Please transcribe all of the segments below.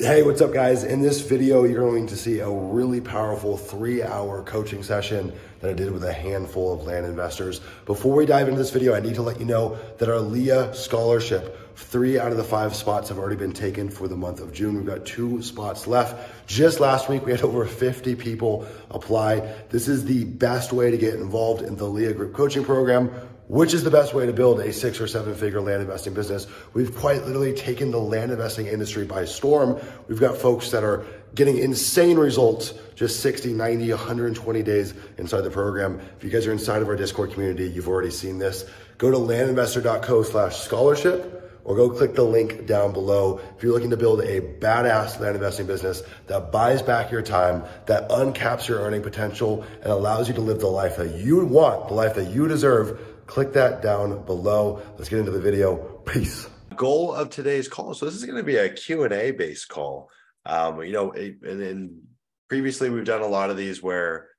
Hey, what's up, guys? In this video, you're going to see a really powerful three hour coaching session that I did with a handful of land investors. Before we dive into this video, I need to let you know that our LIA scholarship, three out of the five spots have already been taken for the month of June. We've got two spots left. Just last week, we had over 50 people apply. This is the best way to get involved in the LIA group coaching program which is the best way to build a six or seven figure land investing business. We've quite literally taken the land investing industry by storm. We've got folks that are getting insane results just 60, 90, 120 days inside the program. If you guys are inside of our Discord community, you've already seen this. Go to landinvestor.co slash scholarship or go click the link down below. If you're looking to build a badass land investing business that buys back your time, that uncaps your earning potential, and allows you to live the life that you want, the life that you deserve, click that down below. Let's get into the video. Peace. Goal of today's call. So this is going to be a Q&A based call. Um, you know, and then previously we've done a lot of these where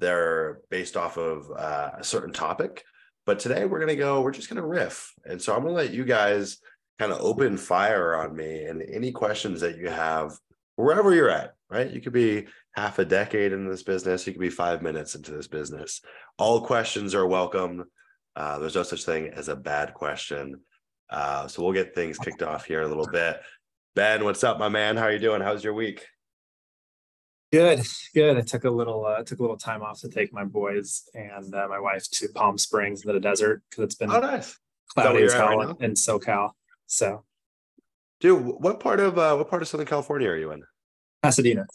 they're based off of uh, a certain topic. But today we're going to go, we're just going to riff. And so I'm going to let you guys kind of open fire on me and any questions that you have wherever you're at, right? You could be half a decade in this business, you could be five minutes into this business. All questions are welcome. Uh, there's no such thing as a bad question. Uh, so we'll get things kicked off here in a little bit. Ben, what's up, my man? How are you doing? How's your week? Good, good. I took a little uh, took a little time off to take my boys and uh, my wife to Palm Springs in the desert because it's been oh, nice. cloudy as hell right in SoCal. So, dude, what part of uh, what part of Southern California are you in? Pasadena.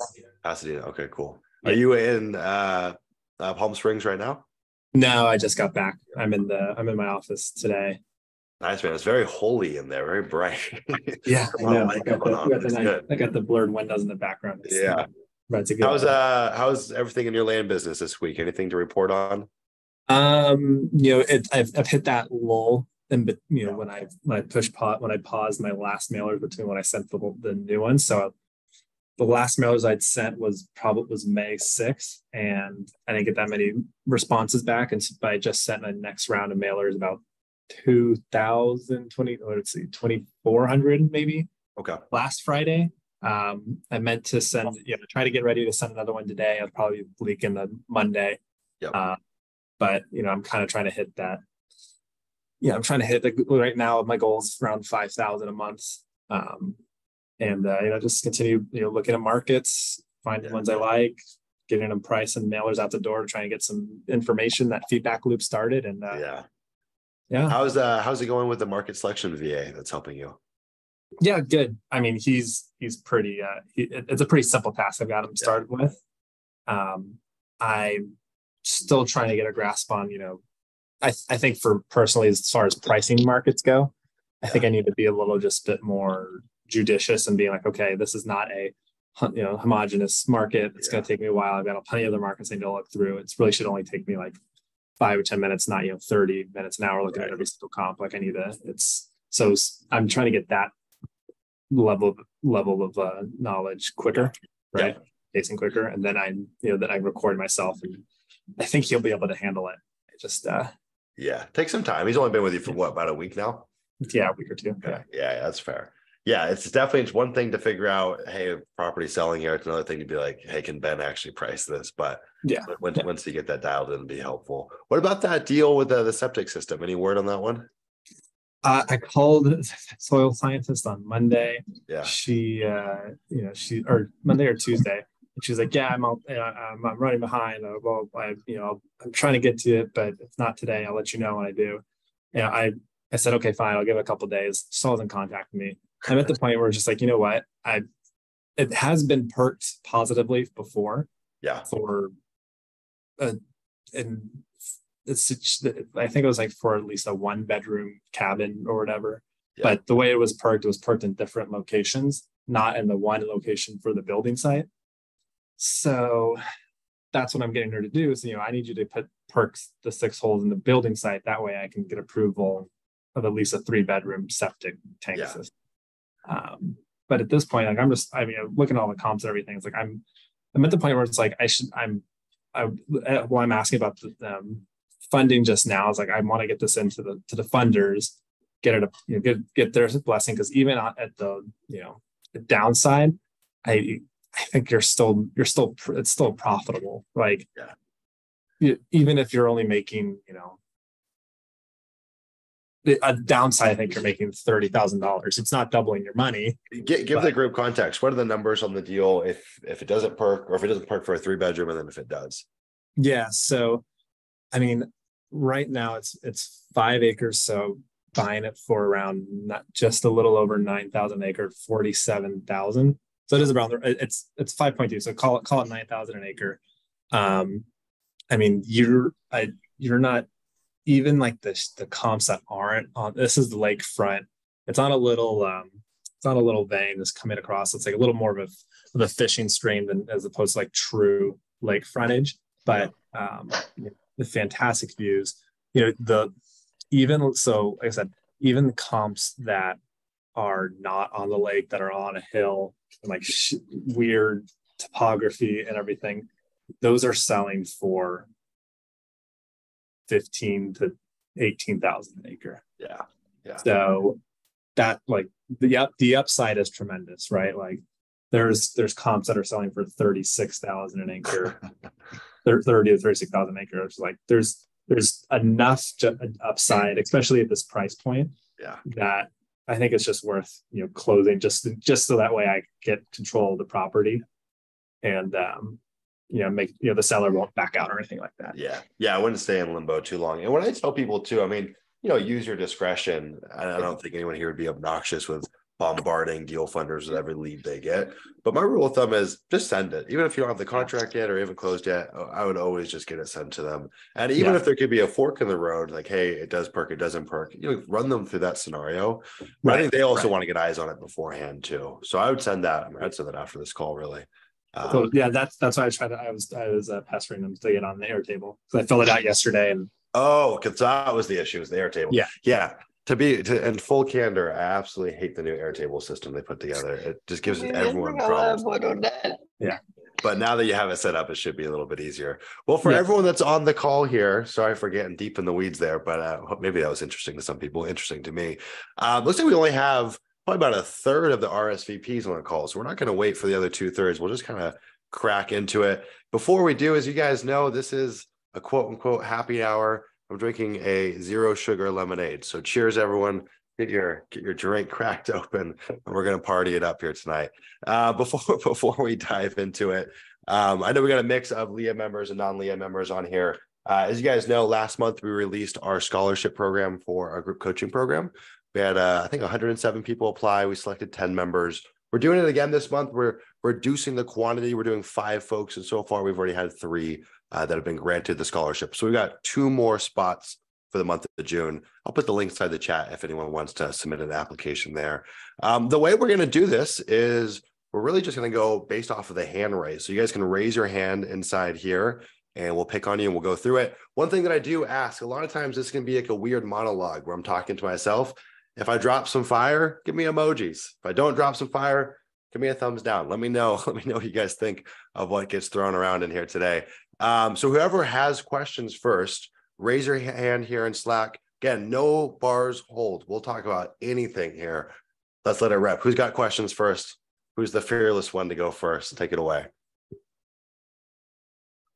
Pasadena. Okay, cool. Yeah. Are you in uh, uh, Palm Springs right now? No, I just got back. I'm in the I'm in my office today. Nice man. It's very holy in there, very bright. yeah, I know. I got, the, got the I got the blurred windows in the background. yeah. But it's a good how's uh how's everything in your land business this week? Anything to report on? Um, you know, it, I've I've hit that lull and you know when I when I push pot when I paused my last mailers between when I sent the the new one. So the last mailers I'd sent was probably was May 6th, and I didn't get that many responses back. And so I just sent my next round of mailers about 2020, let's see, 2400 maybe. Okay. Last Friday. Um, I meant to send, you know, try to get ready to send another one today. I'll probably leak in the Monday. Yep. Uh, but you know, I'm kind of trying to hit that. Yeah, I'm trying to hit the right now. My goal is around five thousand a month. Um, and uh, you know just continue you know looking at markets finding yeah. ones i like getting them price and mailers out the door to try and get some information that feedback loop started and uh, yeah. yeah. How's uh how's it going with the market selection va that's helping you? Yeah good. I mean he's he's pretty uh he, it's a pretty simple task i've got him started yeah. with. Um i'm still trying to get a grasp on you know i i think for personally as far as pricing markets go i think i need to be a little just bit more judicious and being like, okay, this is not a you know homogenous market. It's yeah. going to take me a while. I've got plenty of other markets I need to look through. It really should only take me like five or ten minutes, not you know thirty minutes an hour looking right. at every single comp. Like I need to. It's so I'm trying to get that level of level of uh, knowledge quicker, right? Yeah. Pacing quicker, and then I you know then I record myself, and I think he'll be able to handle it. it just uh yeah, take some time. He's only been with you for what about a week now? Yeah, a week or two. Yeah, yeah, that's fair yeah, it's definitely it's one thing to figure out, hey, property selling here. It's another thing to be like, hey, can Ben actually price this? But yeah, once yeah. once you get that dialed in, be helpful. What about that deal with the, the septic system? Any word on that one? Uh, I called soil scientist on Monday. Yeah, she, uh, you know, she or Monday or Tuesday, and she's like, "Yeah, I'm, all, I'm, I'm running behind. Uh, well, I, you know, I'm trying to get to it, but if not today, I'll let you know when I do." Yeah, I, I said, "Okay, fine. I'll give it a couple days." Still hasn't contacted me. I'm at the point where it's just like, you know what? I it has been perked positively before. Yeah. For uh, a and it's I think it was like for at least a one bedroom cabin or whatever. Yeah. But the way it was perked, it was perked in different locations, not in the one location for the building site. So that's what I'm getting her to do. Is you know, I need you to put perks the six holes in the building site. That way I can get approval of at least a three bedroom septic tank yeah. system. Um, but at this point, like I'm just, I mean, looking at all the comps and everything, it's like I'm, I'm at the point where it's like I should, I'm, I, uh, well, I'm asking about the um, funding just now. Is like I want to get this into the to the funders, get it, a, you know, get get their blessing because even at the you know the downside, I I think you're still you're still it's still profitable. Like yeah. You, even if you're only making you know a downside, I think you're making thirty thousand dollars. It's not doubling your money. Give, give the group context. What are the numbers on the deal if if it doesn't perk, or if it doesn't perk for a three bedroom, and then if it does? Yeah. So, I mean, right now it's it's five acres. So buying it for around not just a little over nine thousand acre, forty seven thousand. So it is around it's it's five point two. So call it call it nine thousand an acre. Um, I mean, you're I, you're not even like the the comps that aren't on this is the lakefront. It's on a little um it's on a little vein that's coming across. It's like a little more of a of a fishing stream than as opposed to like true lake frontage. But um the fantastic views. You know, the even so, like I said, even the comps that are not on the lake, that are on a hill, and like sh- weird topography and everything, those are selling for 15 to 18,000 an acre. Yeah. Yeah. So that like the up the upside is tremendous, right? Like there's there's comps that are selling for 36,000 an acre, 30 to 36,000 acres. Like there's there's enough to, upside, especially at this price point. Yeah. That I think it's just worth you know closing just just so that way I get control of the property, and um, you know make you know the seller won't back out or anything like that. Yeah. Yeah i wouldn't stay in limbo too long. And when i tell people too i mean you know use your discretion. I don't think anyone here would be obnoxious with bombarding deal funders with every lead they get. But my rule of thumb is just send it. Even if you don't have the contract yet or haven't closed yet oh, i would always just get it sent to them. And even yeah. if there could be a fork in the road like hey it does perk it doesn't perk you know run them through that scenario. But right. i think they also right. want to get eyes on it beforehand too. So i would send that I mean, i'd send that after this call really um, so yeah, that's that's why I tried to. I was I was uh, pestering them to get on the Airtable because I filled it out yesterday and. Oh, because that was the issue. Was the Airtable? Yeah, yeah. To be to, in full candor, I absolutely hate the new Airtable system they put together. It just gives everyone problems. Yeah. But now that you have it set up, it should be a little bit easier. Well, for yeah. everyone that's on the call here, sorry for getting deep in the weeds there, but uh, maybe that was interesting to some people, interesting to me. Um, looks like we only have probably about a third of the RSVPs on the call. So we're not going to wait for the other two thirds. We'll just kind of crack into it. Before we do, as you guys know, this is a quote unquote happy hour. I'm drinking a zero sugar lemonade. So cheers, everyone. Get your get your drink cracked open, and we're gonna party it up here tonight. Uh, before before we dive into it, um, I know we got a mix of LIA members and non-LIA members on here. Uh, as you guys know, last month we released our scholarship program for our group coaching program. We had, uh, I think, 107 people apply. We selected 10 members. We're doing it again this month. We're reducing the quantity. We're doing five folks, and so far we've already had three uh, that have been granted the scholarship. So we've got two more spots for the month of June. I'll put the link inside the chat if anyone wants to submit an application there. Um, the way we're going to do this is we're really just going to go based off of the hand raise. So you guys can raise your hand inside here and we'll pick on you and we'll go through it. One thing that I do ask a lot of times, this can be like a weird monologue where I'm talking to myself. If I drop some fire, give me emojis. If I don't drop some fire, give me a thumbs down. Let me know. Let me know what you guys think of what gets thrown around in here today. Um, so whoever has questions first, raise your hand here in Slack. Again, no bars hold. We'll talk about anything here. Let's let it rep. Who's got questions first? Who's the fearless one to go first? Take it away.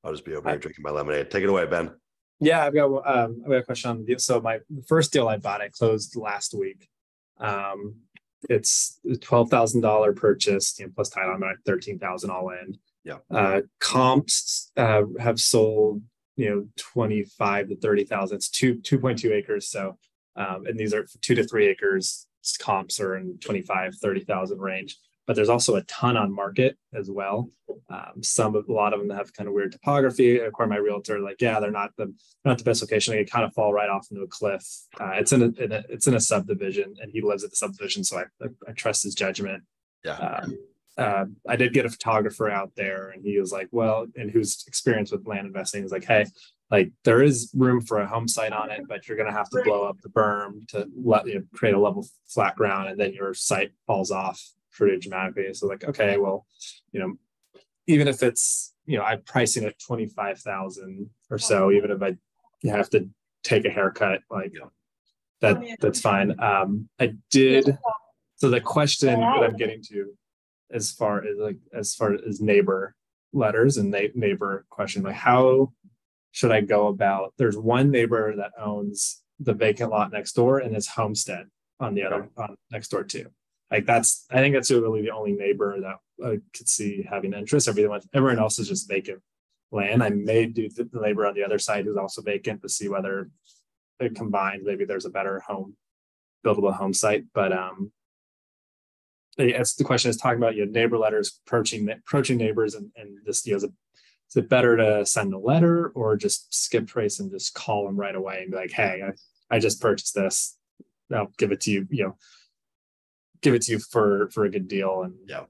I'll just be over here drinking my lemonade. Take it away, Ben. Yeah, I've got um, I've got a question on the deal. So my first deal I bought, I closed last week. Um, it's twelve thousand dollar purchase, you know, plus title. I'm at thirteen thousand all in. Yeah. Uh, comps uh, have sold, you know, twenty five to thirty thousand. It's two two point two acres. So, um, and these are two to three acres. Comps are in 25, 30,000 range but there's also a ton on market as well. Um, some, a lot of them have kind of weird topography. According to my realtor, like yeah, they're not the not the best location. They kind of fall right off into a cliff. Uh, it's in a, in a, it's in a subdivision, and he lives at the subdivision, so I I, I trust his judgment. Yeah. Um, uh, I did get a photographer out there, and he was like, "Well," and who's experienced with land investing is like, "Hey, like there is room for a home site on it, but you're going to have to blow up the berm to let you know, create a level flat ground, and then your site falls off pretty dramatically. So like, okay, well, you know, even if it's you know I'm pricing at twenty five thousand or so, even if I have to take a haircut, like that that's fine. Um, I did. So the question that I'm getting to as far as like as far as neighbor letters and na- neighbor question like how should I go about? There's one neighbor that owns the vacant lot next door and his homestead on the other on next door too. Like that's I think that's really the only neighbor that I could see having interest. Everyone everyone else is just vacant land. I may do the neighbor on the other side who's also vacant to see whether it combined maybe there's a better home buildable home site. But um it's the question is talking about your neighbor letters approaching approaching neighbors and, and this you know, is is it better to send a letter or just skip trace and just call them right away and be like, hey, I, I just purchased this. I'll give it to you, you know, give it to you for for a good deal. And yeah,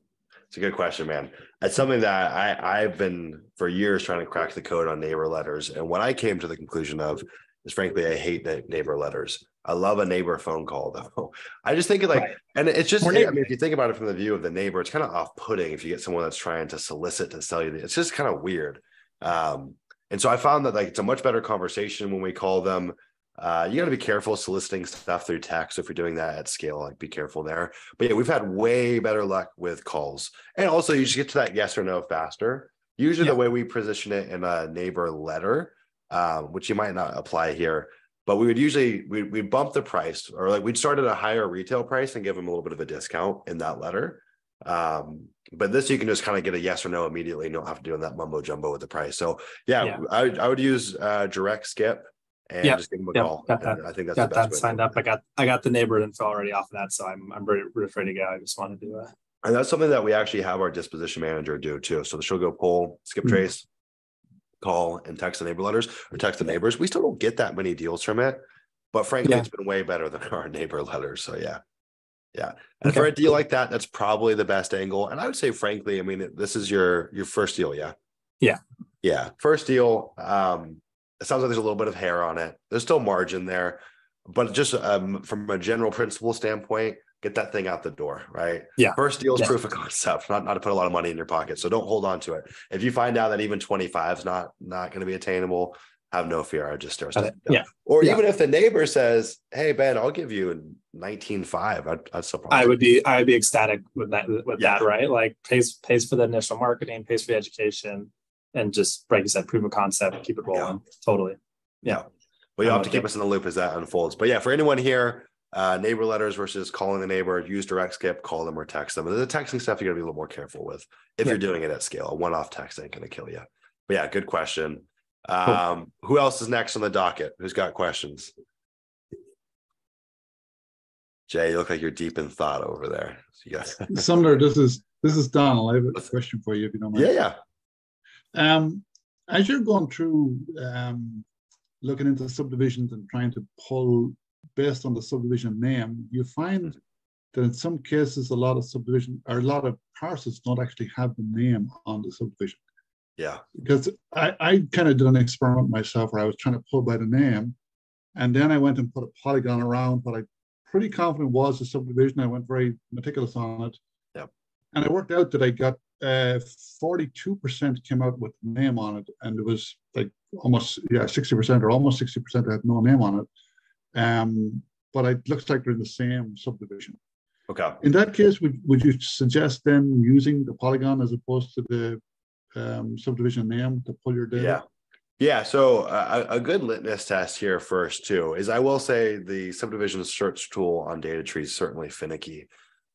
it's a good question, man. It's something that I I've been for years trying to crack the code on neighbor letters. And what I came to the conclusion of is frankly, I hate neighbor letters. I love a neighbor phone call though. I just think of like, right. and it's just, I mean, if you think about it from the view of the neighbor, it's kind of off putting if you get someone that's trying to solicit to sell you. The, It's just kind of weird. Um, and so I found that like it's a much better conversation when we call them. Uh, you got to be careful soliciting stuff through text. If you're doing that at scale, like be careful there. But yeah, we've had way better luck with calls. And also, you just get to that yes or no faster. Usually, yeah. the way we position it in a neighbor letter, um, which you might not apply here, but we would usually we we bump the price or like we'd start at a higher retail price and give them a little bit of a discount in that letter. Um, but this you can just kind of get a yes or no immediately. You don't have to do that mumbo jumbo with the price. So yeah, yeah. I, I would use uh, direct skip and yep. just give them a yep. call. I think that's got that signed up. I got I got the neighbor info already off of that, so I'm I'm ready, ready to go. I just wanted to. Uh... And that's something that we actually have our disposition manager do too. So she'll go pull, skip mm-hmm. trace, call, and text the neighbor letters or text the neighbors. We still don't get that many deals from it, but frankly, yeah. it's been way better than our neighbor letters. So yeah. Yeah. And okay. for a deal like that, that's probably the best angle. And I would say, frankly, I mean, this is your your first deal, yeah. Yeah. Yeah. First deal. Um, it sounds like there's a little bit of hair on it. There's still margin there, but just um, from a general principle standpoint, get that thing out the door, right? Yeah. First deal is yeah. proof of concept, not, not to put a lot of money in your pocket. So don't hold on to it. If you find out that even 25 is not not going to be attainable, have no fear. I just start. Yeah. Or yeah. even if the neighbor says, "Hey Ben, I'll give you 19.5," I'd, I'd still I would be I would be ecstatic with that with yeah. that, right? Like pays pays for the initial marketing, pays for the education, and just like you said, proof of concept, keep it rolling. Yeah. Totally. Yeah. Well, you'll have to keep us in the loop as that unfolds. But yeah, for anyone here, uh, neighbor letters versus calling the neighbor, use direct skip, call them or text them. And the texting stuff you got to be a little more careful with if yeah. you're doing it at scale. A one-off text ain't going to kill you. But yeah, good question. Um, cool. Who else is next on the docket? Who's got questions? Jay, you look like you're deep in thought over there. So you guys... Sumner, this is this is Donald. I have a question for you if you don't mind. Yeah, yeah. Um, as you're going through um, looking into subdivisions and trying to pull based on the subdivision name, you find that in some cases a lot of subdivision or a lot of parcels don't actually have the name on the subdivision. Yeah. Because I, I kind of did an experiment myself where I was trying to pull by the name. And then I went and put a polygon around what I pretty confident was the subdivision. I went very meticulous on it. Yep. And I worked out that I got uh, 42% came out with name on it. And it was like almost, yeah, 60% or almost 60% had no name on it. Um, but it looks like they're in the same subdivision. Okay. In that case, would, would you suggest then using the polygon as opposed to the um, subdivision name to pull your data? Yeah. Yeah, so uh, a good litmus test here first too is I will say the subdivision search tool on data trees is certainly finicky.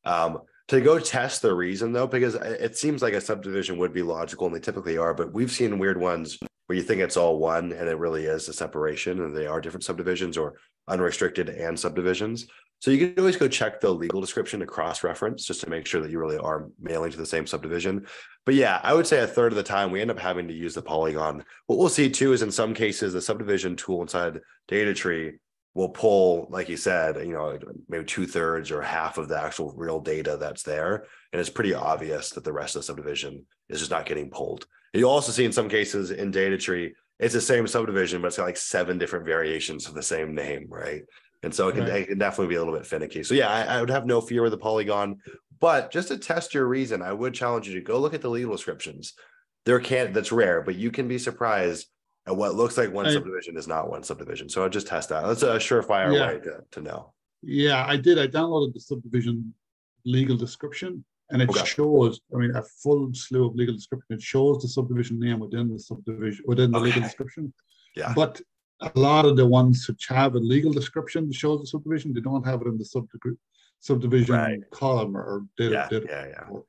Um, to go test the reason though, because it seems like a subdivision would be logical and they typically are, but we've seen weird ones where you think it's all one and it really is a separation and they are different subdivisions or unrestricted and subdivisions. So you can always go check the legal description to cross reference just to make sure that you really are mailing to the same subdivision. But yeah, I would say a third of the time we end up having to use the polygon. What we'll see too is in some cases the subdivision tool inside DataTree will pull, like you said, you know, maybe two thirds or half of the actual real data that's there. And it's pretty obvious that the rest of the subdivision is just not getting pulled. you also see in some cases in DataTree, it's the same subdivision, but it's got like seven different variations of the same name, right? And so it can, right. it can definitely be a little bit finicky. So yeah, I, I, would have no fear with the polygon, but just to test your reason, I would challenge you to go look at the legal descriptions. There can't that's rare, but you can be surprised at what looks like one I, subdivision is not one subdivision. So I'll just test that. That's a surefire yeah. way to, to know. Yeah, I did. I downloaded the subdivision legal description and it Okay. shows. I mean, a full slew of legal description. It shows the subdivision name within the subdivision within the legal description. Yeah. But a lot of the ones which have a legal description that shows the subdivision, they don't have it in the subdivision subdivision Right. column or, data. Yeah, data yeah, yeah. report.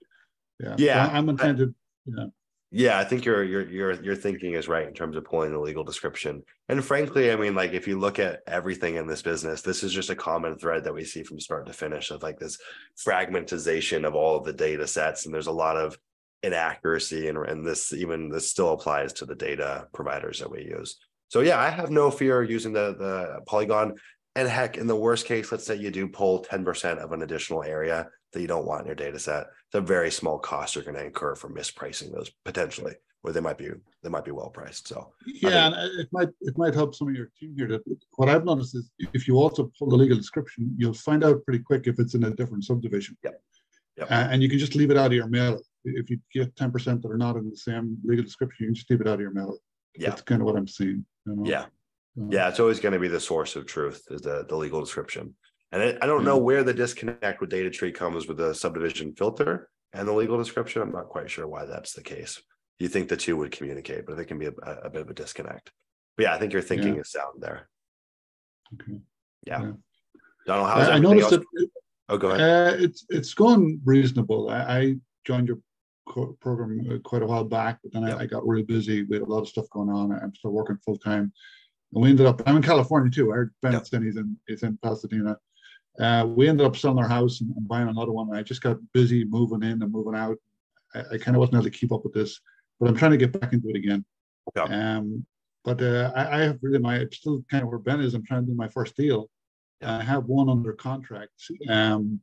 Yeah. Yeah, So I'm intended. Yeah. Yeah, I think your your your your thinking is right in terms of pulling the legal description. And frankly, I mean, like if you look at everything in this business, this is just a common thread that we see from start to finish of like this fragmentization of all of the data sets, and there's a lot of inaccuracy, and and this even this still applies to the data providers that we use. So yeah, I have no fear using the the Polygon. And heck, in the worst case, let's say you do pull 10% of an additional area that you don't want in your data set. It's a very small cost you're going to incur for mispricing those potentially, where they might be they might be well priced. So Yeah, and it might it might help some of your team here. That what I've noticed is if you also pull the legal description, you'll find out pretty quick if it's in a different subdivision. Yep. Yep. Uh, and you can just leave it out of your mail. If you get ten percent that are not in the same legal description, you can just leave it out of your mail. yeah, That's kind of what I'm seeing. you know? yeah, Uh, yeah. It's always going to be the source of truth is the the legal description. And I, I don't know where the disconnect with DataTree comes with the subdivision filter and the legal description. I'm not quite sure why that's the case. You think the two would communicate, but there can be a, a bit of a disconnect. But yeah, I think your thinking is sound there. Okay. Yeah. Yeah. Donald, how's I, I noticed else? that Oh, go ahead. Uh, it's it's going reasonable. I, I joined your co- program uh, quite a while back, but then Yep. I, I got really busy. We had a lot of stuff going on. I'm still working full time, and we ended up. I'm in California too. I heard Ben Yep. he's in he's in Pasadena. Uh, we ended up selling our house and, and buying another one. I just got busy moving in and moving out. I, I kind of wasn't able to keep up with this, but I'm trying to get back into it again. Yeah. Um, but uh, I, I have really my still kind of where Ben is. I'm trying to do my first deal. Yeah. I have one under contract. Um,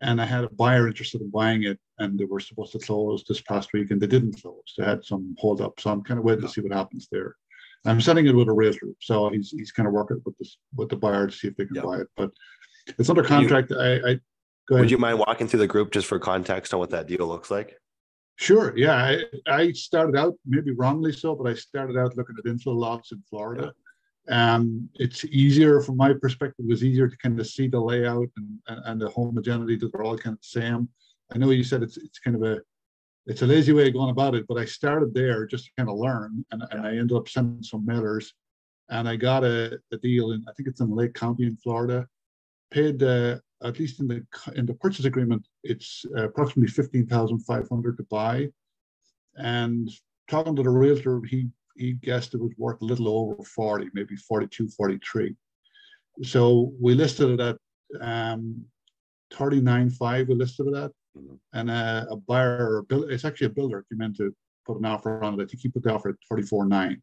and I had a buyer interested in buying it, and they were supposed to close this past week, and they didn't close. They had some hold up, so I'm kind of waiting to see what happens there. I'm setting it with a realtor, so he's he's kind of working with this with the buyer to see if they can Yeah. buy it. But it's under contract. I, I go ahead. Would you mind walking through the group just for context on what that deal looks like? Sure. Yeah, I, I started out maybe wrongly so, but I started out looking at infill lots in Florida. Um, it's easier from my perspective. It was easier to kind of see the layout and, and, and the homogeneity that they're all kind of the same. I know you said it's it's kind of a it's a lazy way of going about it, but I started there just to kind of learn, and, and I ended up sending some mailers, and I got a, a deal in I think it's in Lake County in Florida. Paid uh, at least in the in the purchase agreement, it's uh, approximately fifteen thousand five hundred to buy, and talking to the realtor, he he guessed it was worth a little over 40, maybe 42, 43. So we listed it at um, 39.5, we listed it at. Mhm. And uh, a buyer, a builder, it's actually a builder came in to put an offer on it. I think he put the offer at 34.9.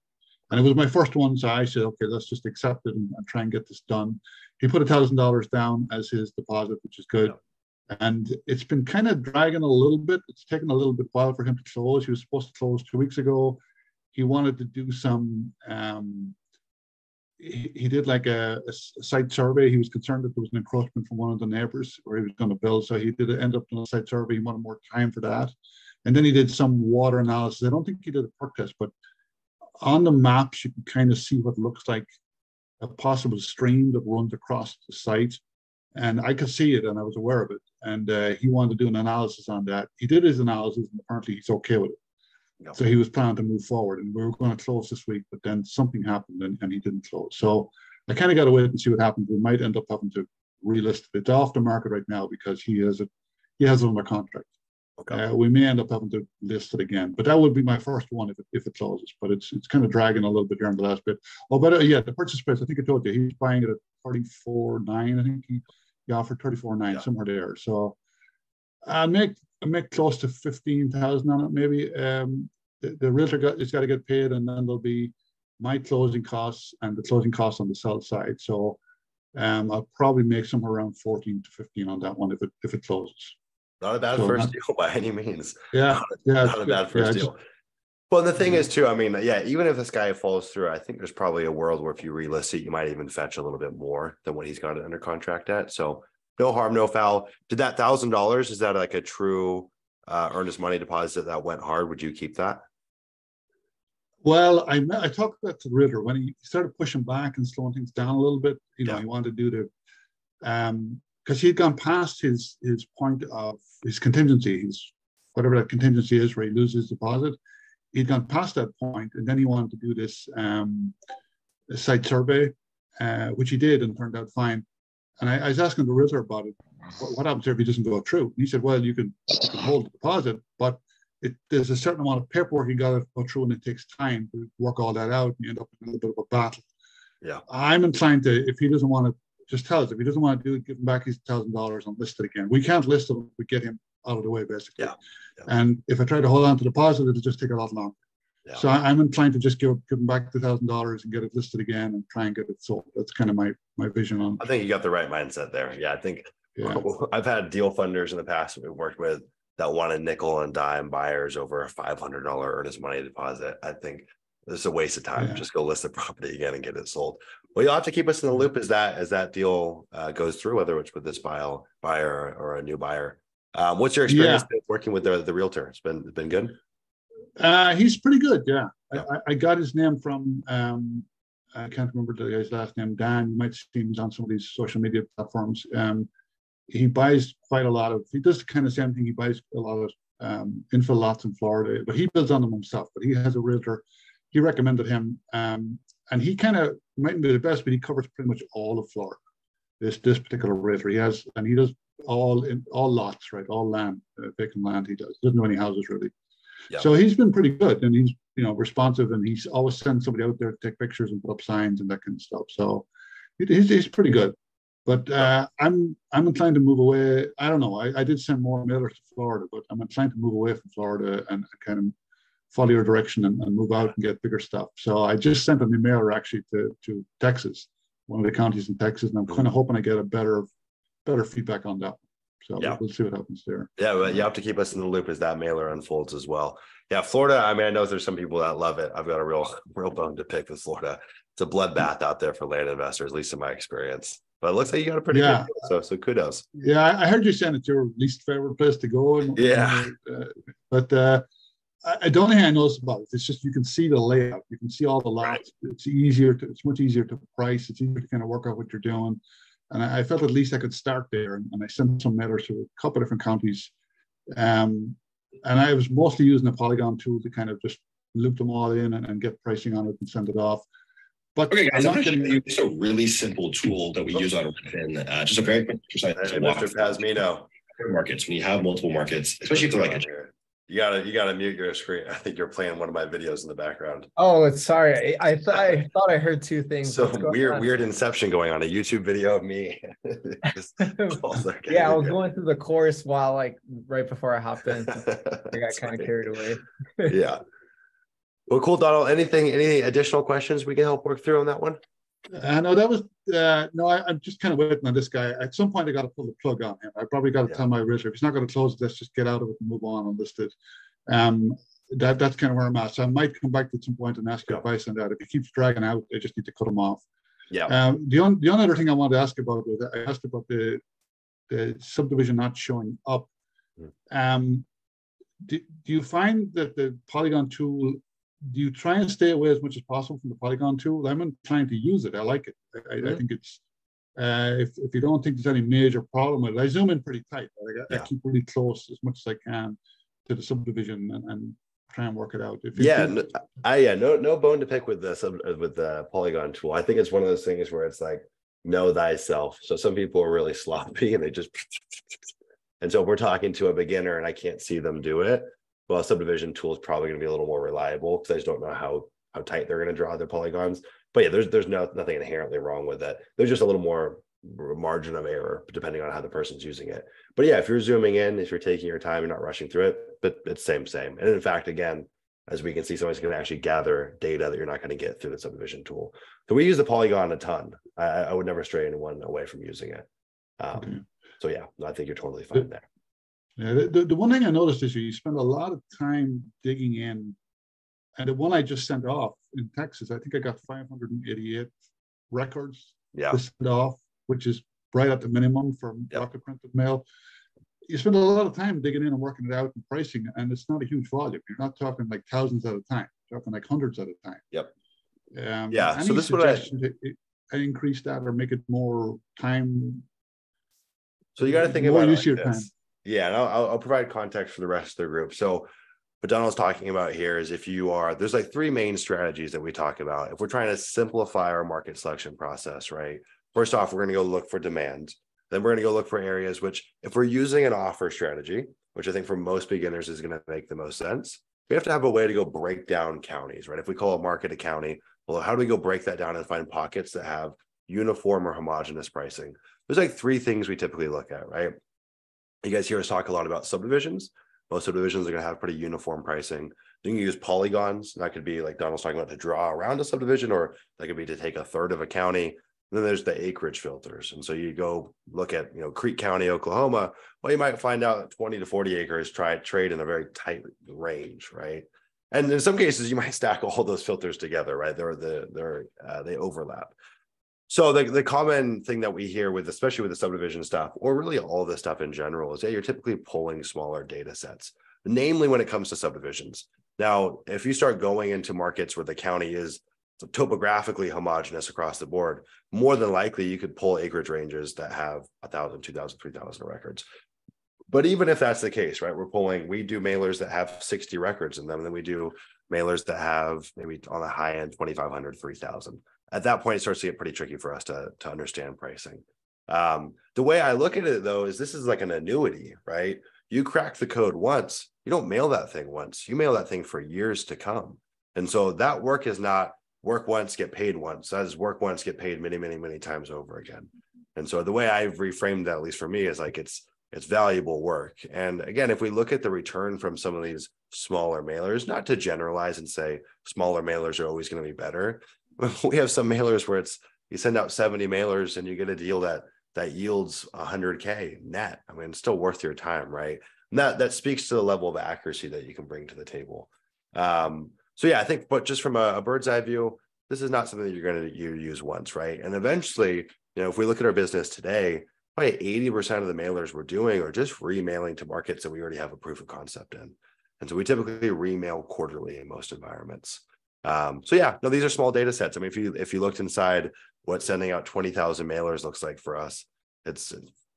And it was my first one, so I said, okay, let's just accept it and, and try and get this done. He put a thousand dollars down as his deposit, which is good. And it's been kind of dragging a little bit. It's taken a little bit while for him to close. He was supposed to close two weeks ago. He wanted to do some. Um, he, he did like a site survey. He was concerned that there was an encroachment from one of the neighbors where he was going to build. So he did end up doing a site survey. He wanted more time for that. And then he did some water analysis. I don't think he did a perk test, but on the maps you can kind of see what looks like a possible stream that runs across the site and I could see it and I was aware of it. And uh, he wanted to do an analysis on that. He did his analysis and apparently he's okay with it. So he was planning to move forward and we were going to close this week, but then something happened and, and he didn't close. So I kind of got to wait and see what happens. We might end up having to relist it. It's off the market right now because he has it, he has it under contract. Okay. Uh, we may end up having to list it again, but that would be my first one if it, if it closes. But it's it's kind of dragging a little bit here in the last bit. Oh, but uh, yeah, the purchase price. I think I told you he's buying it at thirty four nine. I think he, he offered thirty four nine Yeah. somewhere there. So I make I make close to fifteen thousand on it maybe. Um, the, the realtor got it's got to get paid, and then there'll be my closing costs and the closing costs on the sell side. So um, I'll probably make somewhere around fourteen to fifteen on that one if it if it closes. Not a bad So first not- deal by any means. Yeah, yeah, Not a bad first yeah, deal. Well, the thing is too, I mean, yeah, even if this guy falls through, I think there's probably a world where if you relist it, you might even fetch a little bit more than what he's got under contract at. So no harm, no foul. Did that thousand dollars, is that like a true uh earnest money deposit that went hard? Would you keep that? Well, I met, I talked about to the realtor when he started pushing back and slowing things down a little bit. You know, Yeah. he wanted to do the. Um, because he'd gone past his his point of his contingency, his whatever that contingency is, where he loses deposit. He'd gone past that point, and then he wanted to do this um, site survey, uh, which he did and turned out fine. And I, I was asking the realtor about it. What, what, happens if he doesn't go through? And he said, "Well, you can, you can hold the deposit, but it, there's a certain amount of paperwork you got to go through, and it takes time to work all that out, and you end up in a little bit of a battle." Yeah, I'm inclined to, if he doesn't want to just tell us. If he doesn't want to do it, give him back his thousand dollars and list it again. We can't list it. We get him out of the way, basically. Yeah. yeah. And if I try to hold on to the deposit, it'll just take a lot longer. Yeah. So I, am inclined to just give give him back the thousand dollars and get it listed again and try and get it sold. That's kind of my my vision on. I think you got the right mindset there. Yeah, I think. I've had deal funders in the past we've worked with that wanted nickel and dime buyers over a five hundred dollar earnest money deposit. I think is a waste of time. Yeah. Just go list the property again and get it sold. Well, you'll have to keep us in the loop as that as that deal uh, goes through, whether it's with this buyer buyer or a new buyer. Um, what's your experience yeah. working with the, the realtor? It's been been good. Uh, he's pretty good. Yeah, yeah. I, I, got his name from um, I can't remember the guy's last name. Dan. You might see him on some of these social media platforms. Um, he buys quite a lot of. He does the kind of same thing. He buys a lot of um, infill lots in Florida, but he builds on them himself. But he has a realtor he recommended him, um, and he kind of mightn't be the best, but he covers pretty much all of Florida. This this particular realtor, he has, and he does all in all lots, right? All land, uh, vacant land. He does. Doesn't know any houses really. Yeah. So he's been pretty good, and he's you know responsive, and he's always sends somebody out there to take pictures and put up signs and that kind of stuff. So he's he's pretty good. But uh, I'm I'm inclined to move away. I don't know. I, I did send more mailers to Florida, but I'm inclined to move away from Florida and kind of follow your direction and, and, move out and get bigger stuff. So I just sent an email actually to, to Texas, one of the counties in Texas, and I'm kind of mm-hmm. hoping I get a better better feedback on that. So yeah. we'll see what happens there. Yeah, but you have to keep us in the loop as that mailer unfolds as well. Yeah, Florida. I mean, I know there's some people that love it. I've got a real real bone to pick with Florida. It's a bloodbath out there for land investors, at least in my experience. But it looks like you got a pretty yeah. good deal, so so kudos. Yeah, I heard you saying it's your least favorite place to go. And, yeah, uh, but uh, I, the only thing I noticed about it, it's just you can see the layout, you can see all the lots. It's easier to, it's much easier to price. It's easier to kind of work out what you're doing. And I, I felt at least I could start there. And, and, I sent some letters to a couple of different counties. Um, and I was mostly using a Polygon tool to kind of just loop them all in and, and get pricing on it and send it off. But okay, guys, I'm going to show a really simple tool that we use on Redfin. Uh, just a very quick exercise. Mr. Pasmino. Markets, when you have multiple markets, especially if they're like a you gotta you gotta mute your screen. I think you're playing one of my videos in the background. Oh, it's sorry. I, I thought I thought I heard two things. So weird, on? weird inception going on. A YouTube video of me. yeah, I was going through the course while like right before I hopped in. I got kind of carried away. yeah. Well, cool, Donald. Anything, any additional questions we can help work through on that one? Uh, no, that was uh, no. I, am just kind of waiting on this guy. At some point, I got to pull the plug on him. I probably got to yeah. tell my realtor if he's not going to close it, let's just get out of it and move on and list it. Um, that that's kind of where I'm at. So I might come back at some point and ask yeah. advice on that. If he keeps dragging out, I just need to cut him off. Yeah. Um, the on, the only other thing I wanted to ask about was I asked about the the subdivision not showing up. Mm. Um, do, do you find that the Polygon tool you try and stay away as much as possible from the Polygon tool? I'm trying to use it. I like it. I, mm-hmm. I think it's uh, if, if you don't think there's any major problem with it, I zoom in pretty tight. I, yeah. I keep really close as much as I can to the subdivision and, and try and work it out. If yeah, no, I yeah no no bone to pick with the sub with the Polygon tool. I think it's one of those things where it's like know thyself. So some people are really sloppy and they just and so if we're talking to a beginner and I can't see them do it, well, a subdivision tool is probably going to be a little more reliable because I just don't know how how tight they're going to draw their polygons. But yeah, there's there's no nothing inherently wrong with it. There's just a little more margin of error depending on how the person's using it. But yeah, if you're zooming in, if you're taking your time, you're not rushing through it, but it's same same. And in fact, again, as we can see, somebody's going to actually gather data that you're not going to get through the subdivision tool. So we use the polygon a ton. I, I would never stray anyone away from using it. Um. So yeah, I think you're totally fine there. Yeah, the, the one thing I noticed is you spend a lot of time digging in. And the one I just sent off in Texas, I think I got 588 records yeah. to send off, which is right at the minimum for yep. rocket printed mail. You spend a lot of time digging in and working it out and pricing, and it's not a huge volume. You're not talking like thousands at a time. You're talking like hundreds at a time. Yep. Um, yeah. So this is what I, to increase that or make it more time So you got to think about it like this. Yeah, and I'll, I'll provide context for the rest of the group. So what Donald's talking about here is if you are there's like three main strategies that we talk about. If we're trying to simplify our market selection process, right? First off, we're going to go look for demand. Then we're going to go look for areas which, if we're using an offer strategy, which I think for most beginners is going to make the most sense, we have to have a way to go break down counties, right? If we call a market a county, well, how do we go break that down and find pockets that have uniform or homogenous pricing? There's like three things we typically look at, right? You guys hear us talk a lot about subdivisions. Most subdivisions are going to have pretty uniform pricing. You can use polygons. That could be like Donald's talking about to draw around a subdivision, or that could be to take a third of a county. And then there's the acreage filters. And so you go look at, you know, Creek County, Oklahoma. Well, you might find out that 20 to 40 acres try trade in a very tight range, right? And in some cases, you might stack all those filters together, right? They're the they're uh, they overlap. So the, the common thing that we hear with, especially with the subdivision stuff, or really all this stuff in general, is yeah, you're typically pulling smaller data sets, namely when it comes to subdivisions. Now, if you start going into markets where the county is topographically homogenous across the board, more than likely you could pull acreage ranges that have 1,000, 2,000, 3,000 records. But even if that's the case, right, we're pulling, we do mailers that have 60 records in them, and then we do mailers that have maybe on the high end 2,500, 3,000 at that point it starts to get pretty tricky for us to to understand pricing. Um, the way i look at it though is this is like an annuity right? You crack the code once you don't mail that thing once. You mail that thing for years to come. And so that work is not work once get paid once. That is work once get paid many many many times over again. And so the way i've reframed that at least for me is like it's it's valuable work. And again if we look at the return from some of these smaller mailers not to generalize and say smaller mailers are always going to be better we have some mailers where it's you send out 70 mailers and you get a deal that that yields 100k net. I mean it's still worth your time right? And that that speaks to the level of accuracy that you can bring to the table. Um, so yeah i think but just from a, a bird's eye view this is not something that you're going to use once right? And eventually you know if we look at our business today probably 80% of the mailers we're doing are just remailing to markets that we already have a proof of concept in. And so we typically remail quarterly in most environments um, so yeah, no, these are small data sets. I mean, if you if you looked inside what sending out 20,000 mailers looks like for us, it's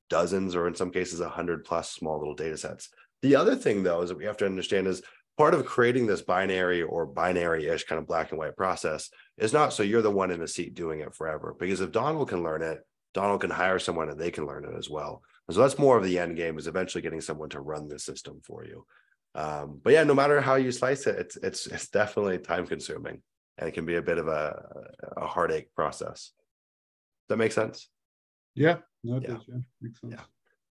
dozens or in some cases a 100 plus small little data sets. The other thing though is that we have to understand is part of creating this binary or binary-ish kind of black and white process is not so you're the one in the seat doing it forever. Because if Donald can learn it, Donald can hire someone and they can learn it as well. And so that's more of the end game is eventually getting someone to run the system for you. Um, but yeah, no matter how you slice it, it's it's it's definitely time consuming and it can be a bit of a, a heartache process. Does that make sense? Yeah, no, yeah. Does, yeah. Makes sense. Yeah.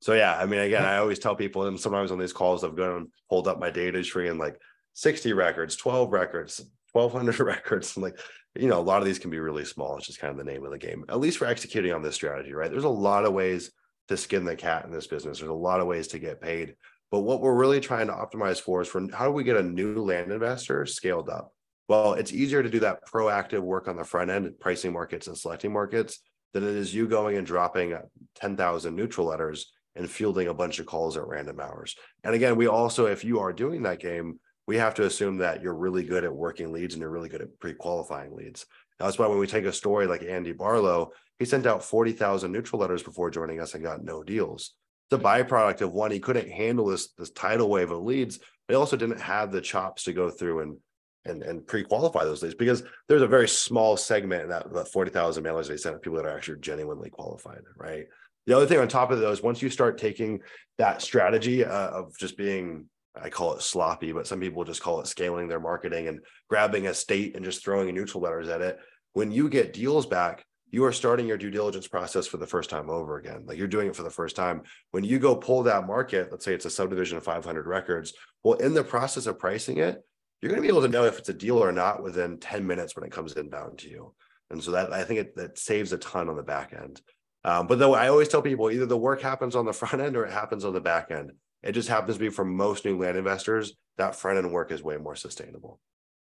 So yeah, I mean, again, I always tell people, and sometimes on these calls, I've gone and pulled up my DataTree and like 60 records, 12 records, 1200 records. And like, you know, a lot of these can be really small. It's just kind of the name of the game, at least for executing on this strategy, right? There's a lot of ways to skin the cat in this business. There's a lot of ways to get paid. But what we're really trying to optimize for is for how do we get a new land investor scaled up? Well, it's easier to do that proactive work on the front end, pricing markets and selecting markets, than it is you going and dropping uh, 10,000 neutral letters and fielding a bunch of calls at random hours. And again, we also, if you are doing that game, we have to assume that you're really good at working leads and you're really good at pre-qualifying leads. That's why when we take a story like Andy Barlow, he sent out 40,000 neutral letters before joining us and got no deals the byproduct of one, he couldn't handle this this tidal wave of leads, he also didn't have the chops to go through and and and pre-qualify those leads because there's a very small segment in that, that 40,000 mailers they sent of people that are actually genuinely qualified, right? The other thing on top of those, once you start taking that strategy uh, of just being, I call it sloppy, but some people just call it scaling their marketing and grabbing a state and just throwing neutral letters at it. When you get deals back, you are starting your due diligence process for the first time over again. Like you're doing it for the first time. When you go pull that market, let's say it's a subdivision of 500 records. Well, in the process of pricing it, you're going to be able to know if it's a deal or not within 10 minutes when it comes in inbound to you. And so that I think it that saves a ton on the back end. Um, but though I always tell people either the work happens on the front end or it happens on the back end. It just happens to be for most new land investors, that front end work is way more sustainable.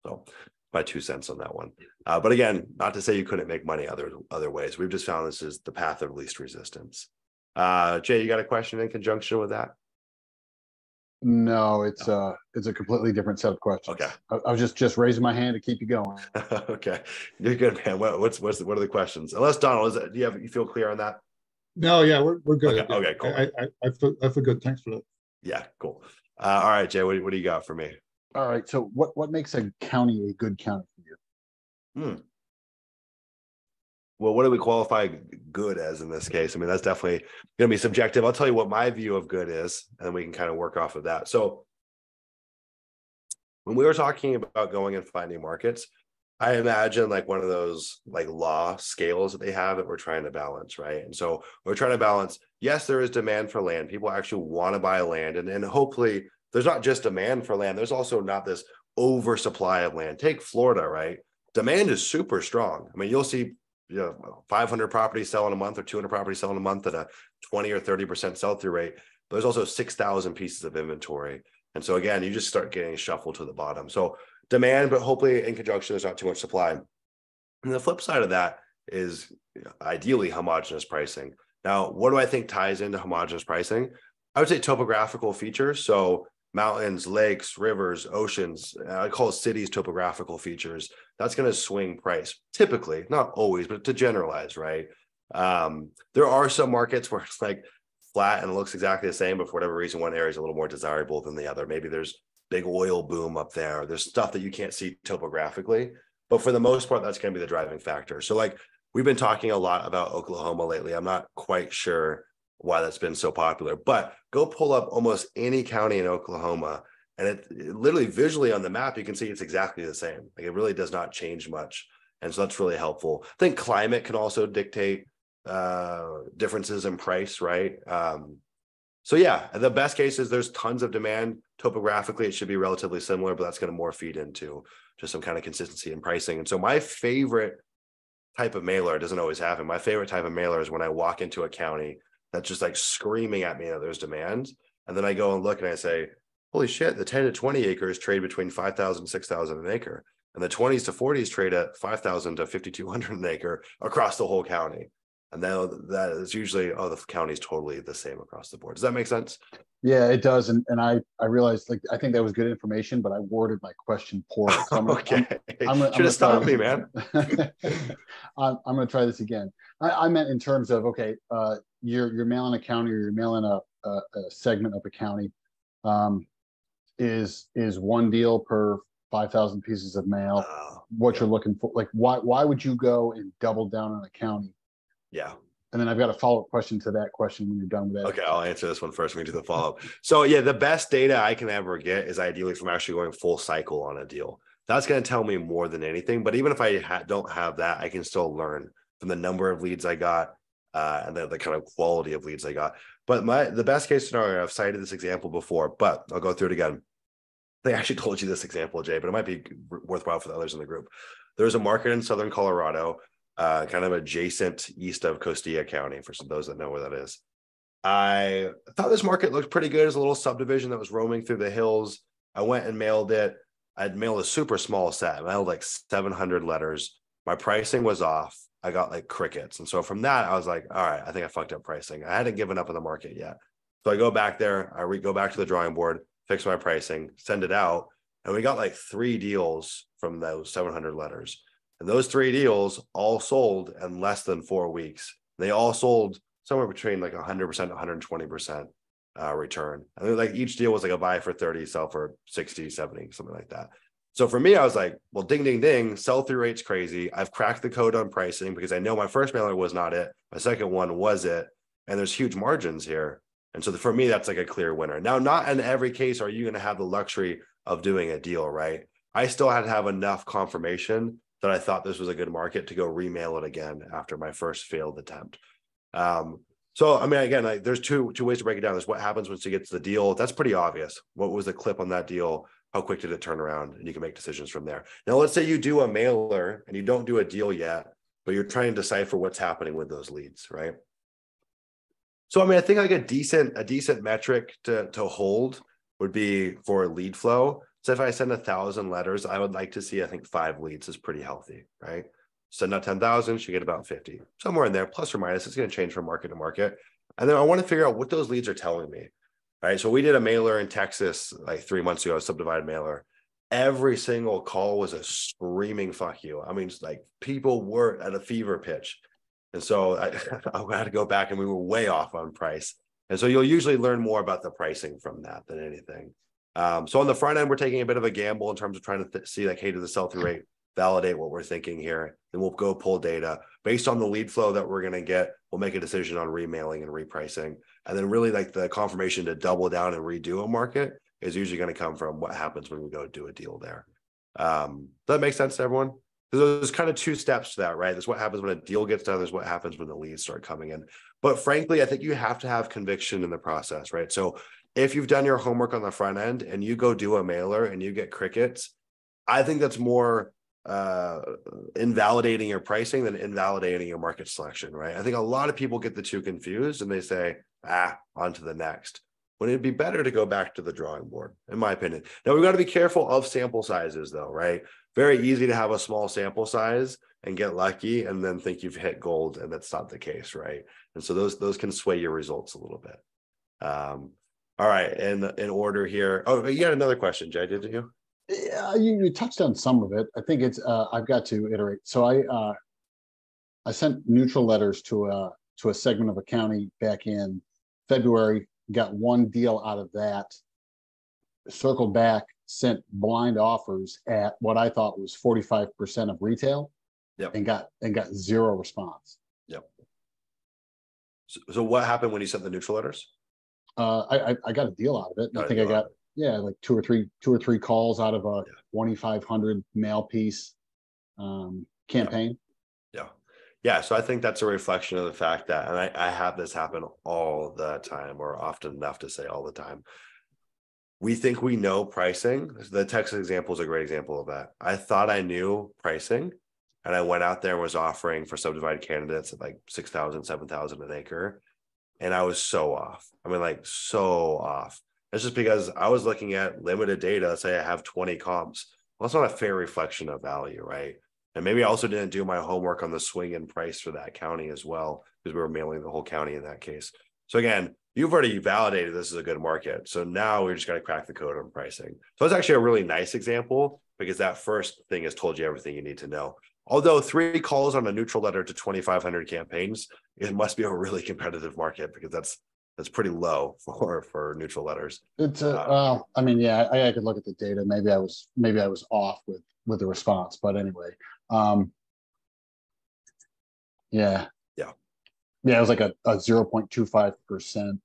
So my two cents on that one. Uh, but again, not to say you couldn't make money other other ways. We've just found this is the path of least resistance. Uh, Jay, you got a question in conjunction with that? No, it's no. uh it's a completely different set of questions. Okay. I, I was just just raising my hand to keep you going. okay. You're good, man. What, what's what's what are the questions? Unless Donald, is it, do you have you feel clear on that? No, yeah, we're, we're good. Okay, okay, cool. I, I, I feel, I feel good. Thanks for that. Yeah, cool. Uh, all right, Jay, what, what do you got for me? All right, so what, what makes a county a good county for you? Hmm. Well, what do we qualify good as in this case? I mean, that's definitely going to be subjective. I'll tell you what my view of good is, and we can kind of work off of that. So, when we were talking about going and finding markets, I imagine like one of those like law scales that they have that we're trying to balance, right? And so we're trying to balance. Yes, there is demand for land. People actually want to buy land, and and hopefully there's not just demand for land. There's also not this oversupply of land. Take Florida, right? Demand is super strong. I mean, you'll see you know 500 properties sell in a month or 200 properties sell in a month at a 20 or 30 percent sell through rate. But there's also 6,000 pieces of inventory, and so again, you just start getting shuffled to the bottom. So demand, but hopefully in conjunction, there's not too much supply. And the flip side of that is ideally homogenous pricing. Now, what do I think ties into homogenous pricing? I would say topographical features. So mountains, lakes, rivers, oceans, I call cities topographical features. That's going to swing price typically, not always, but to generalize, right? Um, there are some markets where it's like flat and looks exactly the same, but for whatever reason, one area is a little more desirable than the other. Maybe there's big oil boom up there. There's stuff that you can't see topographically, but for the most part, that's going to be the driving factor. So, like we've been talking a lot about Oklahoma lately. I'm not quite sure why that's been so popular, but go pull up almost any county in Oklahoma, and it, it literally visually on the map, you can see it's exactly the same. Like it really does not change much, and so that's really helpful. I think climate can also dictate uh differences in price right um so yeah, the best case is there's tons of demand. Topographically, it should be relatively similar, but that's going to more feed into just some kind of consistency in pricing. And so my favorite type of mailer doesn't always happen. My favorite type of mailer is when I walk into a county that's just like screaming at me that there's demand. And then I go and look and I say, holy shit, the 10 to 20 acres trade between 5,000 6,000 an acre. And the 20s to 40s trade at 5,000 to 5,200 an acre across the whole county. And then that is usually oh the county is totally the same across the board. Does that make sense? Yeah it does. And, and i i realized like i think that was good information but i worded my question poorly. So I'm, okay. I'm, I'm, should have stopped me man. I'm, I'm going to try this again. I, I, meant in terms of okay uh, you're you're mailing a county or you're mailing a, a, a segment of a county um, is is one deal per 5000 pieces of mail uh, what yeah. you're looking for like why why would you go and double down on a county yeah. And then I've got a follow up question to that question when you're done with that. Okay, I'll answer this one first. We can do the follow up. so, yeah, the best data I can ever get is ideally from actually going full cycle on a deal. That's going to tell me more than anything. But even if I ha- don't have that, I can still learn from the number of leads I got uh, and the, the kind of quality of leads I got. But my the best case scenario, I've cited this example before, but I'll go through it again. They actually told you this example, Jay, but it might be worthwhile for the others in the group. There's a market in Southern Colorado uh, kind of adjacent east of Costilla County, for those that know where that is. I thought this market looked pretty good as a little subdivision that was roaming through the hills. I went and mailed it. I'd mailed a super small set. I mailed like 700 letters. My pricing was off. I got like crickets. And so from that, I was like, all right, I think I fucked up pricing. I hadn't given up on the market yet. So I go back there, I re- go back to the drawing board, fix my pricing, send it out. And we got like three deals from those 700 letters. And those three deals all sold in less than four weeks. They all sold somewhere between like 100% 120% uh, return. Think like each deal was like a buy for 30, sell for 60, 70, something like that. So for me, I was like, well, ding, ding, ding, sell through rate's crazy. I've cracked the code on pricing because I know my first mailer was not it. My second one was it. And there's huge margins here. And so for me, that's like a clear winner. Now, not in every case are you going to have the luxury of doing a deal, right? I still had to have enough confirmation that I thought this was a good market to go remail it again after my first failed attempt. Um, so I mean, again, like, there's two two ways to break it down. There's what happens once you get to the deal. That's pretty obvious. What was the clip on that deal? How quick did it turn around? And you can make decisions from there. Now, let's say you do a mailer and you don't do a deal yet, but you're trying to decipher what's happening with those leads, right? So I mean, I think like a decent a decent metric to to hold would be for lead flow so if I send a thousand letters, I would like to see, I think five leads is pretty healthy, right? Send out 10,000, should get about 50, somewhere in there, plus or minus. It's going to change from market to market. And then I want to figure out what those leads are telling me, right? So we did a mailer in Texas like three months ago, a subdivided mailer. Every single call was a screaming fuck you. I mean, like people were at a fever pitch. And so I, I had to go back and we were way off on price. And so you'll usually learn more about the pricing from that than anything. Um, so on the front end, we're taking a bit of a gamble in terms of trying to th- see like, hey, does the sell through rate validate what we're thinking here? Then we'll go pull data based on the lead flow that we're going to get. We'll make a decision on remailing and repricing. And then really like the confirmation to double down and redo a market is usually going to come from what happens when we go do a deal there. Um, does that make sense to everyone? There's kind of two steps to that, right? There's what happens when a deal gets done. There's what happens when the leads start coming in. But frankly, I think you have to have conviction in the process, right? So if you've done your homework on the front end and you go do a mailer and you get crickets, I think that's more uh, invalidating your pricing than invalidating your market selection, right? I think a lot of people get the two confused and they say, ah, on to the next. When it'd be better to go back to the drawing board, in my opinion. Now we've got to be careful of sample sizes, though, right? Very easy to have a small sample size and get lucky and then think you've hit gold, and that's not the case, right? And so those those can sway your results a little bit. Um, all right, and in order here. Oh, you had another question, Jay, didn't you? Yeah, you, you touched on some of it. I think it's uh, I've got to iterate. So I uh, I sent neutral letters to a to a segment of a county back in February. Got one deal out of that. Circled back, sent blind offers at what I thought was forty five percent of retail. Yep. And got and got zero response. Yep. So, so what happened when you sent the neutral letters? Uh, I, I I got a deal out of it. I think I got yeah like two or three two or three calls out of a Yeah. twenty five hundred mail piece um, campaign. Yeah. Yeah. So I think that's a reflection of the fact that, and I, I have this happen all the time, or often enough to say all the time. We think we know pricing. The Texas example is a great example of that. I thought I knew pricing, and I went out there and was offering for subdivided candidates at like 6,000, 7,000 an acre. And I was so off. I mean, like so off. It's just because I was looking at limited data. Say I have 20 comps. Well, that's not a fair reflection of value, right? And maybe I also didn't do my homework on the swing in price for that county as well, because we were mailing the whole county in that case. So again, you've already validated this is a good market. So now we're just going to crack the code on pricing. So it's actually a really nice example because that first thing has told you everything you need to know. Although three calls on a neutral letter to 2,500 campaigns, it must be a really competitive market because that's that's pretty low for for neutral letters. It's a, Uh, well, I mean, yeah, I, I could look at the data. Maybe I was, maybe I was off with, with the response, but anyway. Um, yeah. Yeah. Yeah, it was like a, a 0.25%.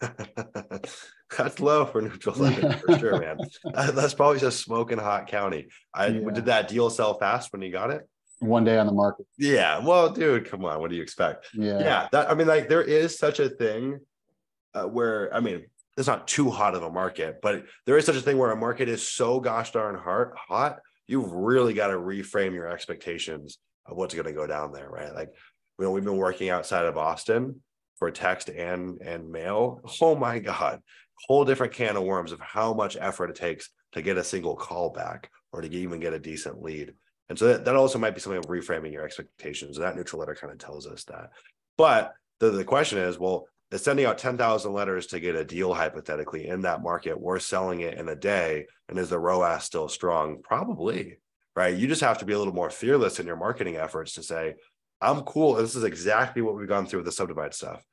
That's low for neutral letters for sure, man. That's probably just smoking hot county. I Yeah. did that deal sell fast when you got it? One day on the market. Yeah. Well, dude, come on. What do you expect? Yeah. Yeah. That I mean, like there is such a thing uh, where I mean, it's not too hot of a market, but there is such a thing where a market is so gosh darn hard, hot. You've really got to reframe your expectations of what's going to go down there, right? Like, you know, we've been working outside of Austin for text and and mail. Oh my god, whole different can of worms of how much effort it takes to get a single call back or to even get a decent lead. And so that, that also might be something of reframing your expectations. That neutral letter kind of tells us that. But the, the question is, well, is sending out 10,000 letters to get a deal hypothetically in that market, we're selling it in a day. And is the ROAS still strong? Probably, right? You just have to be a little more fearless in your marketing efforts to say, I'm cool. This is exactly what we've gone through with the subdivide stuff.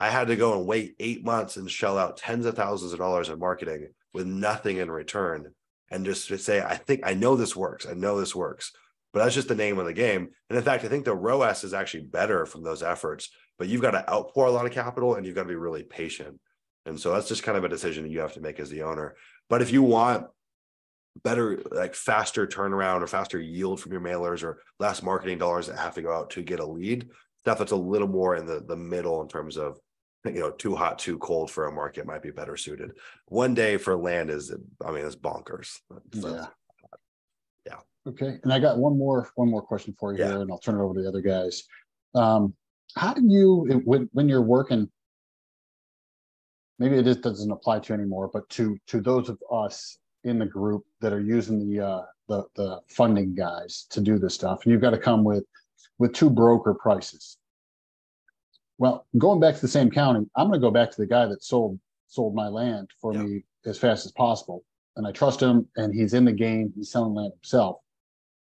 I had to go and wait eight months and shell out tens of thousands of dollars in marketing with nothing in return. And just to say, I think I know this works. I know this works. But that's just the name of the game. And in fact, I think the ROAS is actually better from those efforts, but you've got to outpour a lot of capital and you've got to be really patient. And so that's just kind of a decision that you have to make as the owner. But if you want better, like faster turnaround or faster yield from your mailers or less marketing dollars that have to go out to get a lead, stuff that's a little more in the, the middle in terms of you know too hot too cold for a market might be better suited one day for land is i mean it's bonkers So, Yeah. Yeah. Okay. And I got one more, one more question for you Yeah. here, and I'll turn it over to the other guys. Um, how do you, when, when you're working, maybe it just doesn't apply to you anymore, but to, to those of us in the group that are using the, uh, the, the funding guys to do this stuff, and you've got to come with, with two broker prices. Well, going back to the same county, I'm gonna go back to the guy that sold, sold my land for me as fast as possible and I trust him and he's in the game. He's selling land himself.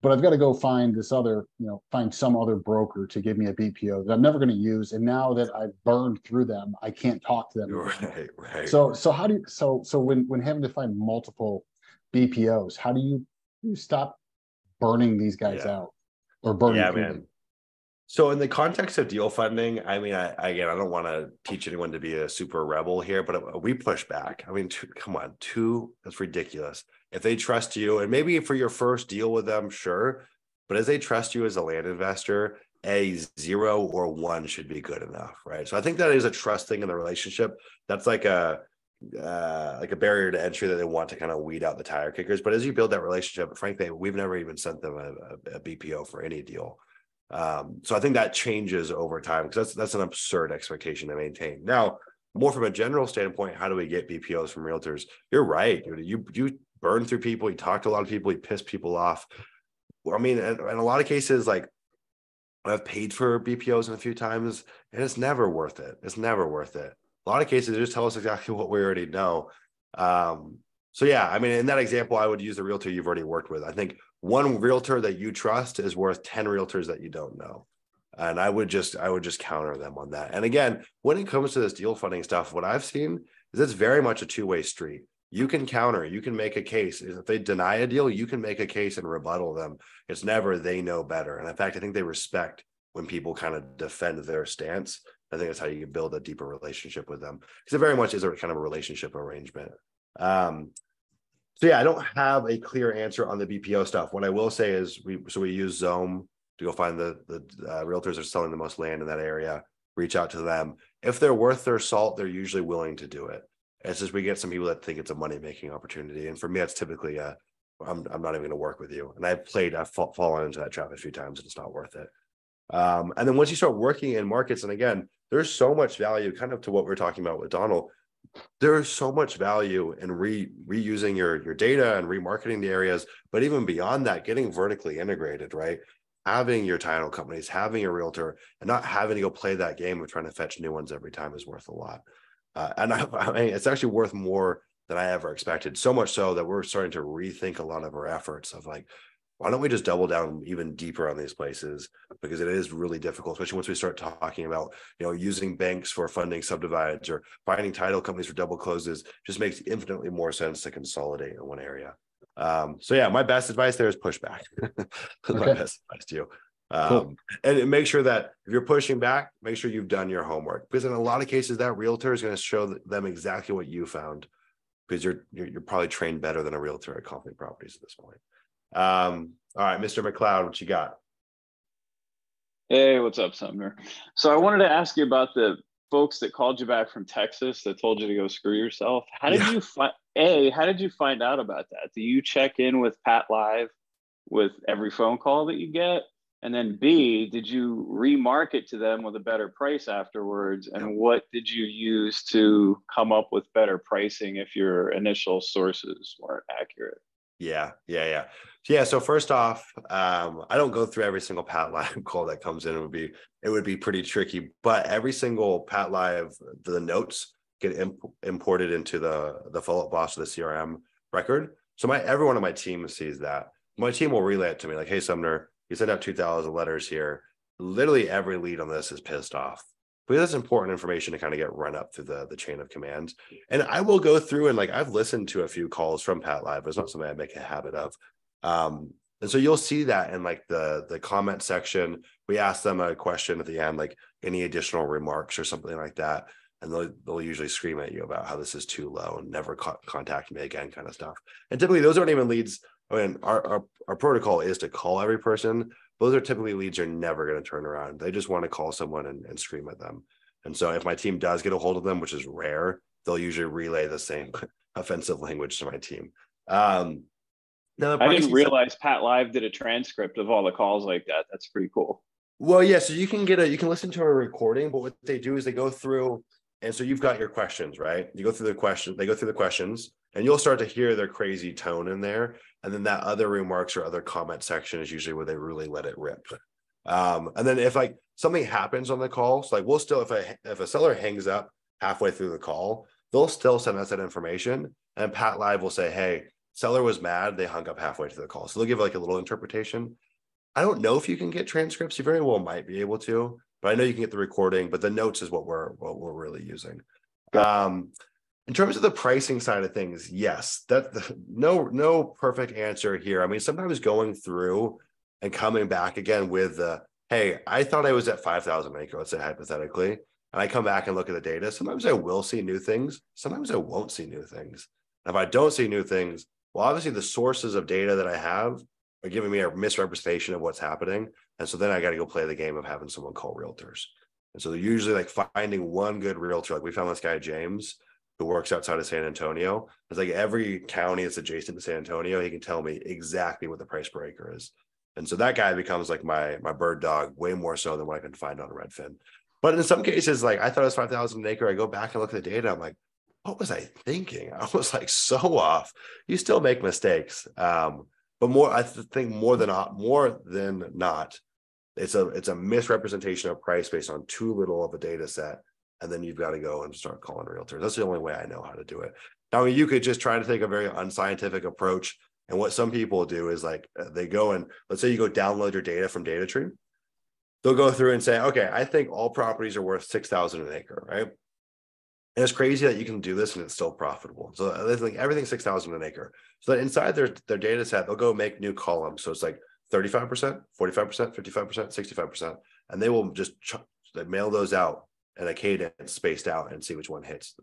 But I've got to go find this other, you know, find some other broker to give me a BPO that I'm never going to use. And now that I've burned through them, I can't talk to them. Right, right. So, so how do you, so, so when, when having to find multiple BPOs, how do you, you stop burning these guys Yeah. out or burning? yeah, man. them? So in the context of deal funding, I mean, I again, I don't want to teach anyone to be a super rebel here, but uh, we push back. I mean, two, come on, two, that's ridiculous. If they trust you, and maybe for your first deal with them, sure, but as they trust you as a land investor, a zero or one should be good enough, right? So I think that is a trust thing in the relationship. That's like a uh, like a barrier to entry that they want to kind of weed out the tire kickers. But as you build that relationship, frankly, we've never even sent them a, a, a BPO for any deal. Um, so I think that changes over time because that's that's an absurd expectation to maintain. Now, more from a general standpoint, how do we get BPOs from realtors? You're right. You you burn through people, you talk to a lot of people, you piss people off. I mean, in, in a lot of cases, like I've paid for BPOs a few times, and it's never worth it. It's never worth it. A lot of cases, they just tell us exactly what we already know. Um, so yeah, I mean, in that example, I would use the realtor you've already worked with. I think one realtor that you trust is worth 10 realtors that you don't know. And I would just, I would just counter them on that. And again, when it comes to this deal funding stuff, what I've seen is it's very much a two-way street. You can counter, you can make a case. If they deny a deal, you can make a case and rebuttal them. It's never they know better. And in fact, I think they respect when people kind of defend their stance. I think that's how you build a deeper relationship with them because it very much is a kind of a relationship arrangement. Um, so yeah, I don't have a clear answer on the BPO stuff. What I will say is we so we use Zome to go find the the uh, realtors that are selling the most land in that area. Reach out to them. If they're worth their salt, they're usually willing to do it. It's just we get some people that think it's a money making opportunity, and for me, it's typically a I'm I'm not even going to work with you. And I've played I've fa- fallen into that trap a few times, and it's not worth it. Um, and then once you start working in markets, and again, there's so much value, kind of to what we we're talking about with Donald there's so much value in re reusing your your data and remarketing the areas but even beyond that getting vertically integrated right? Having your title companies having a realtor and not having to go play that game of trying to fetch new ones every time is worth a lot. Uh, and I, I mean it's actually worth more than i ever expected so much so that we're starting to rethink a lot of our efforts of like why don't we just double down even deeper on these places? Because it is really difficult especially once we start talking about you know using banks for funding subdivides or finding title companies for double closes just makes infinitely more sense to consolidate in one area. Um so yeah my best advice there is push back. My best advice to you. Um Cool. and make sure that if you're pushing back make sure you've done your homework because in a lot of cases that realtor is going to show them exactly what you found because you're, you're you're probably trained better than a realtor at conflict properties at this point um, all right, Mr. McLeod, what you got? Hey, what's up, Sumner? So I wanted to ask you about the folks that called you back from Texas that told you to go screw yourself. How did Yeah. you find A, how did you find out about that? Do you check in with PATLive with every phone call that you get? And then B, did you remarket to them with a better price afterwards? And what did you use to come up with better pricing if your initial sources weren't accurate? Yeah, yeah, yeah. Yeah. So first off, um, I don't go through every single PATLive call that comes in. It would be it would be pretty tricky. But every single PATLive, the notes get imp- imported into the the Follow Up Boss of the CRM record. So my everyone on my team sees that. My team will relay it to me like, "Hey, Sumner, you sent out two thousand letters here. Literally every lead on this is pissed off." Because that's important information to kind of get run up through the the chain of commands. And I will go through and like I've listened to a few calls from PATLive. It's not something I make a habit of. Um, and so you'll see that in like the the comment section. We ask them a question at the end, like any additional remarks or something like that. And they'll, they'll usually scream at you about how this is too low and never co- contact me again, kind of stuff. And typically, those aren't even leads. I mean, our, our, our protocol is to call every person. Those are typically leads you're never going to turn around. They just want to call someone and, and scream at them. And so, if my team does get a hold of them, which is rare, they'll usually relay the same offensive language to my team. Um, now I didn't stuff- realize PATLive did a transcript of all the calls like that. That's pretty cool. Well, yeah. So you can get a you can listen to a recording, but what they do is they go through, and so you've got your questions, right? You go through the question, they go through the questions, and you'll start to hear their crazy tone in there, and then that other remarks or other comment section is usually where they really let it rip. Um, and then if like something happens on the call, so like we'll still if a if a seller hangs up halfway through the call, they'll still send us that information, and PATLive will say, "Hey, seller was mad, they hung up halfway through the call. So they'll give like a little interpretation. I don't know if you can get transcripts. You very well might be able to, but I know you can get the recording, but the notes is what we're what we're really using. Um, in terms of the pricing side of things, yes, that no no perfect answer here. I mean, sometimes going through and coming back again with the hey, I thought I was at five thousand acre, let's say hypothetically, and I come back and look at the data. Sometimes I will see new things. Sometimes I won't see new things. And if I don't see new things, well, obviously the sources of data that I have are giving me a misrepresentation of what's happening. And so then I got to go play the game of having someone call realtors. And so they're usually like finding one good realtor. Like we found this guy, James, who works outside of San Antonio. It's like every county that's adjacent to San Antonio, he can tell me exactly what the price per acre is. And so that guy becomes like my my bird dog way more so than what I can find on Redfin. But in some cases, like I thought it was 5,000 an acre. I go back and look at the data. I'm like, what was I thinking? I was like so off. You still make mistakes. Um, but more, I think more than not, more than not, it's a it's a misrepresentation of price based on too little of a data set. And then you've got to go and start calling realtors. That's the only way I know how to do it. Now, I mean, you could just try to take a very unscientific approach. And what some people do is like uh, they go and let's say you go download your data from DataTree. They'll go through and say, okay, I think all properties are worth 6,000 an acre, right? And it's crazy that you can do this and it's still profitable. So it's like everything 6,000 an acre. So that inside their, their data set, they'll go make new columns. So it's like 35%, 45%, 55%, 65%. And they will just ch- mail those out at a cadence spaced out and see which one hits.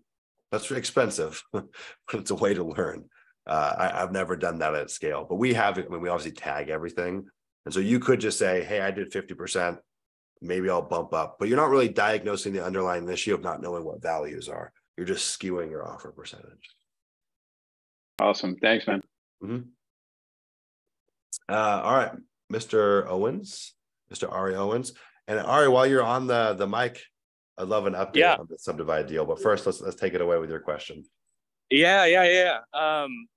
That's expensive, but it's a way to learn. Uh, I, have never done that at scale, but we have, I mean, we obviously tag everything. And so you could just say, hey, I did 50% maybe I'll bump up, but you're not really diagnosing the underlying issue of not knowing what values are. You're just skewing your offer percentage. Awesome. Thanks, man. Mm-hmm. Uh, all right, Mr. Owens, Mr. Ari Owens. And Ari, while you're on the, the mic, I'd love an update yeah. on the subdivide deal. But first, let's let's take it away with your question. Yeah, yeah, yeah. Um,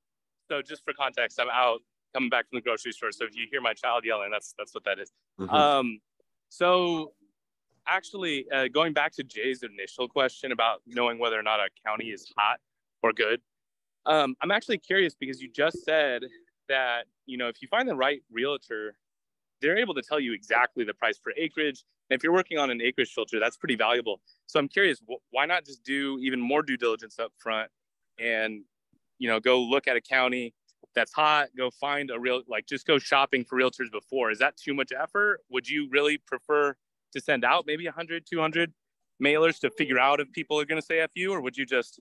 so just for context, I'm out coming back from the grocery store. So if you hear my child yelling, that's that's what that is. Mm-hmm. Um, so, actually, uh, going back to Jay's initial question about knowing whether or not a county is hot or good, um, I'm actually curious because you just said that you know if you find the right realtor, they're able to tell you exactly the price per acreage. And if you're working on an acreage filter, that's pretty valuable. So I'm curious, why not just do even more due diligence up front and you know go look at a county that's hot go find a real like just go shopping for realtors before is that too much effort would you really prefer to send out maybe 100 200 mailers to figure out if people are going to say f you or would you just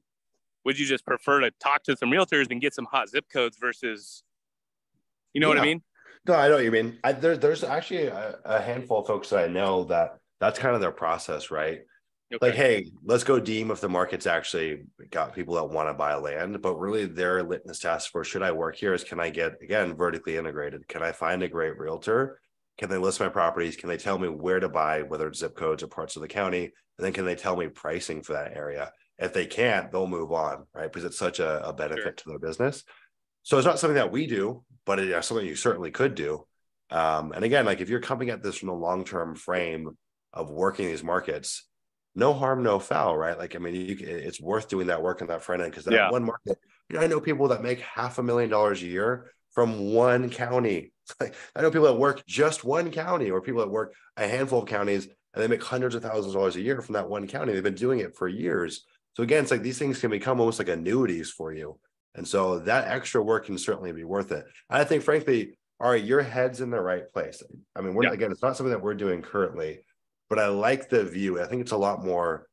would you just prefer to talk to some realtors and get some hot zip codes versus you know yeah. what i mean no i know what you mean I, there, there's actually a, a handful of folks that i know that that's kind of their process right Okay. Like, hey, let's go deem if the market's actually got people that want to buy land. But really, their litmus test for should I work here is can I get, again, vertically integrated? Can I find a great realtor? Can they list my properties? Can they tell me where to buy, whether it's zip codes or parts of the county? And then can they tell me pricing for that area? If they can't, they'll move on, right? Because it's such a, a benefit sure. to their business. So it's not something that we do, but it is something you certainly could do. Um, and again, like if you're coming at this from a long term frame of working these markets, no harm, no foul, right? Like, I mean, you, it's worth doing that work on that front end because that yeah. one market, you know, I know people that make half a million dollars a year from one county. Like, I know people that work just one county or people that work a handful of counties and they make hundreds of thousands of dollars a year from that one county. They've been doing it for years. So again, it's like these things can become almost like annuities for you. And so that extra work can certainly be worth it. And I think, frankly, all right, your head's in the right place. I mean, we're yeah. again, it's not something that we're doing currently, but I like the view. I think it's a lot more,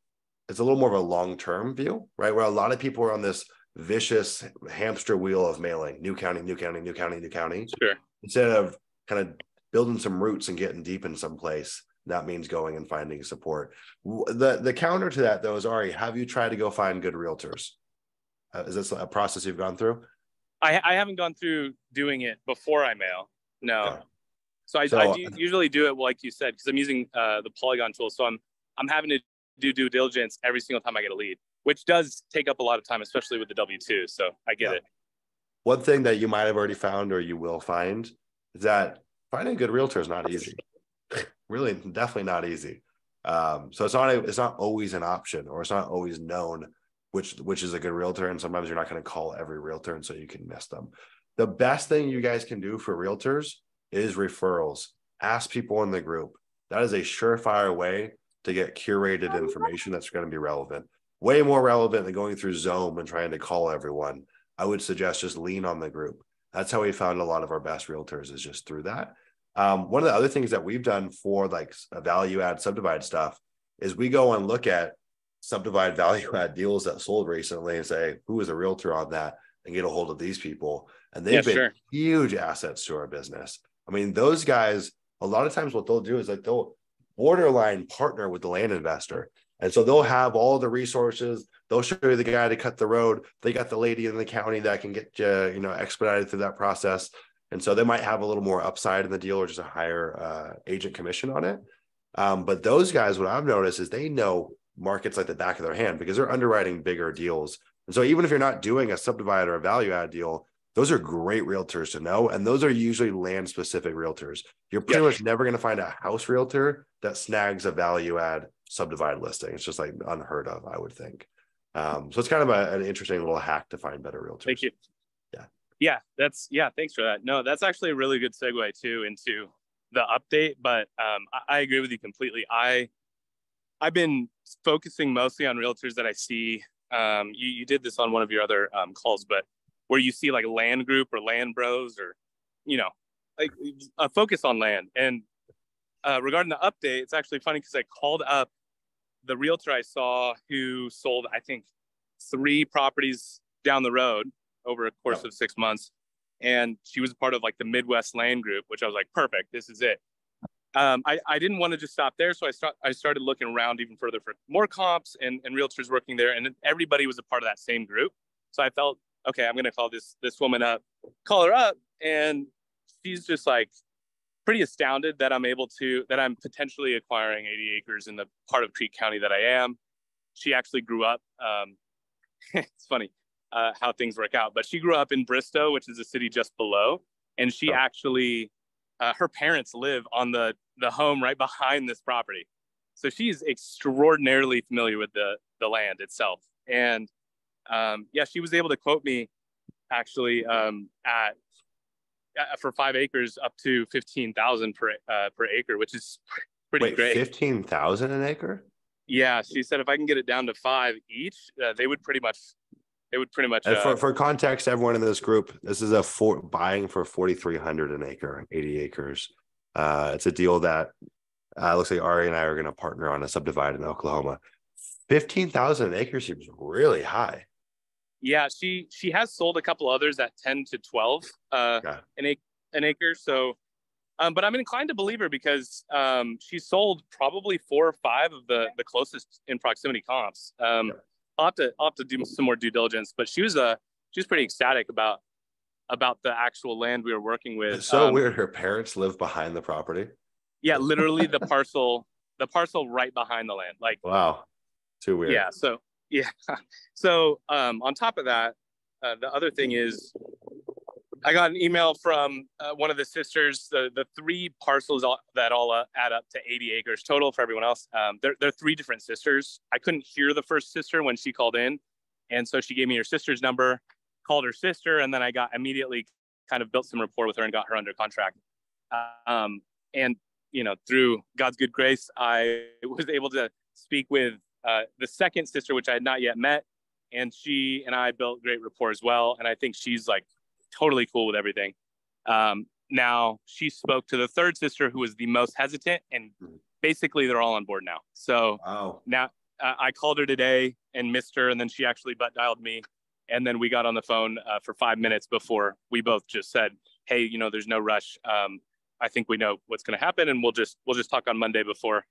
it's a little more of a long term view, right? Where a lot of people are on this vicious hamster wheel of mailing new county, new county, new county, new county. Sure. Instead of kind of building some roots and getting deep in some place, that means going and finding support. The the counter to that though is Ari, have you tried to go find good realtors? Uh, is this a process you've gone through? I, I haven't gone through doing it before I mail. No. Okay. So I, so, I do usually do it like you said because I'm using uh, the Polygon tool. So I'm I'm having to do due diligence every single time I get a lead, which does take up a lot of time, especially with the W two. So I get yeah. it. One thing that you might have already found or you will find is that finding a good realtor is not easy. really, definitely not easy. Um, so it's not a, it's not always an option or it's not always known. Which which is a good realtor, and sometimes you're not going to call every realtor, and so you can miss them. The best thing you guys can do for realtors is referrals. Ask people in the group. That is a surefire way to get curated information that's going to be relevant. Way more relevant than going through Zoom and trying to call everyone. I would suggest just lean on the group. That's how we found a lot of our best realtors is just through that. Um, one of the other things that we've done for like a value add subdivide stuff is we go and look at subdivide value add deals that sold recently and say who is a realtor on that? and get a hold of these people. And they've yeah, been sure. huge assets to our business. I mean those guys a lot of times what they'll do is like they'll borderline partner with the land investor. And so they'll have all the resources. They'll show you the guy to cut the road. They got the lady in the county that can get you you know expedited through that process. And so they might have a little more upside in the deal or just a higher uh, agent commission on it. Um, but those guys what i've noticed is they know markets like the back of their hand because they're underwriting bigger deals. And so even if you're not doing a subdivide or a value add deal, those are great realtors to know. And those are usually land specific realtors. You're pretty much never going to find a house realtor that snags a value add subdivide listing. It's just like unheard of, I would think. Um, so it's kind of a, an interesting little hack to find better realtors. Thank you. Yeah. Yeah. That's, yeah. Thanks for that. No, that's actually a really good segue too into the update. But um, I, I agree with you completely. I, I've been focusing mostly on realtors that I see. Um, you, you did this on one of your other um, calls, but where you see like land group or land bros or, you know, like a focus on land. And uh, regarding the update, it's actually funny because I called up the realtor I saw who sold, I think, three properties down the road over a course of six months. And she was part of like the Midwest Land Group, which I was like, perfect, this is it um, I, I didn't want to just stop there. So I, start, I started looking around even further for more comps and, and realtors working there. And everybody was a part of that same group. So I felt, okay, I'm going to call this, this woman up, call her up. And she's just like pretty astounded that I'm able to, that I'm potentially acquiring 80 acres in the part of Creek County that I am. She actually grew up. Um, it's funny uh, how things work out, but she grew up in Bristow, which is a city just below. And she oh. actually uh, her parents live on the the home right behind this property. So she's extraordinarily familiar with the the land itself. And um, yeah she was able to quote me actually um, at uh, for five acres up to 15,000 per uh, per acre which is pretty Wait, great. 15,000 an acre? Yeah she said if i can get it down to five each uh, they would pretty much it would pretty much. Uh, for, for context, everyone in this group, this is a for buying for 4,300 an acre, 80 acres. Uh, it's a deal that uh, looks like Ari and I are going to partner on a subdivide in Oklahoma. 15,000 an acre seems really high. Yeah, she she has sold a couple others at 10 to 12 uh, okay. an, ac- an acre. So, um, but I'm inclined to believe her because um, she sold probably four or five of the the closest in proximity comps. Um, yeah. I'll have to I'll have to do some more due diligence. But she was a uh, she was pretty ecstatic about about the actual land we were working with. It's so um, weird. Her parents live behind the property. Yeah, literally the parcel, the parcel right behind the land. Like wow, too weird. Yeah. So yeah. So um, on top of that, uh, the other thing is I got an email from uh, one of the sisters. The the three parcels all, that all uh, add up to 80 acres total for everyone else. Um, they're they're three different sisters. I couldn't hear the first sister when she called in, and so she gave me her sister's number, called her sister, and then I got immediately kind of built some rapport with her and got her under contract. Um, and you know, through God's good grace, I was able to speak with uh, the second sister, which I had not yet met, and she and I built great rapport as well. And I think she's like totally cool with everything. Um, now she spoke to the third sister who was the most hesitant, and mm-hmm. basically they're all on board now. So wow. now uh, I called her today and missed her, and then she actually butt dialed me, and then we got on the phone uh, for five minutes before we both just said, "Hey, you know, there's no rush. Um, I think we know what's going to happen, and we'll just we'll just talk on Monday before,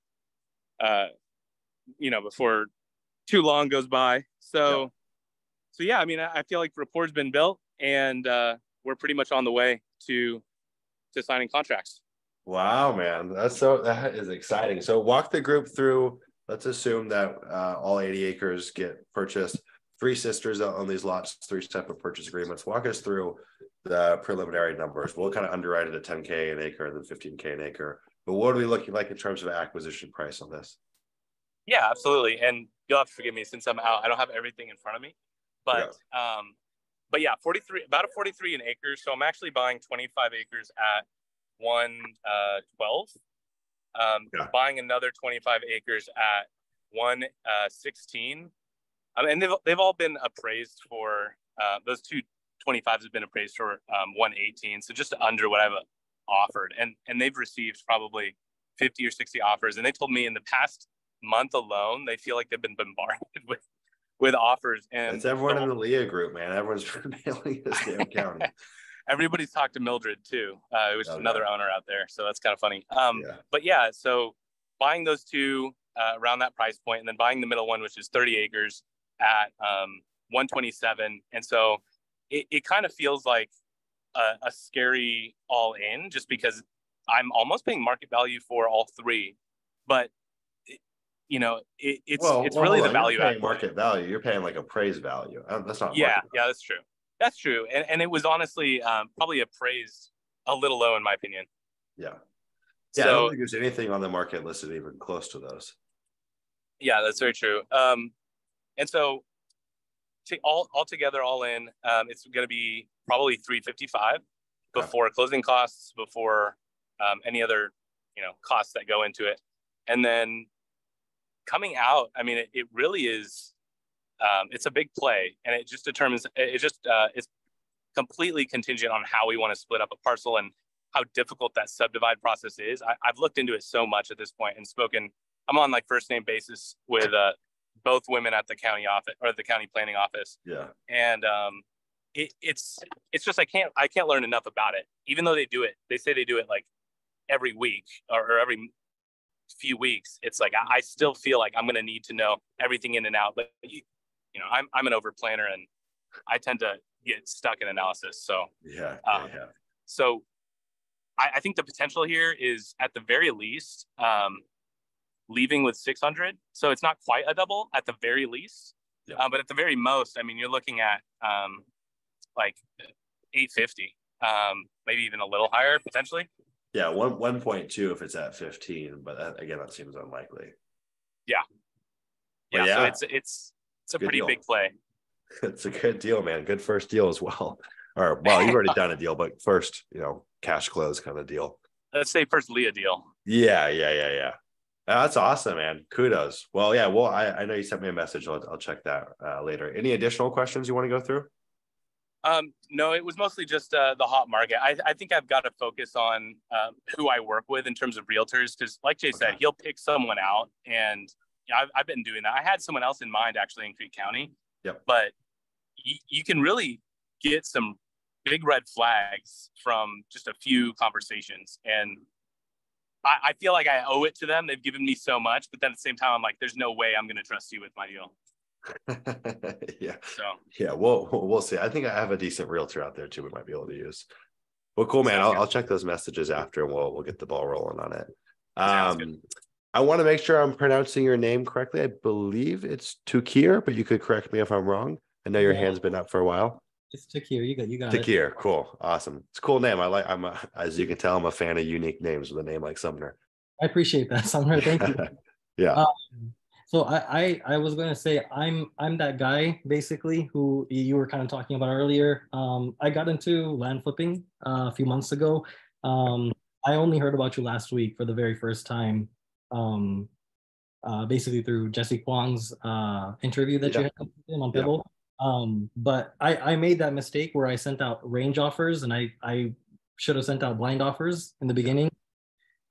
uh, you know, before too long goes by." So, yeah. so yeah, I mean, I, I feel like rapport's been built and uh, we're pretty much on the way to to signing contracts. Wow, man, that's so that is exciting. So walk the group through. Let's assume that uh, all 80 acres get purchased. Three sisters on these lots, three separate purchase agreements. Walk us through the preliminary numbers. We'll kind of underwrite it at 10k an acre and then 15k an acre. But what are we looking like in terms of acquisition price on this? Yeah, absolutely. And you'll have to forgive me since I'm out. I don't have everything in front of me, but yeah. um, but yeah, 43 about a 43 an acre. So I'm actually buying 25 acres at 112. Uh, um, yeah. buying another 25 acres at 116. Uh, um, and they've, they've all been appraised for uh, those two 25s have been appraised for um, 118. So just under what I've offered. And, and they've received probably 50 or 60 offers. And they told me in the past month alone, they feel like they've been bombarded with with offers. And it's everyone in the LIA group, man. Everyone's mailing this damn county. Everybody's talked to Mildred too, uh, is oh, another yeah. owner out there. So that's kind of funny. Um, yeah. But yeah, so buying those two uh, around that price point, and then buying the middle one, which is 30 acres at um, 127. And so it, it kind of feels like a, a scary all in, just because I'm almost paying market value for all three. But you know, it, it's well, it's well, really the value at market value. You're paying like appraised value. Um, that's not. Yeah, yeah, that's true. That's true, and and it was honestly um, probably appraised a little low in my opinion. Yeah. Yeah, so, I don't think there's anything on the market listed even close to those. Yeah, that's very true. Um, and so, to all all together, all in, um, it's going to be probably 355 before okay. closing costs, before um, any other you know costs that go into it, and then coming out, I mean, it, it really is. Um, it's a big play, and it just determines. It just uh, it's completely contingent on how we want to split up a parcel and how difficult that subdivide process is. I, have looked into it so much at this point and spoken. I'm on like first name basis with uh, both women at the county office or the county planning office. Yeah, and um, it, it's it's just I can't I can't learn enough about it. Even though they do it, they say they do it like every week or, or every few weeks, it's like I, I still feel like I'm going to need to know everything in and out. But you, you know, I'm I'm an over planner and I tend to get stuck in analysis. So yeah, um, yeah. So I, I, think the potential here is at the very least um, leaving with 600. So it's not quite a double at the very least, yeah. uh, but at the very most, I mean, you're looking at um, like 850, um, maybe even a little higher potentially. Yeah, one one point two if it's at fifteen, but that, again, that seems unlikely. Yeah, yeah. yeah. So it's it's it's a good pretty deal. big play. It's a good deal, man. Good first deal as well. Or well, you've already done a deal, but first, you know, cash close kind of deal. Let's say first LIA deal. Yeah, yeah, yeah, yeah. That's awesome, man. Kudos. Well, yeah. Well, I, I know you sent me a message. I'll, I'll check that uh, later. Any additional questions you want to go through? Um, no, it was mostly just uh, the hot market. I, I think I've got to focus on um, who I work with in terms of realtors because, like Jay said, he'll pick someone out, and you know, I've, I've been doing that. I had someone else in mind actually in Creek County. Yep. But y- you can really get some big red flags from just a few conversations, and I, I feel like I owe it to them. They've given me so much, but then at the same time, I'm like, there's no way I'm going to trust you with my deal. yeah. So yeah, we'll we'll see. I think I have a decent realtor out there too. We might be able to use. Well, cool, man. I'll, I'll check those messages after, and we'll we'll get the ball rolling on it. Um, I want to make sure I'm pronouncing your name correctly. I believe it's Tukir, but you could correct me if I'm wrong. I know your yeah. hand's been up for a while. It's Takir. You got you got Takir. It. Cool. Awesome. It's a cool name. I like I'm a, as you can tell, I'm a fan of unique names with a name like Sumner. I appreciate that, Sumner. Thank you. yeah. Um, so I, I, I was going to say I'm I'm that guy basically who you were kind of talking about earlier. Um, I got into land flipping uh, a few months ago. Um, I only heard about you last week for the very first time. Um, uh, basically through Jesse Kwong's uh, interview that yeah. you had on Pibble. Yeah. Um, but I, I made that mistake where I sent out range offers and I, I should have sent out blind offers in the beginning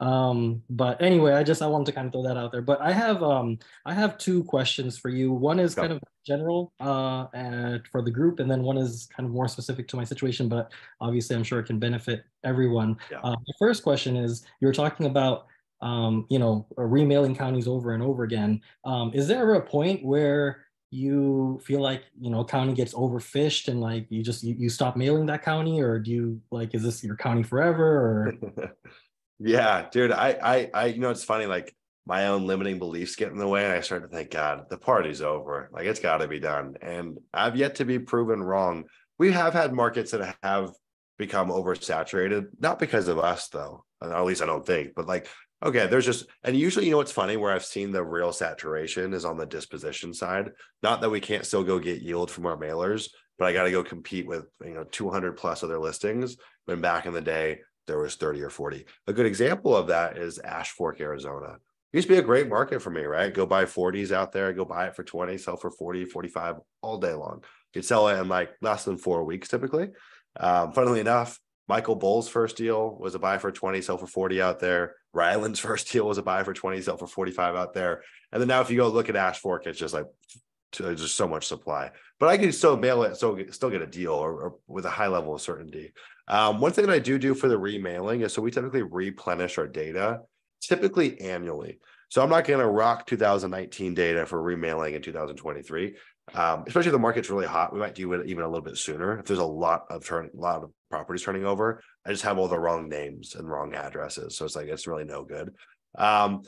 um but anyway i just i wanted to kind of throw that out there. But i have um i have two questions for you. One is kind of general uh and for the group and then one is kind of more specific to my situation but obviously i'm sure it can benefit everyone. Yeah. uh, the first question is you're talking about um you know remailing counties over and over again. Um is there ever a point where you feel like you know a county gets overfished and like you just you, you stop mailing that county or do you like is this your county forever or Yeah, dude. I, I, I, you know, it's funny. Like my own limiting beliefs get in the way, and I start to think, God, the party's over. Like it's got to be done. And I've yet to be proven wrong. We have had markets that have become oversaturated, not because of us, though. At least I don't think. But like Okay, there's just and usually you know what's funny where I've seen the real saturation is on the disposition side. Not that we can't still go get yield from our mailers, but I got to go compete with you know 200 plus other listings. When back in the day there was 30 or 40. A good example of that is Ash Fork, Arizona. It used to be a great market for me, right? Go buy 40s out there, go buy it for 20, sell for 40, 45 all day long. You could sell it in like less than four weeks typically. Um, funnily enough, Michael Bull's first deal was a buy for 20, sell for 40 out there. Ryland's first deal was a buy for 20, sell for 45 out there. And then now if you go look at Ash Fork, it's just like just so much supply. But I can still mail it, so still get a deal or, or with a high level of certainty. Um, one thing that I do do for the remailing is so we typically replenish our data typically annually. So I'm not going to rock 2019 data for remailing in 2023. Um, especially if the market's really hot, we might do it even a little bit sooner. If there's a lot of turn, a lot of properties turning over, I just have all the wrong names and wrong addresses, so it's like it's really no good. Um,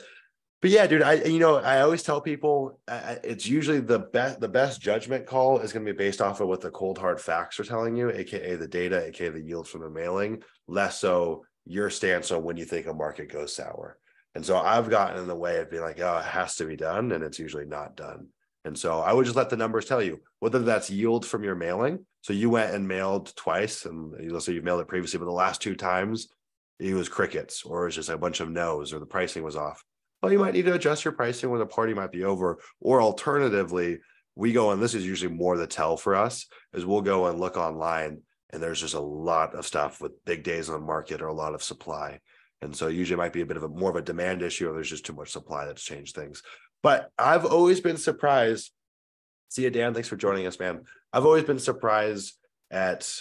but yeah, dude, I you know I always tell people uh, it's usually the best the best judgment call is going to be based off of what the cold hard facts are telling you, aka the data, aka the yields from the mailing, less so your stance on when you think a market goes sour. And so I've gotten in the way of being like, oh, it has to be done, and it's usually not done. And so I would just let the numbers tell you whether that's yield from your mailing. So you went and mailed twice, and let's say you mailed it previously, but the last two times it was crickets, or it was just a bunch of no's, or the pricing was off. Well, you might need to adjust your pricing when the party might be over, or alternatively, we go and this is usually more the tell for us is we'll go and look online and there's just a lot of stuff with big days on the market or a lot of supply and so usually it might be a bit of a more of a demand issue or there's just too much supply that's changed things but I've always been surprised. See you, Dan. Thanks for joining us, man. I've always been surprised at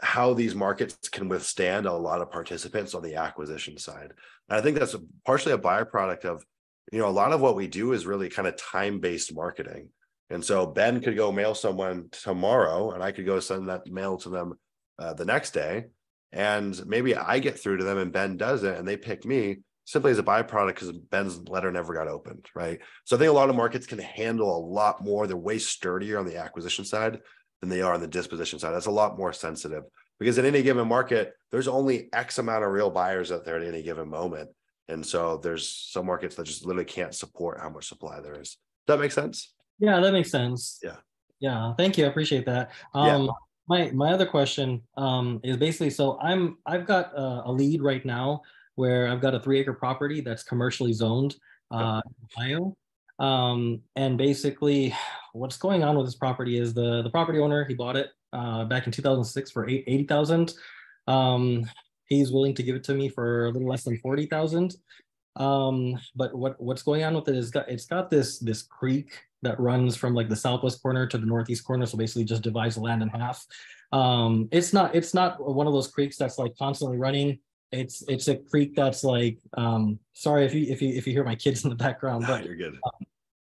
how these markets can withstand a lot of participants on the acquisition side. And I think that's partially a byproduct of, you know, a lot of what we do is really kind of time-based marketing. And so Ben could go mail someone tomorrow, and I could go send that mail to them uh, the next day. And maybe I get through to them, and Ben does it, and they pick me simply as a byproduct because Ben's letter never got opened, right? So I think a lot of markets can handle a lot more. They're way sturdier on the acquisition side than they are on the disposition side. That's a lot more sensitive because in any given market, there's only X amount of real buyers out there at any given moment. And so there's some markets that just literally can't support how much supply there is. Does that make sense? Yeah, that makes sense. Yeah. Yeah. Thank you. I appreciate that. Um, yeah. my my other question um, is basically so I'm I've got a, a lead right now where I've got a three acre property that's commercially zoned uh, in Ohio. Um, and basically, what's going on with this property is the, the property owner, he bought it uh, back in 2006 for 80,000. Um, he's willing to give it to me for a little less than 40,000. Um, but what, what's going on with it is got, it's got this, this creek that runs from like the southwest corner to the northeast corner. So basically just divides the land in half. Um, it's not, it's not one of those creeks that's like constantly running it's it's a creek that's like um sorry if you if you if you hear my kids in the background but you're good.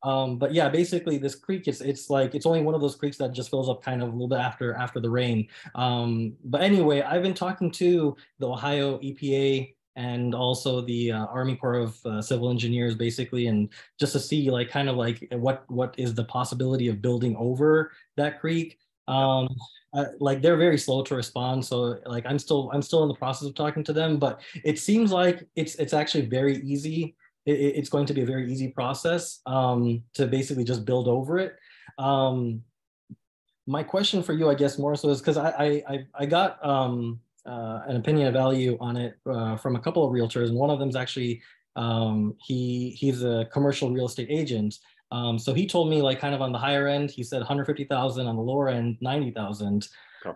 um, um, but yeah basically this creek is it's like it's only one of those creeks that just fills up kind of a little bit after after the rain. Um but anyway i've been talking to the Ohio EPA and also the uh, army corps of uh, civil engineers basically and just to see like kind of like what what is the possibility of building over that creek um like they're very slow to respond so like i'm still i'm still in the process of talking to them but it seems like it's it's actually very easy. It, it's going to be a very easy process um to basically just build over it. Um my question for you i guess more so is because I, I i got um uh, an opinion of value on it uh, from a couple of realtors and one of them is actually um he he's a commercial real estate agent um, so he told me like kind of on the higher end, he said 150,000 on the lower end, 90,000.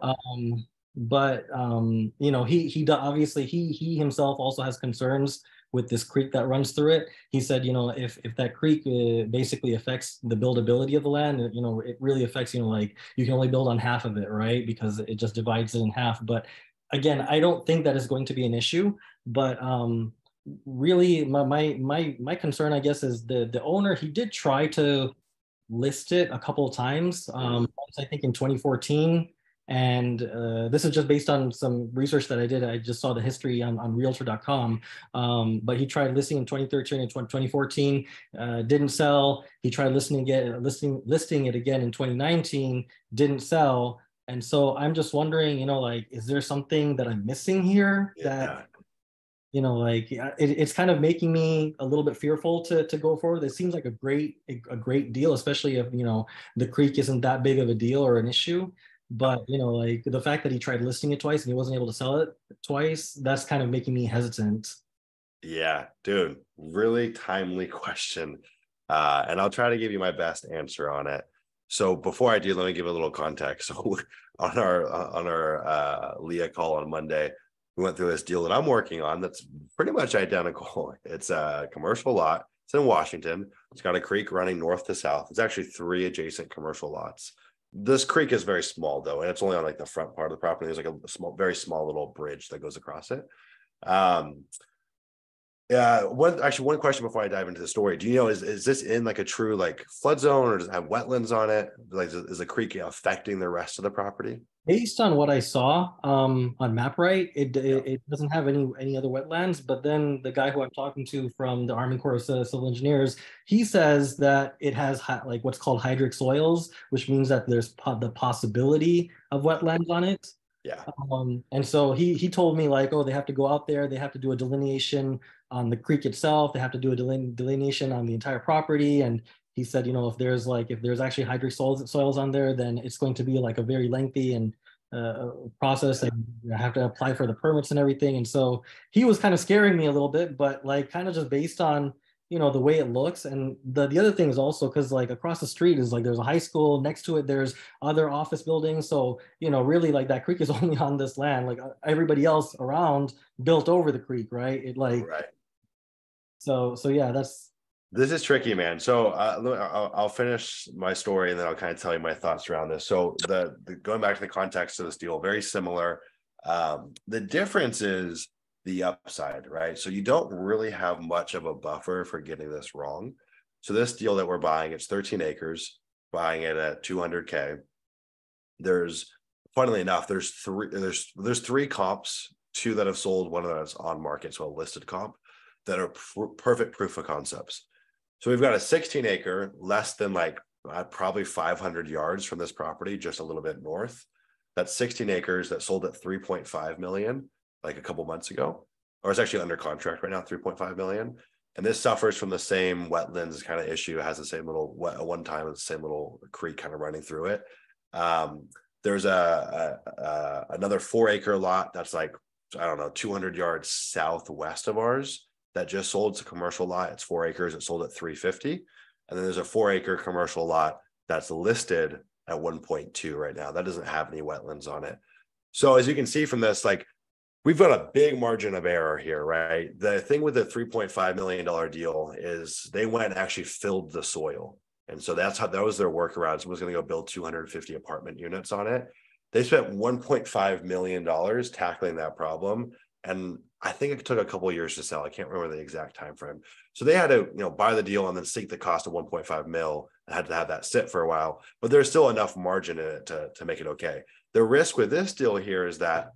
Um, but um, you know, he he obviously he he himself also has concerns with this creek that runs through it. He said, you know, if if that creek uh, basically affects the buildability of the land, you know, it really affects, you know, like you can only build on half of it, right? Because it just divides it in half. But again, I don't think that is going to be an issue. But um, really my, my my my concern i guess is the the owner he did try to list it a couple of times um i think in 2014 and uh, this is just based on some research that i did. I just saw the history on, on realtor.com um, but he tried listing in 2013 and 2014 uh, didn't sell. He tried listing again listing listing it again in 2019 didn't sell. And so i'm just wondering you know like is there something that i'm missing here yeah. that you know, like it, it's kind of making me a little bit fearful to to go forward. It seems like a great a great deal, especially if you know the creek isn't that big of a deal or an issue. But you know, like the fact that he tried listing it twice and he wasn't able to sell it twice, that's kind of making me hesitant. Yeah, dude, really timely question. Uh, and I'll try to give you my best answer on it. So before I do, let me give a little context. So on our on our uh, LIA call on Monday, we went through this deal that I'm working on that's pretty much identical. It's a commercial lot. It's in Washington. It's got a creek running north to south. It's actually three adjacent commercial lots. This creek is very small though, and it's only on like the front part of the property. There's like a small, very small little bridge that goes across it. Um, yeah, one actually one question before I dive into the story. Do you know is is this in like a true like flood zone or does it have wetlands on it? Like is the creek affecting the rest of the property? Based on what I saw um, on MapRight, it, it, it doesn't have any any other wetlands. But then the guy who I'm talking to from the Army Corps of Civil Engineers, he says that it has like what's called hydric soils, which means that there's po- the possibility of wetlands on it. Yeah. Um, and so he he told me like, oh, they have to go out there, they have to do a delineation on the creek itself, they have to do a deline- delineation on the entire property. And he said, you know, if there's like if there's actually hydric soils soils on there, then it's going to be like a very lengthy and uh, process and you have to apply for the permits and everything. And so he was kind of scaring me a little bit, but like kind of just based on you know the way it looks. And the the other thing is also because like across the street is like there's a high school next to it there's other office buildings. So you know really like that creek is only on this land. Like uh, everybody else around built over the creek right? It like right. So so yeah that's this is tricky man. So uh, I'll, I'll finish my story and then i'll kind of tell you my thoughts around this. So the, the going back to the context of this deal very similar. Um, the difference is the upside, right? So you don't really have much of a buffer for getting this wrong. So this deal that we're buying, it's 13 acres, buying it at 200k. There's, funnily enough, there's three there's there's three comps, two that have sold, one that's on market, so a listed comp that are pr- perfect proof of concepts. So we've got a 16 acre, less than like uh, probably 500 yards from this property, just a little bit north. That's 16 acres that sold at 3.5 million like a couple months ago, or it's actually under contract right now, 3.5 million. And this suffers from the same wetlands kind of issue. It has the same little wet, one time, the same little creek kind of running through it. Um, there's a, a, a, another four acre lot that's like I don't know 200 yards southwest of ours that just sold. It's a commercial lot. It's four acres. It sold at 350. And then there's a four acre commercial lot that's listed at 1.2 right now. That doesn't have any wetlands on it. So as you can see from this, like we've got a big margin of error here, right? The thing with the $3.5 million deal is they went and actually filled the soil. And so that's how that was their workaround. Someone's going to go build 250 apartment units on it. They spent $1.5 million tackling that problem. And I think it took a couple years to sell. I can't remember the exact time frame. So they had to, you know, buy the deal and then sink the cost of 1.5 mil and had to have that sit for a while. But there's still enough margin in it to, to make it okay. The risk with this deal here is that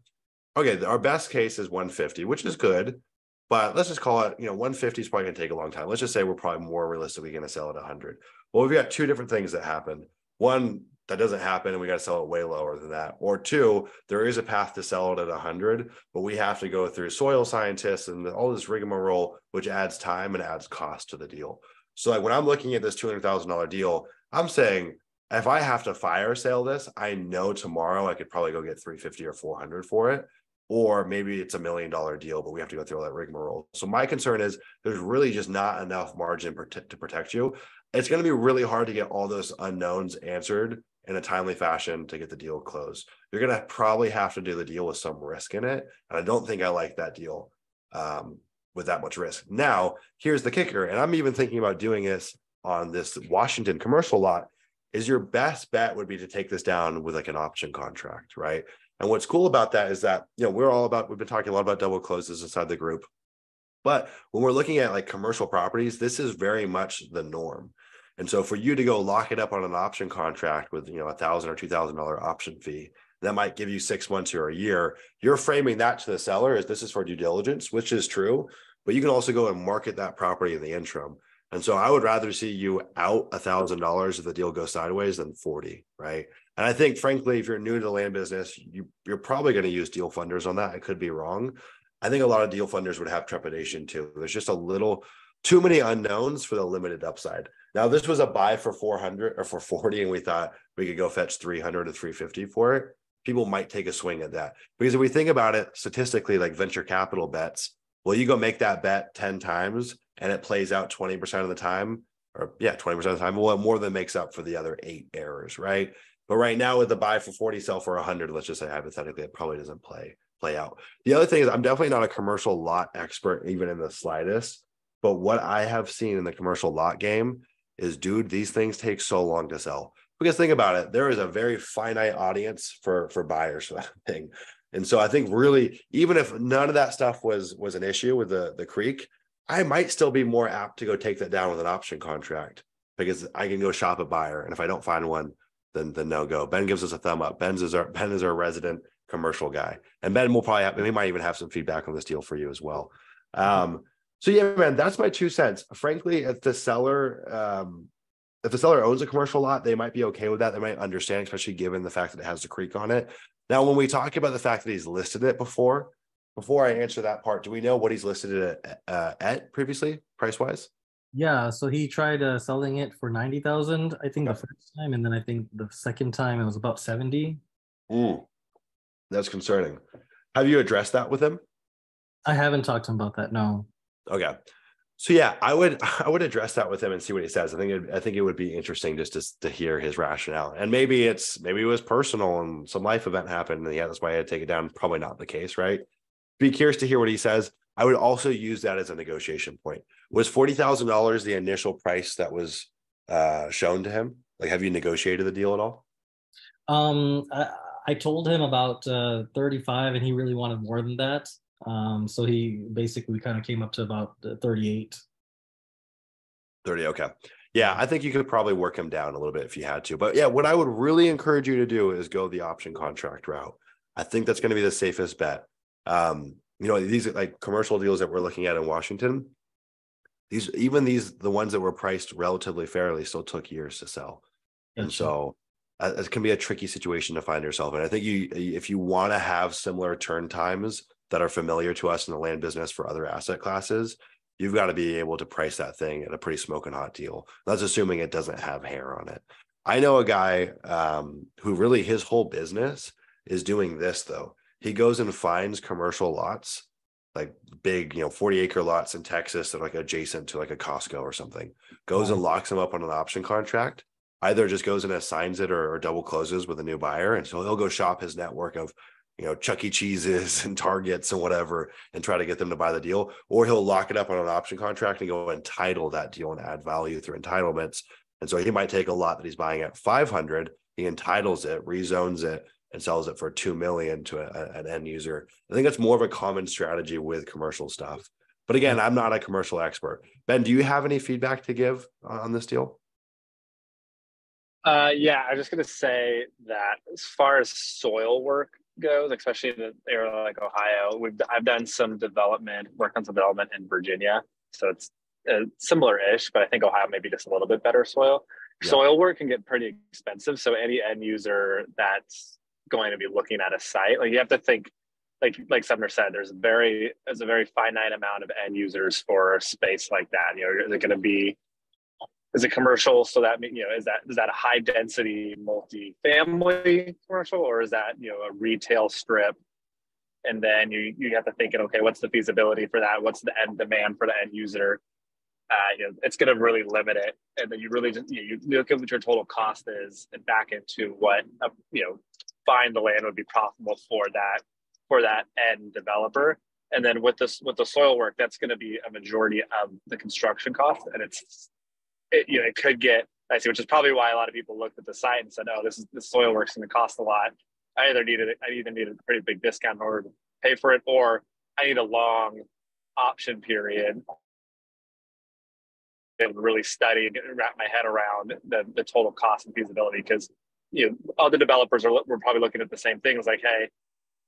okay, our best case is 150, which is good, but let's just call it, you know, 150 is probably going to take a long time. Let's just say we're probably more realistically going to sell it 100. Well, we've got two different things that happen. One, that doesn't happen and we got to sell it way lower than that. Or two, there is a path to sell it at 100, but we have to go through soil scientists and all this rigmarole, which adds time and adds cost to the deal. So, like when I'm looking at this $200,000 deal, I'm saying if I have to fire sale this, I know tomorrow I could probably go get 350 or 400 for it or maybe it's a million dollar deal, but we have to go through all that rigmarole. So my concern is there's really just not enough margin to protect you. It's going to be really hard to get all those unknowns answered in a timely fashion to get the deal closed. You're going to probably have to do the deal with some risk in it, and I don't think I like that deal um, with that much risk. Now, here's the kicker, and I'm even thinking about doing this on this Washington commercial lot. Is your best bet would be to take this down with like an option contract, right? And what's cool about that is that, you know, we're all about, we've been talking a lot about double closes inside the group. But when we're looking at like commercial properties, this is very much the norm. And so for you to go lock it up on an option contract with, you know, a thousand or two thousand dollar option fee, that might give you six months or a year. You're framing that to the seller as this is for due diligence, which is true. But you can also go and market that property in the interim. And so I would rather see you out a thousand dollars if the deal goes sideways than 40, right? And I think, frankly, if you're new to the land business, you, you're probably going to use deal funders on that. I could be wrong. I think a lot of deal funders would have trepidation too. There's just a little too many unknowns for the limited upside. Now, this was a buy for 400 or for 40, and we thought we could go fetch 300 to 350 for it. People might take a swing at that because if we think about it statistically, like venture capital bets, well, you go make that bet 10 times and it plays out 20% of the time, or yeah, 20% of the time. Well, it more than makes up for the other eight errors, right? But right now, with the buy for 40, sell for 100, let's just say hypothetically, it probably doesn't play play out. The other thing is, I'm definitely not a commercial lot expert, even in the slightest. But what I have seen in the commercial lot game is, dude, these things take so long to sell. Because think about it, there is a very finite audience for for buyers for that thing. And so I think really, even if none of that stuff was was an issue with the the creek, I might still be more apt to go take that down with an option contract because I can go shop a buyer. And if I don't find one, then then no go. Ben gives us a thumb up. Ben's is our Ben is our resident commercial guy. And Ben will probably have, he might even have some feedback on this deal for you as well. Um, so yeah, man, that's my two cents. Frankly, if the seller, um, if the seller owns a commercial lot, they might be okay with that. They might understand, especially given the fact that it has the creek on it. Now, when we talk about the fact that he's listed it before, before I answer that part, do we know what he's listed it at, uh, at previously, price wise? Yeah, so he tried uh, selling it for ninety thousand, I think, the first time, and then I think the second time it was about seventy. Mm. That's concerning. Have you addressed that with him? I haven't talked to him about that. No. Okay. So yeah, I would I would address that with him and see what he says. I think it, I think it would be interesting just to, to hear his rationale. And maybe it's maybe it was personal and some life event happened and yeah, that's why I had to take it down. Probably not the case, right? Be curious to hear what he says. I would also use that as a negotiation point. Was forty thousand dollars the initial price that was uh, shown to him? Like, have you negotiated the deal at all? Um, I, I told him about uh, 35 and he really wanted more than that. Um, so he basically kind of came up to about 38. 30, okay. Yeah, I think you could probably work him down a little bit if you had to. But yeah, what I would really encourage you to do is go the option contract route. I think that's going to be the safest bet. Um, you know, these like commercial deals that we're looking at in Washington, these even these the ones that were priced relatively fairly still took years to sell. And so uh, it can be a tricky situation to find yourself in. I think you, if you want to have similar turn times that are familiar to us in the land business for other asset classes, you've got to be able to price that thing at a pretty smoking hot deal. That's assuming it doesn't have hair on it. I know a guy um, who really his whole business is doing this though. He goes and finds commercial lots, like big, you know, 40 acre lots in Texas that are like adjacent to like a Costco or something, goes and locks them up on an option contract either just goes and assigns it or, or, double closes with a new buyer. And so he'll go shop his network of, you know, Chuck E. Cheese's and Targets and whatever and try to get them to buy the deal. Or he'll lock it up on an option contract and go entitle that deal and add value through entitlements. And so he might take a lot that he's buying at 500, he entitles it, rezones it, and sells it for 2 million to a, an end user. I think that's more of a common strategy with commercial stuff. But again, I'm not a commercial expert. Ben, do you have any feedback to give on this deal? Uh, yeah, I'm just gonna say that as far as soil work goes, especially in the area like Ohio, we've I've done some development work on some development in Virginia, so it's uh, similar-ish, but I think Ohio maybe just a little bit better soil. Yeah. Soil work can get pretty expensive, so any end user that's going to be looking at a site, like you have to think, like like Sumner said, there's a very there's a very finite amount of end users for space like that. You know, is it going to be is it commercial? So that you know is that is that a high density multi-family commercial or is that you know a retail strip? And then you you have to think okay what's the feasibility for that? What's the end demand for the end user? Uh, you know, it's going to really limit it. And then you really just you, know, you look at what your total cost is and back into what a, you know find the land would be profitable for that for that end developer and then with this with the soil work that's going to be a majority of the construction cost and it's it, you know, it could get I see, which is probably why a lot of people looked at the site and said, "Oh, this is this soil work's going to cost a lot." I either needed I either needed a pretty big discount in order to pay for it, or I need a long option period and really study and wrap my head around the, the total cost and feasibility because you know other developers are we're probably looking at the same things like hey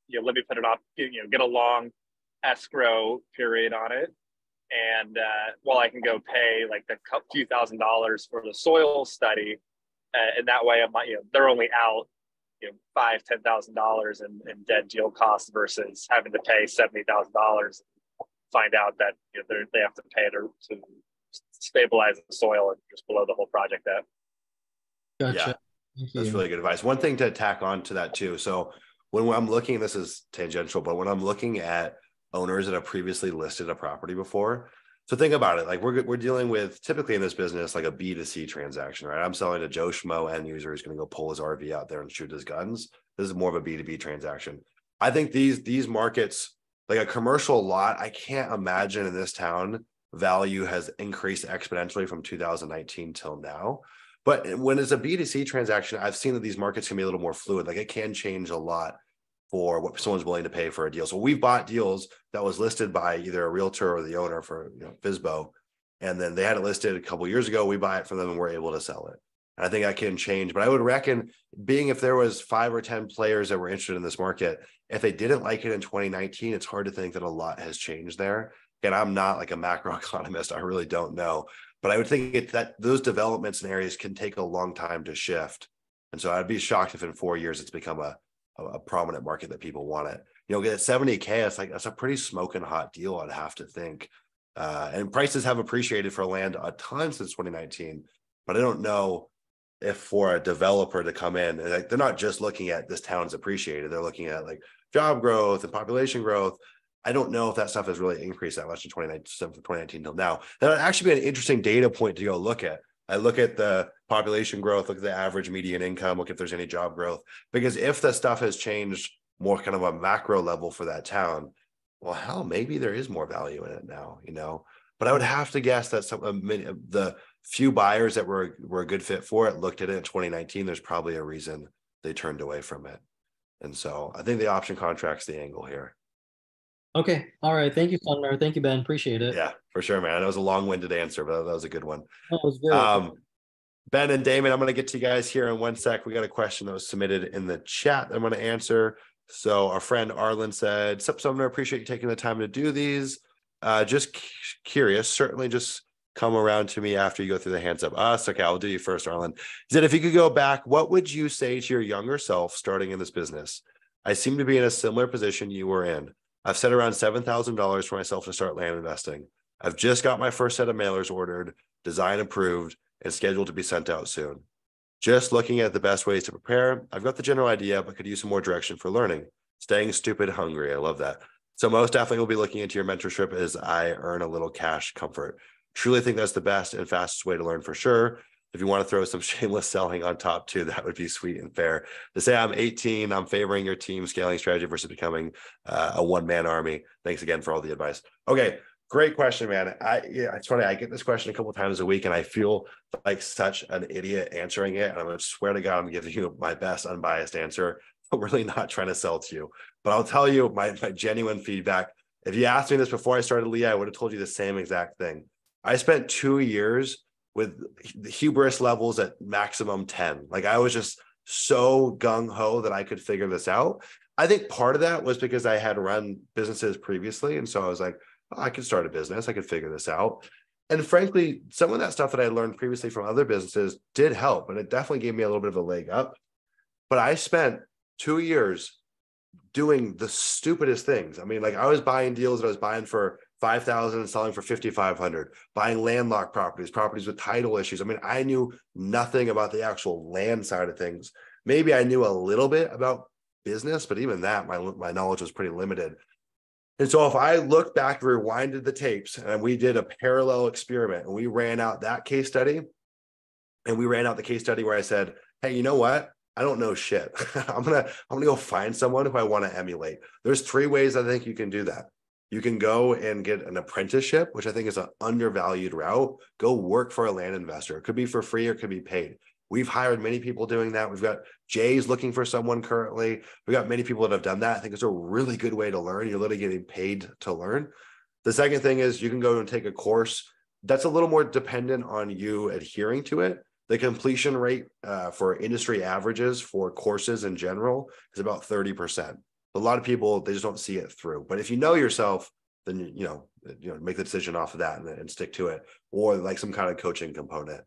you know let me put it off, you know get a long escrow period on it and uh, well, I can go pay like the few thousand dollars for the soil study, uh, and that way, I'm you know they're only out you know five ten thousand dollars in, in dead deal costs versus having to pay seventy thousand dollars find out that you know, they have to pay to, to stabilize the soil and just below the whole project out. Gotcha. That's really good advice. One thing to tack on to that too. So when I'm looking, this is tangential, but when I'm looking at owners that have previously listed a property before, so think about it. Like we're we're dealing with typically in this business like a B 2 C transaction, right? I'm selling to Joe Schmo end user who's going to go pull his RV out there and shoot his guns. This is more of a B 2 B transaction. I think these these markets, like a commercial lot, I can't imagine in this town value has increased exponentially from 2019 till now. But when it's a B2C transaction, I've seen that these markets can be a little more fluid. Like it can change a lot for what someone's willing to pay for a deal. So we've bought deals that was listed by either a realtor or the owner for you know FSBO, and then they had it listed a couple years ago. We buy it from them and we're able to sell it. And I think that can change. But I would reckon, being if there was five or ten players that were interested in this market, if they didn't like it in 2019, it's hard to think that a lot has changed there. And I'm not like a macro economist. I really don't know. But I would think it, that those developments and areas can take a long time to shift. And so I'd be shocked if in four years it's become a, a, a prominent market that people want it. You know, get 70K, it's like that's a pretty smoking hot deal, I'd have to think. Uh, and prices have appreciated for land a ton since 2019. But I don't know if for a developer to come in, like they're not just looking at this town's appreciated, they're looking at like job growth and population growth. I don't know if that stuff has really increased that much in 2019, from 2019 till now. That would actually be an interesting data point to go look at. I look at the population growth, look at the average median income, look if there's any job growth. Because if the stuff has changed more kind of a macro level for that town, well, hell, maybe there is more value in it now, you know. But I would have to guess that some uh, of uh, the few buyers that were were a good fit for it looked at it in 2019. There's probably a reason they turned away from it. And so I think the option contract's the angle here. Okay. All right. Thank you, Sumner. Thank you, Ben. Appreciate it. Yeah, for sure, man. That was a long-winded answer, but that was a good one. That was good. Um, ben and Damon, I'm going to get to you guys here in one sec. We got a question that was submitted in the chat I'm going to answer. So our friend Arlen said, Sup, Sumner, appreciate you taking the time to do these. Uh, just curious, certainly just come around to me after you go through the hands up us. Okay, I'll do you first, Arlen. He said, if you could go back, what would you say to your younger self starting in this business? I seem to be in a similar position you were in. I've set around $7,000 for myself to start land investing. I've just got my first set of mailers ordered, design approved, and scheduled to be sent out soon. Just looking at the best ways to prepare, I've got the general idea, but could use some more direction for learning. Staying stupid hungry. I love that. So, most definitely will be looking into your mentorship as I earn a little cash comfort. Truly think that's the best and fastest way to learn for sure if you want to throw some shameless selling on top too, that would be sweet and fair. To say I'm 18, I'm favoring your team scaling strategy versus becoming uh, a one man army. Thanks again for all the advice. Okay, great question, man. I yeah, it's funny. I get this question a couple times a week, and I feel like such an idiot answering it. And I'm gonna swear to God, I'm giving you my best unbiased answer. I'm really not trying to sell to you, but I'll tell you my, my genuine feedback. If you asked me this before I started LIA, I would have told you the same exact thing. I spent two years with hubris levels at maximum 10. Like I was just so gung ho that I could figure this out. I think part of that was because I had run businesses previously. And so I was like, oh, I could start a business, I could figure this out. And frankly, some of that stuff that I learned previously from other businesses did help. And it definitely gave me a little bit of a leg up. But I spent two years doing the stupidest things. I mean, like I was buying deals that I was buying for 5,000 and selling for 5,500, buying landlocked properties, properties with title issues. I mean, I knew nothing about the actual land side of things. Maybe I knew a little bit about business, but even that, my, my knowledge was pretty limited. And so if I look back, rewinded the tapes, and we did a parallel experiment, and we ran out that case study, and we ran out the case study where I said, "Hey, you know what? I don't know shit. I'm gonna I'm gonna go find someone who I want to emulate." There's three ways I think you can do that. You can go and get an apprenticeship, which I think is an undervalued route. Go work for a land investor. It could be for free or it could be paid. We've hired many people doing that. We've got Jay's looking for someone currently. We've got many people that have done that. I think it's a really good way to learn. You're literally getting paid to learn. The second thing is you can go and take a course that's a little more dependent on you adhering to it. The completion rate uh, for industry averages for courses in general is about 30% a lot of people they just don't see it through but if you know yourself then you know you know make the decision off of that and, and stick to it or like some kind of coaching component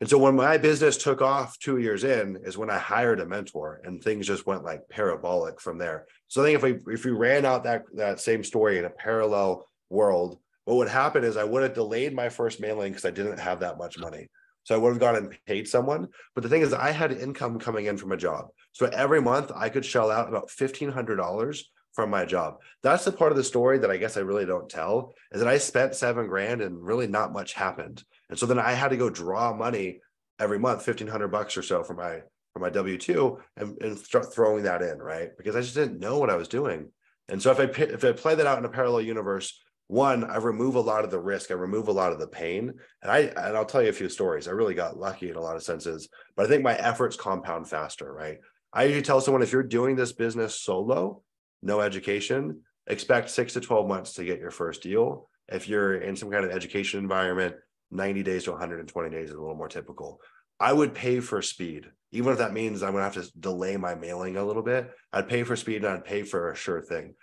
And so when my business took off two years in is when I hired a mentor and things just went like parabolic from there. So I think if we if we ran out that that same story in a parallel world, what would happen is I would have delayed my first mailing because I didn't have that much money. So I would have gone and paid someone. But the thing is, I had income coming in from a job. So every month I could shell out about $1,500 from my job. That's the part of the story that I guess I really don't tell is that I spent seven grand and really not much happened. And so then I had to go draw money every month, 1500 bucks or so for my, for my W-2 and, and start throwing that in, right? Because I just didn't know what I was doing. And so if I, if I play that out in a parallel universe, one, I remove a lot of the risk, I remove a lot of the pain. And I and I'll tell you a few stories. I really got lucky in a lot of senses, but I think my efforts compound faster, right? I usually tell someone if you're doing this business solo, no education, expect six to 12 months to get your first deal. If you're in some kind of education environment, 90 days to 120 days is a little more typical. I would pay for speed, even if that means I'm gonna have to delay my mailing a little bit. I'd pay for speed and I'd pay for a sure thing.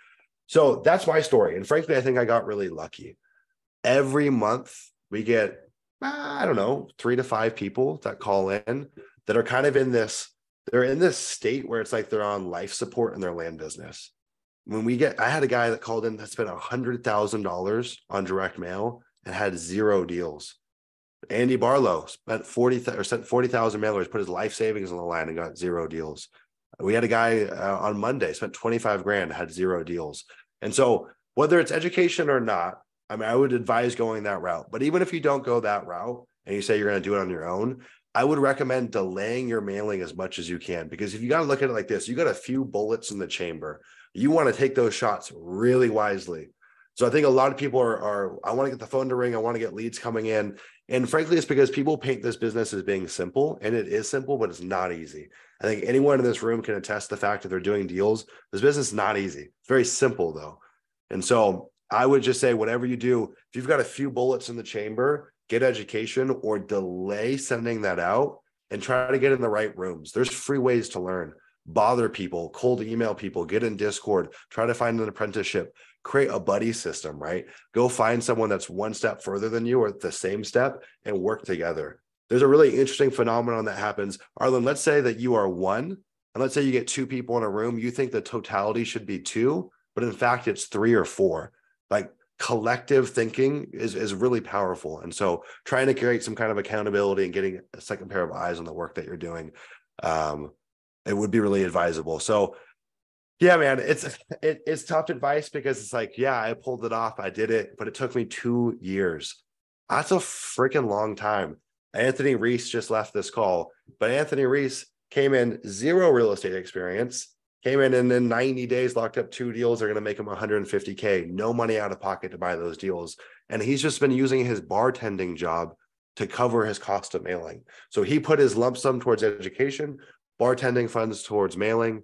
So that's my story. And frankly, I think I got really lucky. Every month we get, ah, I don't know, three to five people that call in that are kind of in this, they're in this state where it's like they're on life support in their land business. When we get, I had a guy that called in that spent a hundred thousand dollars on direct mail and had zero deals. Andy Barlow spent 40 or sent 40,000 mailers, put his life savings on the line and got zero deals. We had a guy uh, on Monday spent 25 grand, had zero deals. And so whether it's education or not, I mean, I would advise going that route. But even if you don't go that route and you say you're going to do it on your own, I would recommend delaying your mailing as much as you can because if you got to look at it like this, you got a few bullets in the chamber. You want to take those shots really wisely. So I think a lot of people are, are I want to get the phone to ring, I want to get leads coming in. And frankly, it's because people paint this business as being simple, and it is simple, but it's not easy. I think anyone in this room can attest the fact that they're doing deals. This business is not easy. It's very simple though. And so I would just say, whatever you do, if you've got a few bullets in the chamber, get education or delay sending that out and try to get in the right rooms. There's free ways to learn. Bother people, cold email people, get in Discord, try to find an apprenticeship, create a buddy system, right? Go find someone that's one step further than you or the same step and work together there's a really interesting phenomenon that happens. Arlen, let's say that you are one, and let's say you get two people in a room. You think the totality should be two, but in fact, it's three or four. Like collective thinking is, is really powerful. And so trying to create some kind of accountability and getting a second pair of eyes on the work that you're doing, um, it would be really advisable. So yeah, man, it's it, it's tough advice because it's like, yeah, I pulled it off, I did it, but it took me two years. That's a freaking long time. Anthony Reese just left this call, but Anthony Reese came in zero real estate experience, came in and in 90 days locked up two deals. They're going to make him 150K, no money out of pocket to buy those deals. And he's just been using his bartending job to cover his cost of mailing. So he put his lump sum towards education, bartending funds towards mailing.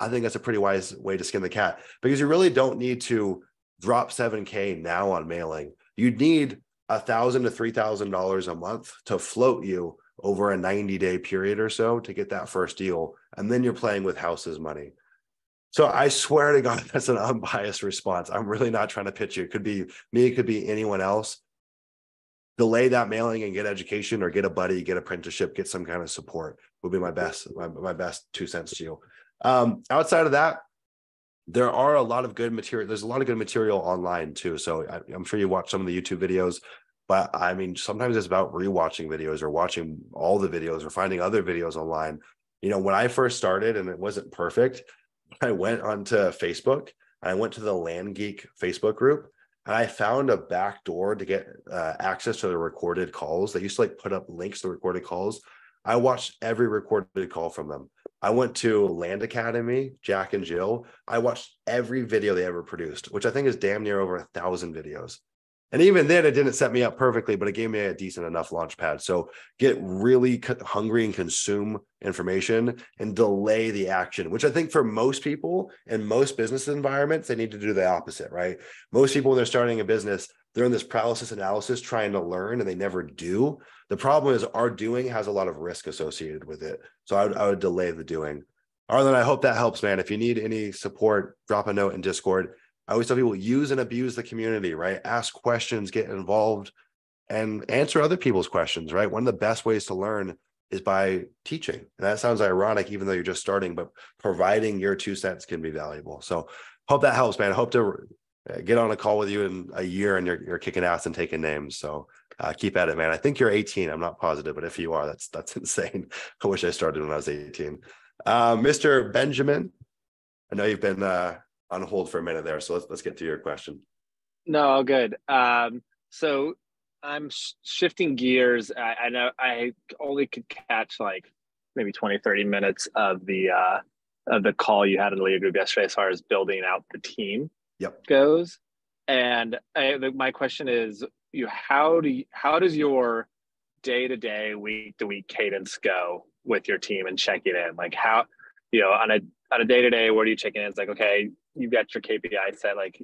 I think that's a pretty wise way to skin the cat because you really don't need to drop 7K now on mailing. You need a thousand to three thousand dollars a month to float you over a 90 day period or so to get that first deal and then you're playing with house's money. So i swear to god that's an unbiased response. I'm really not trying to pitch you. It could be me it could be anyone else. Delay that mailing and get education or get a buddy get apprenticeship get some kind of support would be my best my, my best two cents to you um, outside of that there are a lot of good material. There's a lot of good material online too. So I, am sure you watch some of the YouTube videos, but I mean, sometimes it's about rewatching videos or watching all the videos or finding other videos online. You know, when I first started and it wasn't perfect, I went onto Facebook. I went to the Land Geek Facebook group and I found a back door to get uh, access to the recorded calls. They used to like put up links to recorded calls. I watched every recorded call from them. I went to Land Academy, Jack and Jill. I watched every video they ever produced, which I think is damn near over a thousand videos. And even then, it didn't set me up perfectly, but it gave me a decent enough launch pad. So get really hungry and consume information and delay the action, which I think for most people in most business environments, they need to do the opposite, right? Most people, when they're starting a business, they're in this paralysis analysis trying to learn and they never do. The problem is our doing has a lot of risk associated with it. So I would, I would delay the doing. Arlen, I hope that helps, man. If you need any support, drop a note in Discord. I always tell people use and abuse the community, right? Ask questions, get involved. and answer other people's questions, right? One of the best ways to learn is by teaching. And that sounds ironic, even though you're just starting, but providing your two cents can be valuable. So hope that helps, man. Hope to uh, get on a call with you in a year and you're, you're kicking ass and taking names. So uh, keep at it, man. I think you're 18. I'm not positive, but if you are, that's that's insane. I wish I started when I was 18. Uh, Mr. Benjamin, I know you've been uh, on hold for a minute there, so let's let's get to your question. No, good. Um, so I'm sh- shifting gears. I, I, know I only could catch like maybe 20, 30 minutes of the uh, of the call you had in the LIA group yesterday as far as building out the team yep. goes. And I, the, my question is, you how do you, how does your day to day, week to week cadence go with your team and checking in? Like how you know on a on a day to day, where are you checking in? It's like okay, you've got your KPI set. Like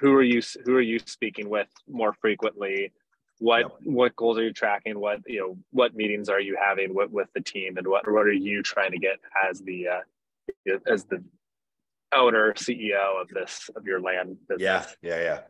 who are you who are you speaking with more frequently? What yep. what goals are you tracking? What you know what meetings are you having with, with the team, and what what are you trying to get as the uh, as the owner CEO of this of your land business? Yeah, yeah, yeah.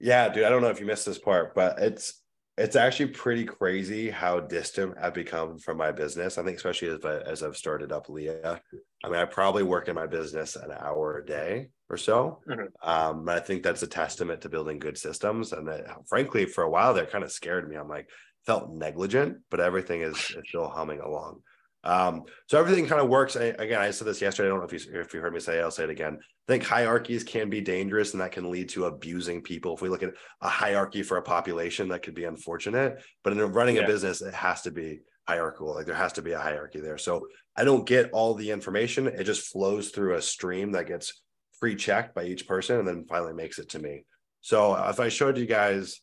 Yeah, dude, I don't know if you missed this part, but it's it's actually pretty crazy how distant I've become from my business. I think especially as, as I've started up LIA. I mean, I probably work in my business an hour a day or so. Mm-hmm. Um, but I think that's a testament to building good systems. And that frankly, for a while, that kind of scared me. I'm like, felt negligent, but everything is, is still humming along. Um, so everything kind of works. I, again, I said this yesterday. I don't know if you if you heard me say it. I'll say it again. I think hierarchies can be dangerous, and that can lead to abusing people. If we look at a hierarchy for a population, that could be unfortunate. But in running yeah. a business, it has to be hierarchical. Like there has to be a hierarchy there. So I don't get all the information. It just flows through a stream that gets pre-checked by each person, and then finally makes it to me. So if I showed you guys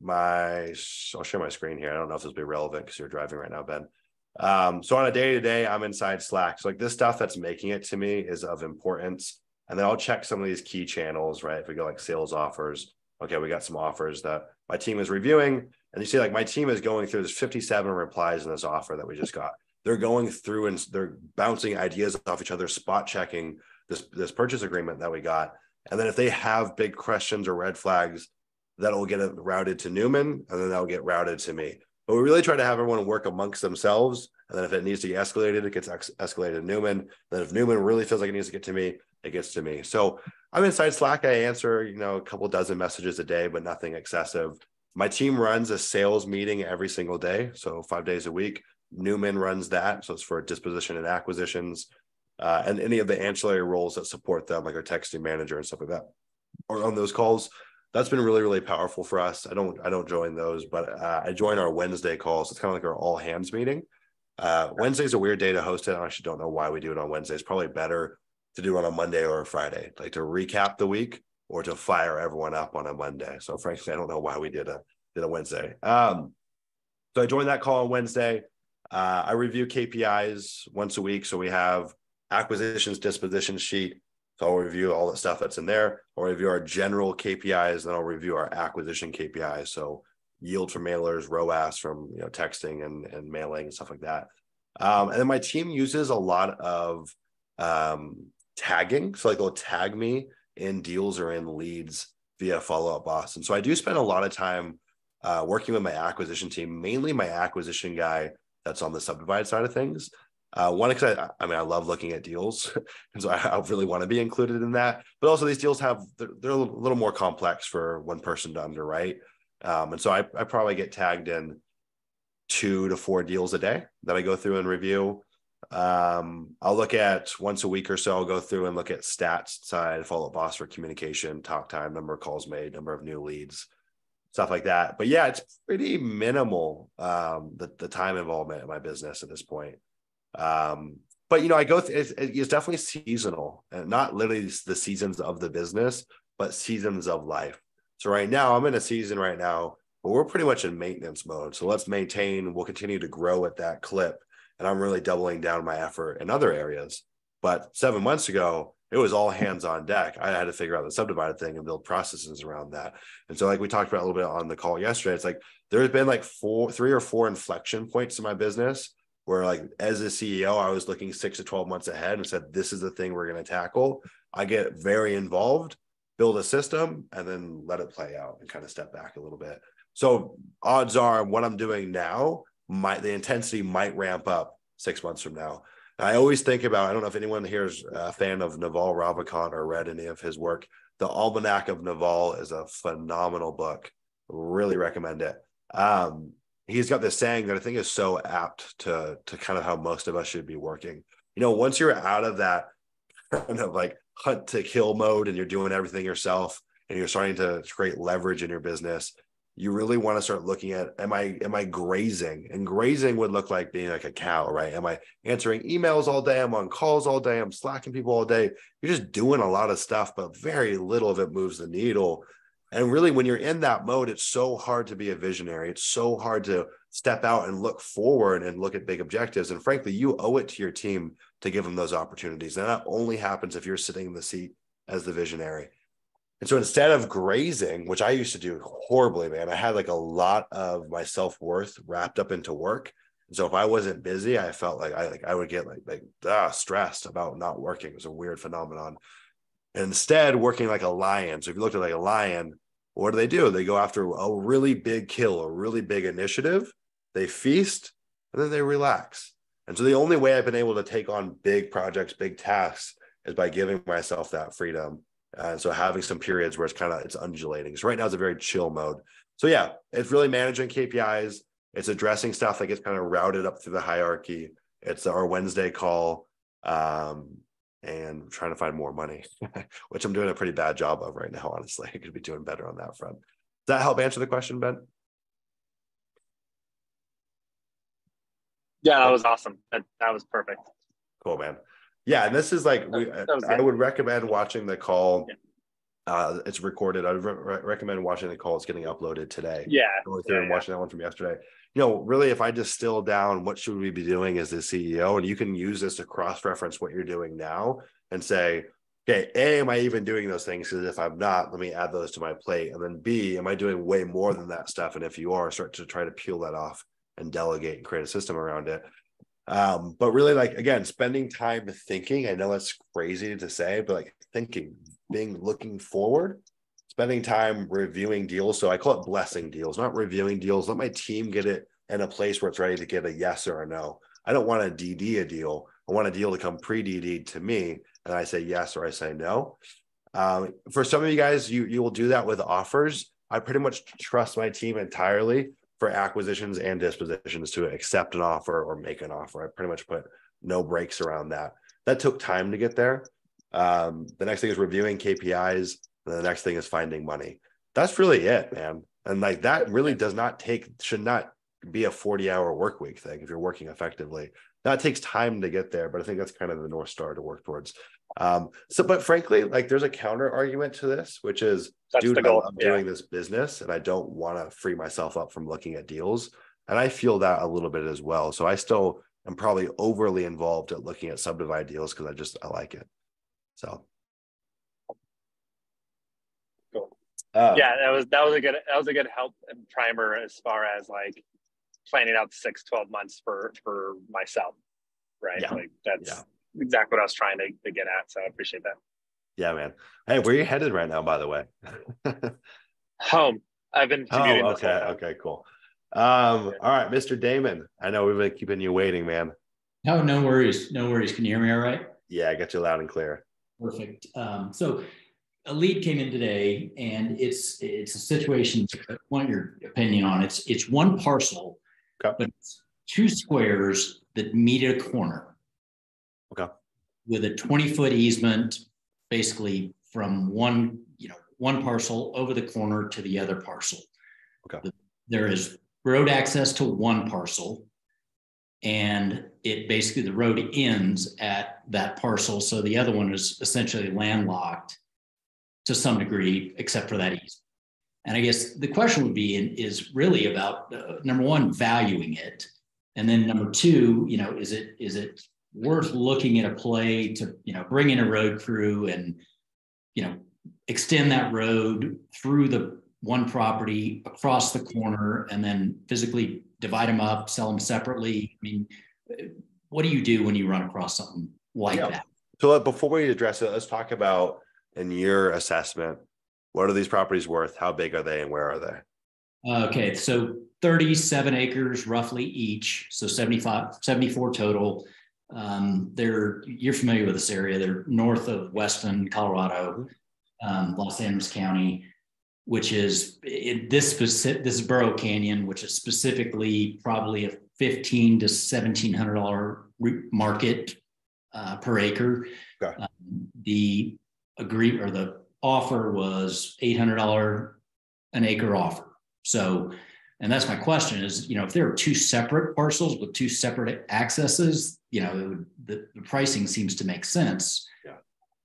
my, I'll share my screen here. I don't know if this will be relevant because you're driving right now, Ben. Um, so on a day to day, I'm inside Slack. So like this stuff that's making it to me is of importance. And then I'll check some of these key channels, right? If we go like sales offers, okay, we got some offers that my team is reviewing. And you see, like my team is going through, there's 57 replies in this offer that we just got. They're going through and they're bouncing ideas off each other, spot checking this, this purchase agreement that we got. And then if they have big questions or red flags, that'll get routed to Newman and then that'll get routed to me. But we really try to have everyone work amongst themselves. And then if it needs to be escalated, it gets ex- escalated to Newman. Then if Newman really feels like it needs to get to me, it gets to me. So I'm inside Slack. I answer, you know, a couple dozen messages a day, but nothing excessive. My team runs a sales meeting every single day. So five days a week. Newman runs that. So it's for disposition and acquisitions. Uh, and any of the ancillary roles that support them, like our texting manager and stuff like that, or on those calls that's been really really powerful for us. I don't i don't join those but uh, i join our wednesday calls. It's kind of like our all hands meeting. Uh, wednesday's a weird day to host it. I actually don't know why we do it on wednesday. It's probably better to do it on a monday or a friday like to recap the week or to fire everyone up on a monday. So frankly i don't know why we did a did a wednesday. Um, so i joined that call on wednesday. Uh, i review kpis once a week. So we have acquisitions disposition sheet so I'll review all the stuff that's in there. I'll review our general KPIs, then I'll review our acquisition KPIs. So yield from mailers, ROAS from you know texting and, and mailing and stuff like that. Um, and then my team uses a lot of um, tagging. So like they'll tag me in deals or in leads via Follow Up Boss. And so I do spend a lot of time uh, working with my acquisition team, mainly my acquisition guy that's on the subdivide side of things. Uh, one, because I, I mean, I love looking at deals, and so I, I, really want to be included in that. But also, these deals have they're, they're a little more complex for one person to underwrite, um, and so I, I probably get tagged in two to four deals a day that I go through and review. Um, I'll look at once a week or so. I'll go through and look at stats side, Follow Up Boss for communication, talk time, number of calls made, number of new leads, stuff like that. But yeah, it's pretty minimal um, the the time involvement in my business at this point. Um, but you know, I go. Th- it's, it's definitely seasonal, and not literally the seasons of the business, but seasons of life. So right now, I'm in a season right now, but we're pretty much in maintenance mode. So let's maintain. We'll continue to grow at that clip, and I'm really doubling down my effort in other areas. But seven months ago, it was all hands on deck. I had to figure out the subdivided thing and build processes around that. And so, like we talked about a little bit on the call yesterday, it's like there's been like four, three or four inflection points in my business where like as a CEO, I was looking six to 12 months ahead and said, this is the thing we're going to tackle. I get very involved, build a system, and then let it play out and kind of step back a little bit. So odds are what I'm doing now might the intensity might ramp up six months from now. I always think about, I don't know if anyone here is a fan of Naval Ravikant or read any of his work. The Almanac of Naval is a phenomenal book. Really recommend it. Um, he's got this saying that I think is so apt to to kind of how most of us should be working. You know, once you're out of that kind of like hunt to kill mode and you're doing everything yourself and you're starting to create leverage in your business, you really want to start looking at am i am i grazing? And grazing would look like being like a cow right? Am i answering emails all day? I'm on calls all day. I'm slacking people all day. You're just doing a lot of stuff but very little of it moves the needle and really when you're in that mode it's so hard to be a visionary it's so hard to step out and look forward and look at big objectives and frankly you owe it to your team to give them those opportunities and that only happens if you're sitting in the seat as the visionary and so instead of grazing, which I used to do horribly, man, I had like a lot of my self worth wrapped up into work. And so if I wasn't busy, I felt like I like I would get like like ah, stressed about not working. It was a weird phenomenon. And instead, working like a lion. So if you looked at like a lion, what do they do? They go after a really big kill, a really big initiative. They feast and then they relax. And so the only way I've been able to take on big projects, big tasks, is by giving myself that freedom and so having some periods where it's kind of it's undulating. So right now it's a very chill mode. So yeah, it's really managing KPIs. It's addressing stuff that gets kind of routed up through the hierarchy. It's our Wednesday call, um, and trying to find more money, which I'm doing a pretty bad job of right now. Honestly, I could be doing better on that front. Does that help answer the question, Ben? Yeah, that was awesome. That, that was perfect. Cool, man. Yeah, and this is like we, I would recommend watching the call. Yeah. Uh, it's recorded. I re- recommend watching the call. It's getting uploaded today. Yeah, going through yeah, and watching that one from yesterday. You know, really, if I distill down what should we be doing as the CEO, and you can use this to cross-reference what you're doing now and say, okay, A, am I even doing those things? Because if I'm not, let me add those to my plate. And then B, am I doing way more than that stuff? And if you are, start to try to peel that off and delegate and create a system around it. Um, but really, like again, spending time thinking. I know that's crazy to say, but like thinking, being looking forward, spending time reviewing deals. So I call it blessing deals, not reviewing deals. Let my team get it in a place where it's ready to get a yes or a no. I don't want to DD a deal. I want a deal to come pre-DD to me, and I say yes or I say no. Um, for some of you guys, you you will do that with offers. I pretty much trust my team entirely for acquisitions and dispositions to accept an offer or make an offer. I pretty much put no breaks around that. That took time to get there. Um, the next thing is reviewing KPIs. And the next thing is finding money. That's really it, man. And like that really does not take, should not be a 40 hour work week thing if you're working effectively. That takes time to get there, but I think that's kind of the North Star to work towards. Um, so, but frankly, like there's a counter argument to this, which is, That's dude, I love yeah. doing this business and I don't want to free myself up from looking at deals. And I feel that a little bit as well. So I still am probably overly involved at looking at subdivide deals because I just, I like it. So. Cool. Uh, yeah, that was, that was a good, that was a good help and primer as far as like planning out six, 12 months for, for myself. Right. Yeah. Like that's, yeah exactly what I was trying to, to get at. So I appreciate that. Yeah, man. Hey, where are you headed right now, by the way? Home. I've been commuting. Oh, okay. Okay, cool. Um, all right, Mr. Damon. I know we've been keeping you waiting, man. No, no worries. No worries. Can you hear me all right? Yeah, I got you loud and clear. Perfect. Um, so a lead came in today and it's it's a situation I want your opinion on it's it's one parcel, okay. but it's two squares that meet at a corner Okay. With a 20 foot easement, basically from one, you know, one parcel over the corner to the other parcel. Okay. There is road access to one parcel and it basically the road ends at that parcel. So the other one is essentially landlocked to some degree, except for that easement. And I guess the question would be is really about uh, number one, valuing it, and then number two, you know, is it is it worth looking at a play to you know bring in a road crew and you know extend that road through the one property across the corner and then physically divide them up sell them separately i mean what do you do when you run across something like yeah. that so uh, before we address it let's talk about in your assessment what are these properties worth how big are they and where are they Okay, so 37 acres roughly each, so 75, 74 total. Um, they're, you're familiar with this area. They're north of Weston, Colorado, um, Las Animas County, which is it, this specific, this is Burrow Canyon, which is specifically probably a 15 to 1700 dollar market uh, per acre. Okay. Um, the agree or the offer was $800 an acre offer. So, and that's my question is, you know, if there are two separate parcels with two separate accesses, you know, it would, the, the pricing seems to make sense. Yeah.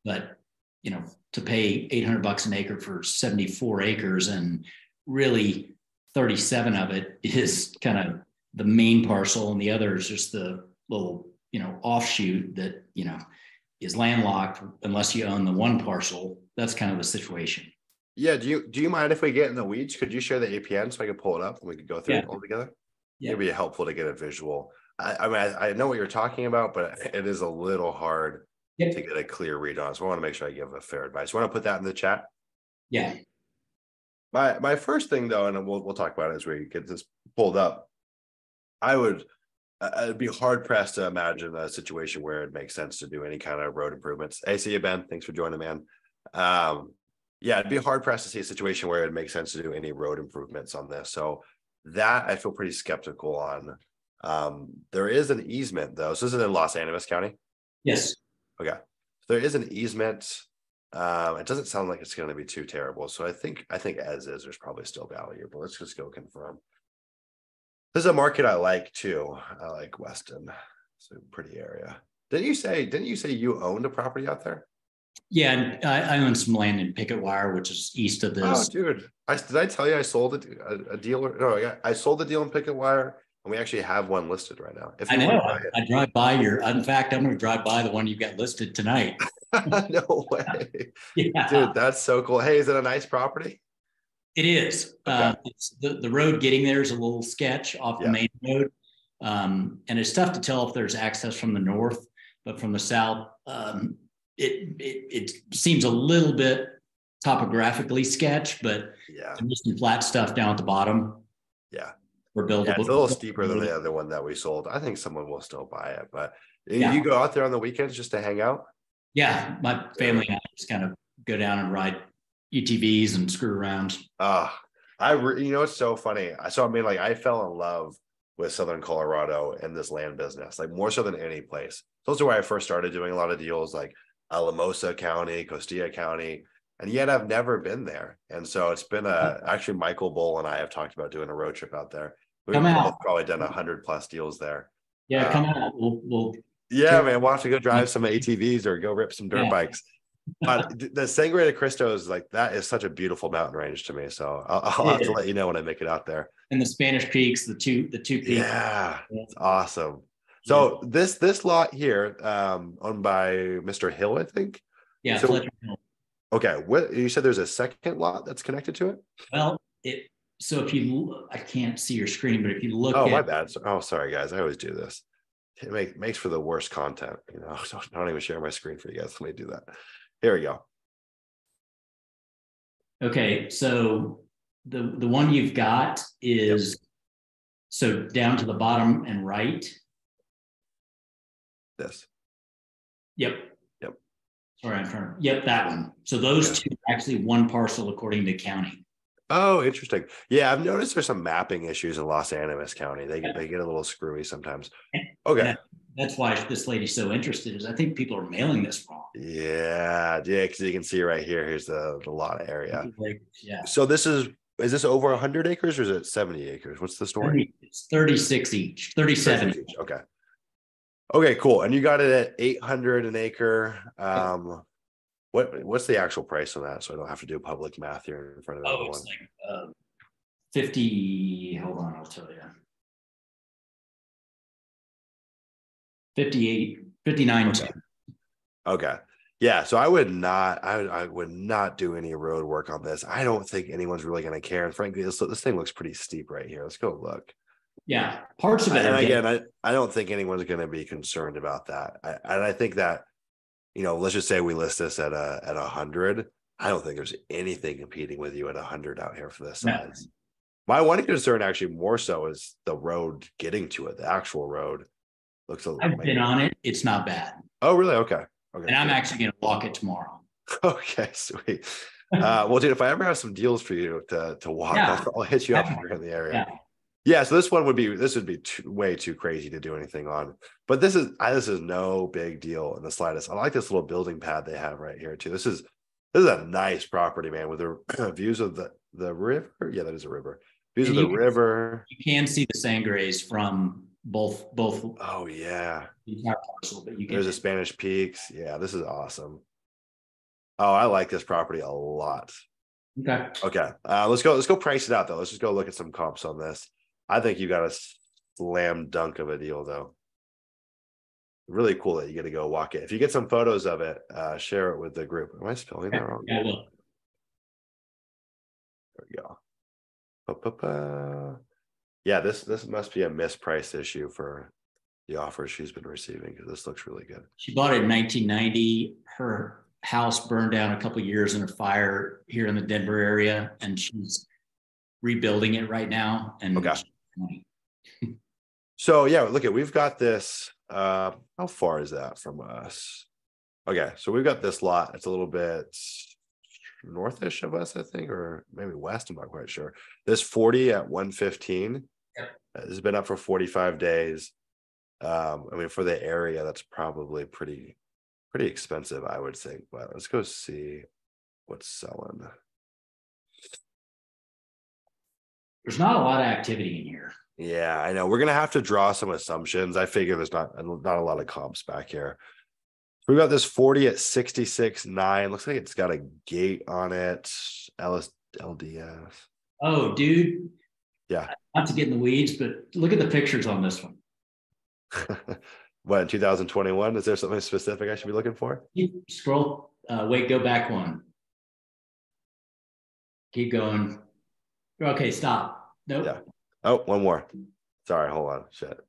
But, you know, to pay 800 bucks an acre for 74 acres and really 37 of it is kind of the main parcel and the other is just the little, you know, offshoot that, you know, is landlocked unless you own the one parcel. That's kind of the situation. Yeah. Do you do you mind if we get in the weeds? Could you share the APN so I could pull it up and we could go through Yeah. it all together? Yeah. It'd be helpful to get a visual. I, I mean, I, I know what you're talking about, but it is a little hard Yep. to get a clear read on. So I want to make sure I give a fair advice. You want to put that in the chat? Yeah. My my first thing though, and we'll we'll talk about it as we get this pulled up. I would I'd be hard pressed to imagine a situation where it makes sense to do any kind of road improvements. Hey, see you, Ben. Thanks for joining, man. Um, yeah, it'd be hard pressed to see a situation where it makes sense to do any road improvements on this. So that I feel pretty skeptical on. Um, there is an easement though. So this is in Las Animas County. Yes. Okay. There is an easement. Um, it doesn't sound like it's going to be too terrible. So I think I think as is, there's probably still value, but let's just go confirm. This is a market I like too. I like Weston. It's a pretty area. Didn't you say? Didn't you say you owned a property out there? Yeah. And I, I own some land in Picketwire, which is east of Oh, this. dude! I did I tell you I sold a, a, a deal? No, I, I sold the deal in Picketwire, and we actually have one listed right now. If I you know. want to I, I drive by your, in fact, I'm going to drive by the one you've got listed tonight. no way, Yeah. dude! That's so cool. Hey, is it a nice property? It is. Uh, it's the, the road getting there is a little sketch off the Yeah. main road. Um, and it's tough to tell if there's access from the north, but from the south, um, it, it, it seems a little bit topographically sketch, but Yeah, there's some flat stuff down at the bottom yeah. For buildable. Yeah, it's a little steeper than the other one that we sold. I think someone will still buy it, but Yeah. you go out there on the weekends just to hang out. Yeah, my family and I just kind of go down and ride UTVs and screw around. Ah, I re- you know it's so funny. I so I mean like I fell in love with Southern Colorado and this land business, like more so than any place. Those are where I first started doing a lot of deals, like Alamosa County, Costilla County, and yet I've never been there. And so it's been a actually Michael Bull and I have talked about doing a road trip out there. We've Come both out. probably done a hundred plus deals there. Yeah, Uh, come out. We'll, we'll Yeah, man, we'll have to go drive some ATVs or go rip some dirt Yeah. bikes. But the Sangre de Cristo is like that is such a beautiful mountain range to me. So I'll, I'll have to let you know when I make it out there. and the Spanish Peaks, the two, the two peaks. Yeah, it's awesome. So this this lot here, um, owned by Mr. Hill, I think. Yeah, So- Fletcher Hill. Okay, what you said? There's a second lot that's connected to it. Well, it, so if you, I can't see your screen, but if you look Oh, my at, bad. Oh, sorry, guys. I always do this. It make, makes for the worst content. You know, so I don't even share my screen for you guys. Let me do that. Here we go. okay, so the, the one you've got is, so down to the bottom and right. This. Yep. Sorry, I'm trying, yep, that one. So those two are actually one parcel according to county. Oh, interesting. Yeah, I've noticed there's some mapping issues in Las Animas County. They get they get a little screwy sometimes. Okay. That- That's why this lady's so interested is I think people are mailing this wrong. Yeah, yeah, because you can see right here. Here's the the lot area. Yeah. So this is is this over hundred acres or is it seventy acres? What's the story? It's thirty-six each, thirty-seven. each. Okay. Okay, cool. And you got it at eight hundred an acre. Um, what what's the actual price on that? So I don't have to do public math here in front of Oh, everyone. it's like uh, fifty, hold on, I'll tell you. 58, 59. Okay. Okay. Yeah. So I would not, I, I would not do any road work on this. I don't think anyone's really going to care. And frankly, this, this thing looks pretty steep right here. Let's go look. Yeah, parts of it. And again, I, I don't think anyone's going to be concerned about that. I, and I think that, you know, let's just say we list this at a, at a hundred. I don't think there's anything competing with you at a hundred out here for this No. size. My one concern, actually, more so, is the road getting to it. The actual road looks a little. I've been on it. It's not bad. Oh, really? Okay. Okay. And I'm actually going to walk it tomorrow. Okay, sweet. Uh, well, dude, if I ever have some deals for you to to walk, Yeah. I'll, I'll hit you up if you're in the area. Yeah. Yeah, so this one would be this would be too, way too crazy to do anything on, but this is I, this is no big deal in the slightest. I like this little building pad they have right here too. This is this is a nice property, man, with the views of the the river. Yeah, that is a river. Views And of the river. You can see the Sangres from both both Oh yeah, parcel, but you there's a Spanish Peaks. Yeah, this is awesome. Oh, I like this property a lot. okay. Okay, uh, let's go. Let's go price it out though. Let's just go look at some comps on this. I think you got a slam dunk of a deal though. Really cool that you get to go walk it. If you get some photos of it, uh, share it with the group. Am I spelling that wrong? Yeah, well, There we go. Ba-ba-ba. Yeah, this this must be a mispriced issue for the offers she's been receiving because this looks really good. she bought it in 1990. Her house burned down a couple years in a fire here in the Denver area, and she's rebuilding it right now. And Okay. So yeah, look at we've got this. Uh, how far is that from us? Okay, so we've got this lot. It's a little bit northish of us, I think, or maybe west. I'm not quite sure. This 40 at 115 Yeah, this has been up for 45 days. Um, I mean, for the area, that's probably pretty pretty expensive, I would think. But let's go see what's selling. There's not a lot of activity in here. Yeah, I know. We're gonna have to draw some assumptions. I figure there's not not a lot of comps back here. We got this 40 at 66 9. Looks like it's got a gate on it. LS LDS. Oh, dude. Yeah. Not to get in the weeds, but look at the pictures on this one. what in 2021? Is there something specific I should be looking for? You scroll, uh, wait, go back one. Keep going. Okay, stop. Nope. Yeah. Oh, one more. Sorry, hold on. Shit.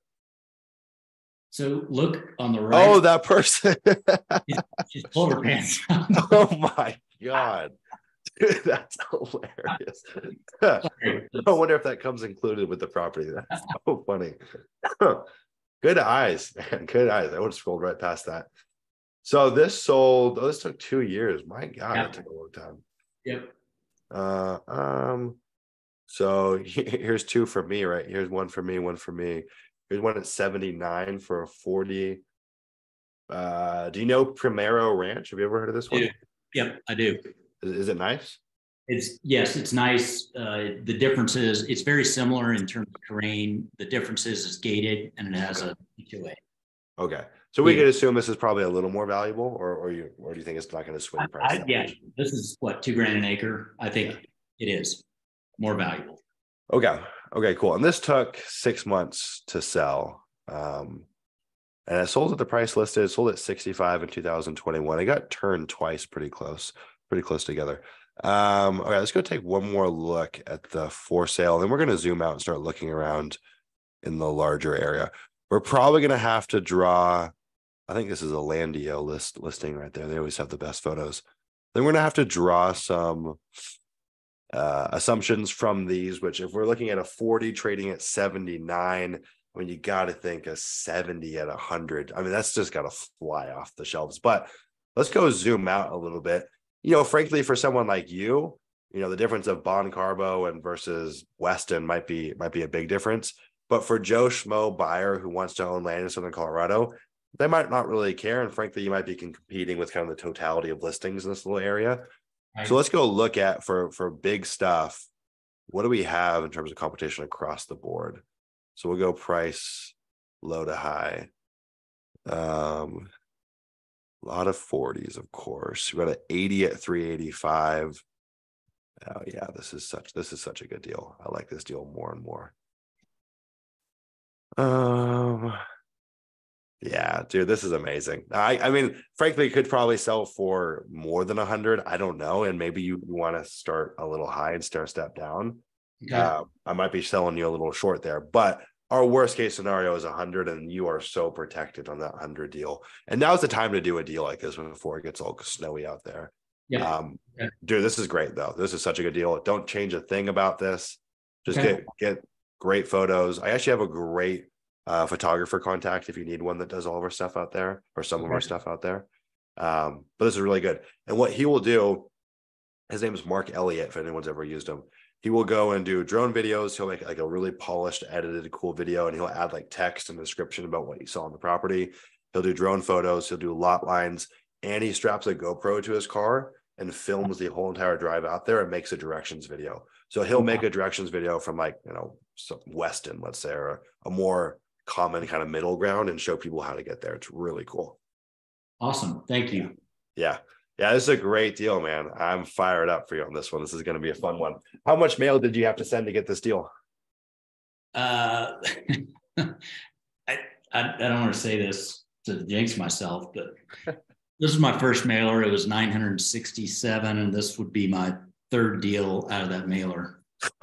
So look on the right. Oh, that person. She's pulled her pants. oh my god. Dude, that's hilarious. I wonder if that comes included with the property. That's so funny. Good eyes, man. Good eyes. I would have scrolled right past that. So this sold. Oh, this took two years. My God, Yeah. that took a long time. Yep. Uh, um. So here's two for me, right? Here's one for me, one for me. Here's one at 79 for a 40. Uh, do you know Primero Ranch? Have you ever heard of this one? Yep, I do. Is, is it nice? It's yes, it's nice. Uh, the difference is it's very similar in terms of terrain. The difference is it's gated and it has a HOA. Okay. So we Yeah. could assume this is probably a little more valuable, or or you or do you think it's not going to swing price? I, yeah, much? this is what two grand an acre. I think it is more valuable. Okay. Okay, cool. And this took six months to sell. Um, and it sold at the price listed, sold at 65 in 2021. It got turned twice pretty close, pretty close together. Um, okay, let's go take one more look at the for sale. Then we're going to zoom out and start looking around in the larger area. We're probably going to have to draw. I think this is a Landio list listing right there. They always have the best photos. Then we're going to have to draw some uh, assumptions from these, which if we're looking at a 40 trading at 79, I mean, you got to think a 70 at 100. I mean, that's just got to fly off the shelves. But let's go zoom out a little bit. You know, frankly, for someone like you, you know, the difference of Boncarbo and versus Weston might be might be a big difference. But for Joe Schmo buyer who wants to own land in Southern Colorado, they might not really care. And frankly, you might be competing with kind of the totality of listings in this little area. So let's go look at for for big stuff. What do we have in terms of competition across the board? So we'll go price low to high. Um, a lot of 40s, of course. We got an 80 at 385. Oh yeah, this is such this is such a good deal. I like this deal more and more. Um yeah, dude, this is amazing. I, I mean, frankly, could probably sell for more than a hundred. I don't know, and maybe you want to start a little high and start step down. Yeah, Uh, I might be selling you a little short there, but our worst case scenario is a hundred, and you are so protected on that hundred deal. And now's the time to do a deal like this before it gets all snowy out there. Yeah. Um, Okay. dude, this is great though. This is such a good deal. Don't change a thing about this. Just Okay. get get great photos. I actually have a great uh, photographer contact if you need one that does all of our stuff out there or some of our stuff out there. Um, but this is really good. And what he will do, his name is Mark Elliott. If anyone's ever used him, he will go and do drone videos. He'll make like a really polished, edited, cool video, and he'll add like text and description about what you saw on the property. He'll do drone photos. He'll do lot lines, and he straps a GoPro to his car and films the whole entire drive out there and makes a directions video. So he'll make a directions video from like you know some Weston, let's say, or a more common kind of middle ground, and show people how to get there. It's really cool. Awesome. Thank you. Yeah. Yeah, this is a great deal, man. I'm fired up for you on this one. This is going to be a fun one. How much mail did you have to send to get this deal? Uh, I, I, I don't want to say this to jinx myself, but this is my first mailer. It was 967, and this would be my third deal out of that mailer.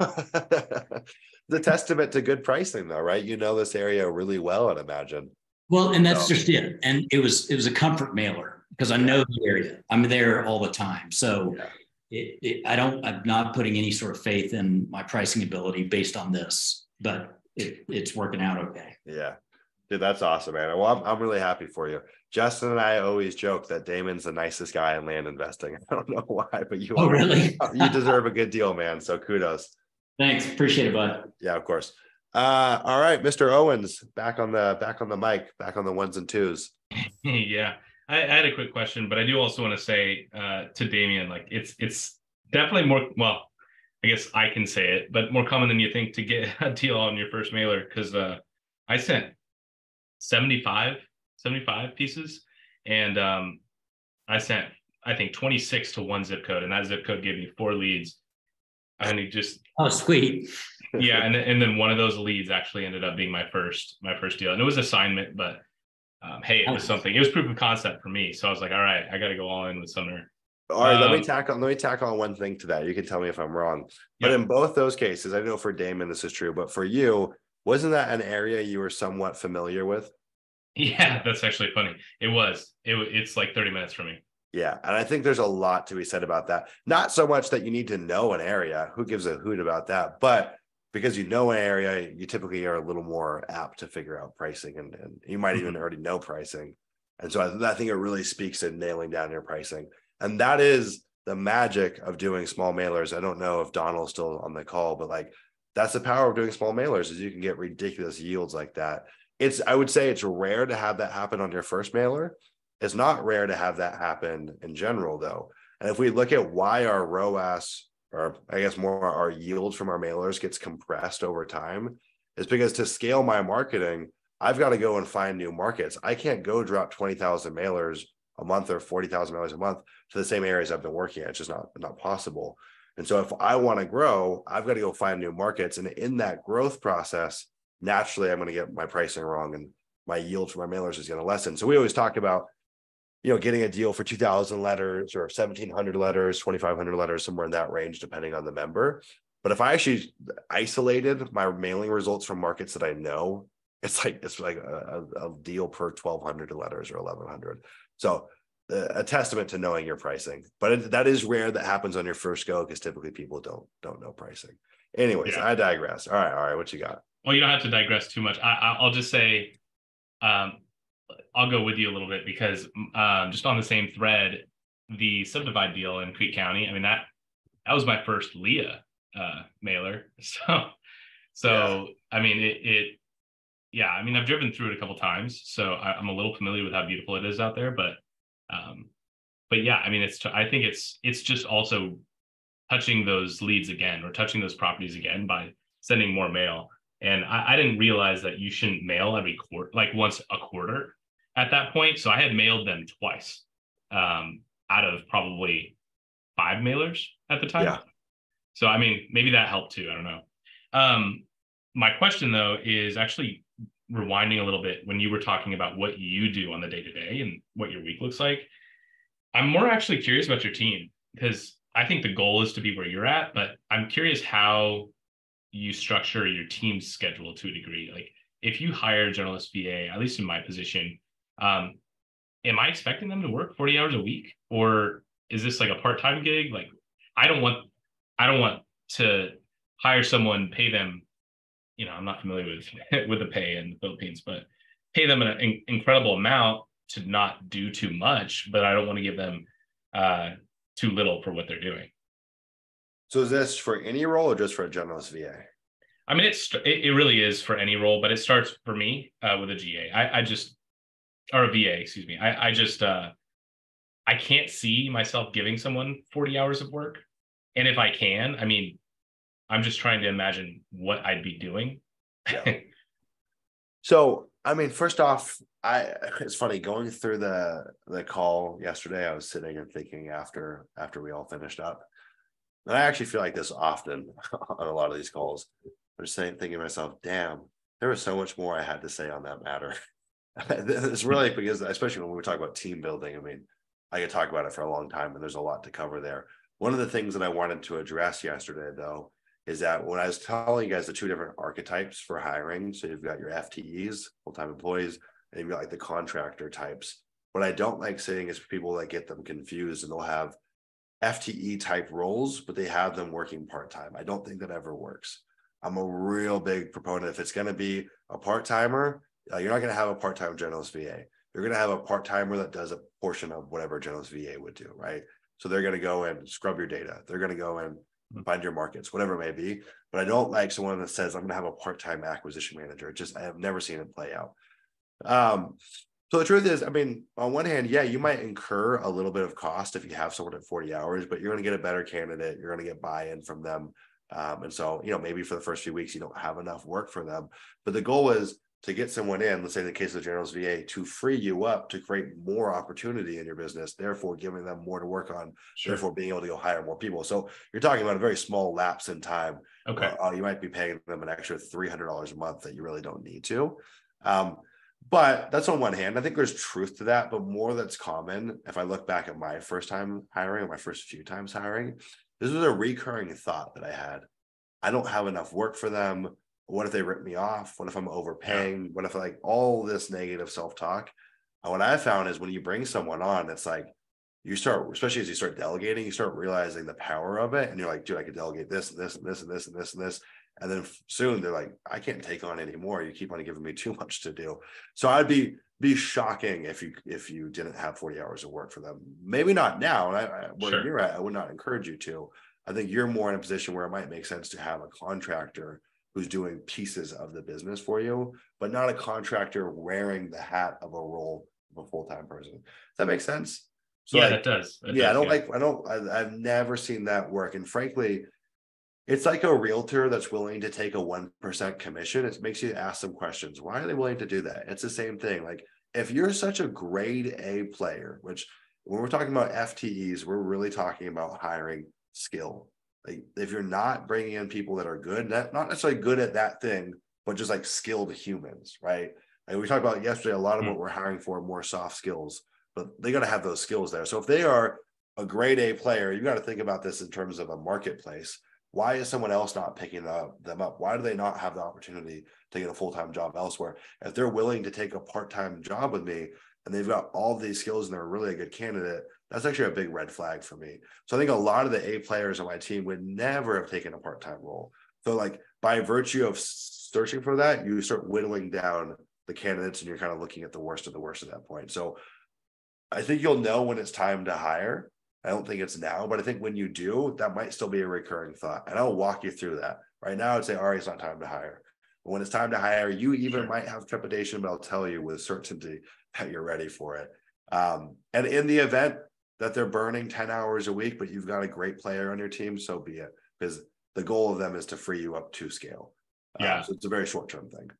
the testament to good pricing, though, right? You know this area really well, I'd imagine. Well, and that's So- just it. And it was it was a comfort mailer because I know the area. I'm there all the time. So Yeah. it, it, I don't I'm not putting any sort of faith in my pricing ability based on this, but it, it's working out okay. Yeah. Dude, that's awesome, man. Well, I'm, I'm really happy for you. Justin and I always joke that Damon's the nicest guy in land investing. I don't know why, but you Oh, are. really? you deserve a good deal, man. So kudos. Thanks. Appreciate it, bud. Yeah, of course. Uh, all right, Mr. Owens, back on the back on the mic, back on the ones and twos. yeah, I, I had a quick question, but I do also want to say uh, to Damien, like it's it's definitely more well, I guess I can say it, but more common than you think to get a deal on your first mailer because uh, I sent 75, 75 pieces, and um, I sent I think 26 to one zip code, and that zip code gave me four leads, and it just Oh, sweet. yeah, and then, and then one of those leads actually ended up being my first my first deal, and it was assignment, but um, hey, it was something. It was proof of concept for me, so I was like, all right, I got to go all in with Sumner. All right, let me Um, tack on let me tack on one thing to that. You can tell me if I'm wrong. But in both those cases, I know for Damon this is true, but for you, wasn't that an area you were somewhat familiar with? Yeah, that's actually funny. It was. It wa- it's like thirty minutes for me. Yeah, and I think there's a lot to be said about that. Not so much that you need to know an area, who gives a hoot about that, but because you know an area, you typically are a little more apt to figure out pricing and, and you might even mm-hmm. already know pricing. And so I, I think it really speaks to nailing down your pricing. And that is the magic of doing small mailers. I don't know if Donald's still on the call, but like that's the power of doing small mailers is you can get ridiculous yields like that. It's I would say it's rare to have that happen on your first mailer. It's not rare to have that happen in general, though. And if we look at why our ROAS, or I guess more our yield from our mailers gets compressed over time, is because to scale my marketing, I've got to go and find new markets. I can't go drop 20,000 mailers a month or 40,000 mailers a month to the same areas I've been working at. It's just not, not possible. And so if I want to grow, I've got to go find new markets. And in that growth process, naturally, I'm going to get my pricing wrong and my yield for my mailers is going to lessen. So we always talk about you know, getting a deal for 2000 letters or 1700 letters, 2500 letters, somewhere in that range, depending on the member. But if I actually isolated my mailing results from markets that I know, it's like, it's like a, a, deal per 1200 letters or 1100. So uh, a testament to knowing your pricing, but it, that is rare that happens on your first go because typically people don't, don't know pricing. Anyways, Yeah. I digress. All right. All right. What you got? Well, you don't have to digress too much. I- I'll just say, um, I'll go with you a little bit because um, just on the same thread, the subdivide deal in Creek County. I mean that that was my first Leah uh, mailer. So, so I mean it, it. Yeah, I mean I've driven through it a couple times, so I, I'm a little familiar with how beautiful it is out there. But, um, but yeah, I mean it's. I think it's it's just also touching those leads again or touching those properties again by sending more mail. And I, I didn't realize that you shouldn't mail every quarter, like once a quarter at that point. So I had mailed them twice um, out of probably five mailers at the time. Yeah. So, I mean, maybe that helped too. I don't know. Um, my question though is actually rewinding a little bit when you were talking about what you do on the day to day and what your week looks like. I'm more actually curious about your team because I think the goal is to be where you're at, but I'm curious how you structure your team's schedule to a degree. Like if you hire a generalist VA, at least in my position, um, am I expecting them to work 40 hours a week or is this like a part-time gig? Like I don't want, I don't want to hire someone, pay them, you know, I'm not familiar with with the pay in the Philippines, but pay them an in- incredible amount to not do too much, but I don't want to give them uh, too little for what they're doing. So is this for any role or just for a generalist VA? I mean, it's it, it really is for any role, but it starts for me uh, with a GA. I, I just or a VA, excuse me. I, I just uh, I can't see myself giving someone 40 hours of work. And if I can, I mean, I'm just trying to imagine what I'd be doing. Yeah. so, I mean, first off, I it's funny going through the the call yesterday. I was sitting and thinking after after we all finished up, and I actually feel like this often on a lot of these calls. I'm just saying, thinking to myself, "Damn, there was so much more I had to say on that matter." it's really because, especially when we talk about team building. I mean, I could talk about it for a long time, and there's a lot to cover there. One of the things that I wanted to address yesterday, though, is that when I was telling you guys the two different archetypes for hiring, so you've got your FTEs, full time employees, and you've got like the contractor types. What I don't like saying is people that get them confused and they'll have FTE type roles, but they have them working part time. I don't think that ever works. I'm a real big proponent. If it's going to be a part timer, uh, you're not going to have a part time generalist VA. You're going to have a part timer that does a portion of whatever generalist VA would do, right? So they're going to go and scrub your data. They're going to go and hmm. find your markets, whatever it may be. But I don't like someone that says, I'm going to have a part time acquisition manager. Just, I have never seen it play out. Um, so the truth is, I mean, on one hand, yeah, you might incur a little bit of cost if you have someone at 40 hours, but you're going to get a better candidate. You're going to get buy-in from them. Um, and so, you know, maybe for the first few weeks, you don't have enough work for them. But the goal is to get someone in, let's say in the case of the generalist VA, to free you up to create more opportunity in your business, therefore giving them more to work on, sure. therefore being able to go hire more people. So you're talking about a very small lapse in time. Okay. Uh, you might be paying them an extra $300 a month that you really don't need to. Um, but that's on one hand. I think there's truth to that, but more that's common. If I look back at my first time hiring or my first few times hiring, this was a recurring thought that I had. I don't have enough work for them. What if they rip me off? What if I'm overpaying? What if like all this negative self-talk? And what I found is when you bring someone on, it's like you start, especially as you start delegating, you start realizing the power of it. And you're like, dude, I could delegate this and this and this and this and this and this. And then soon they're like, I can't take on anymore. You keep on giving me too much to do. So I'd be be shocking if you if you didn't have 40 hours of work for them. Maybe not now. I, I where sure. you're at, I would not encourage you to. I think you're more in a position where it might make sense to have a contractor who's doing pieces of the business for you, but not a contractor wearing the hat of a role of a full-time person. Does that make sense? So yeah, like, that does. That yeah, does, I don't yeah. like I don't I, I've never seen that work. And frankly, it's like a realtor that's willing to take a 1% commission. It makes you ask some questions. Why are they willing to do that? It's the same thing. Like if you're such a grade A player, which when we're talking about FTEs, we're really talking about hiring skill. Like if you're not bringing in people that are good, not, not necessarily good at that thing, but just like skilled humans, right? Like we talked about yesterday, a lot of mm-hmm. what we're hiring for more soft skills, but they got to have those skills there. So if they are a grade A player, you got to think about this in terms of a marketplace why is someone else not picking them up? Why do they not have the opportunity to get a full time job elsewhere? If they're willing to take a part time job with me and they've got all these skills and they're really a good candidate, that's actually a big red flag for me. So I think a lot of the A players on my team would never have taken a part time role. So, like, by virtue of searching for that, you start whittling down the candidates and you're kind of looking at the worst of the worst at that point. So, I think you'll know when it's time to hire I don't think it's now, but I think when you do, that might still be a recurring thought. And I'll walk you through that. Right now, I'd say, all right, it's not time to hire. But when it's time to hire, you even sure. might have trepidation, but I'll tell you with certainty that you're ready for it. Um, and in the event that they're burning 10 hours a week, but you've got a great player on your team, so be it. Because the goal of them is to free you up to scale. Um, yeah. Um, so it's a very short term thing.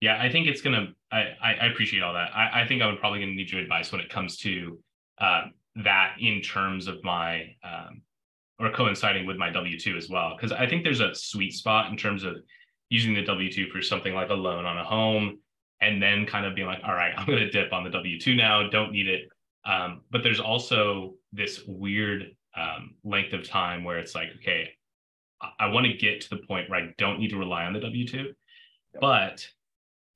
Yeah, I think it's gonna. I I, appreciate all that. I, I think I would probably gonna need your advice when it comes to uh, that in terms of my um, or coinciding with my W two as well, because I think there's a sweet spot in terms of using the W two for something like a loan on a home, and then kind of being like, all right, I'm going to dip on the W two now, don't need it. Um, but there's also this weird um, length of time where it's like, okay, I, I want to get to the point where I don't need to rely on the W two, but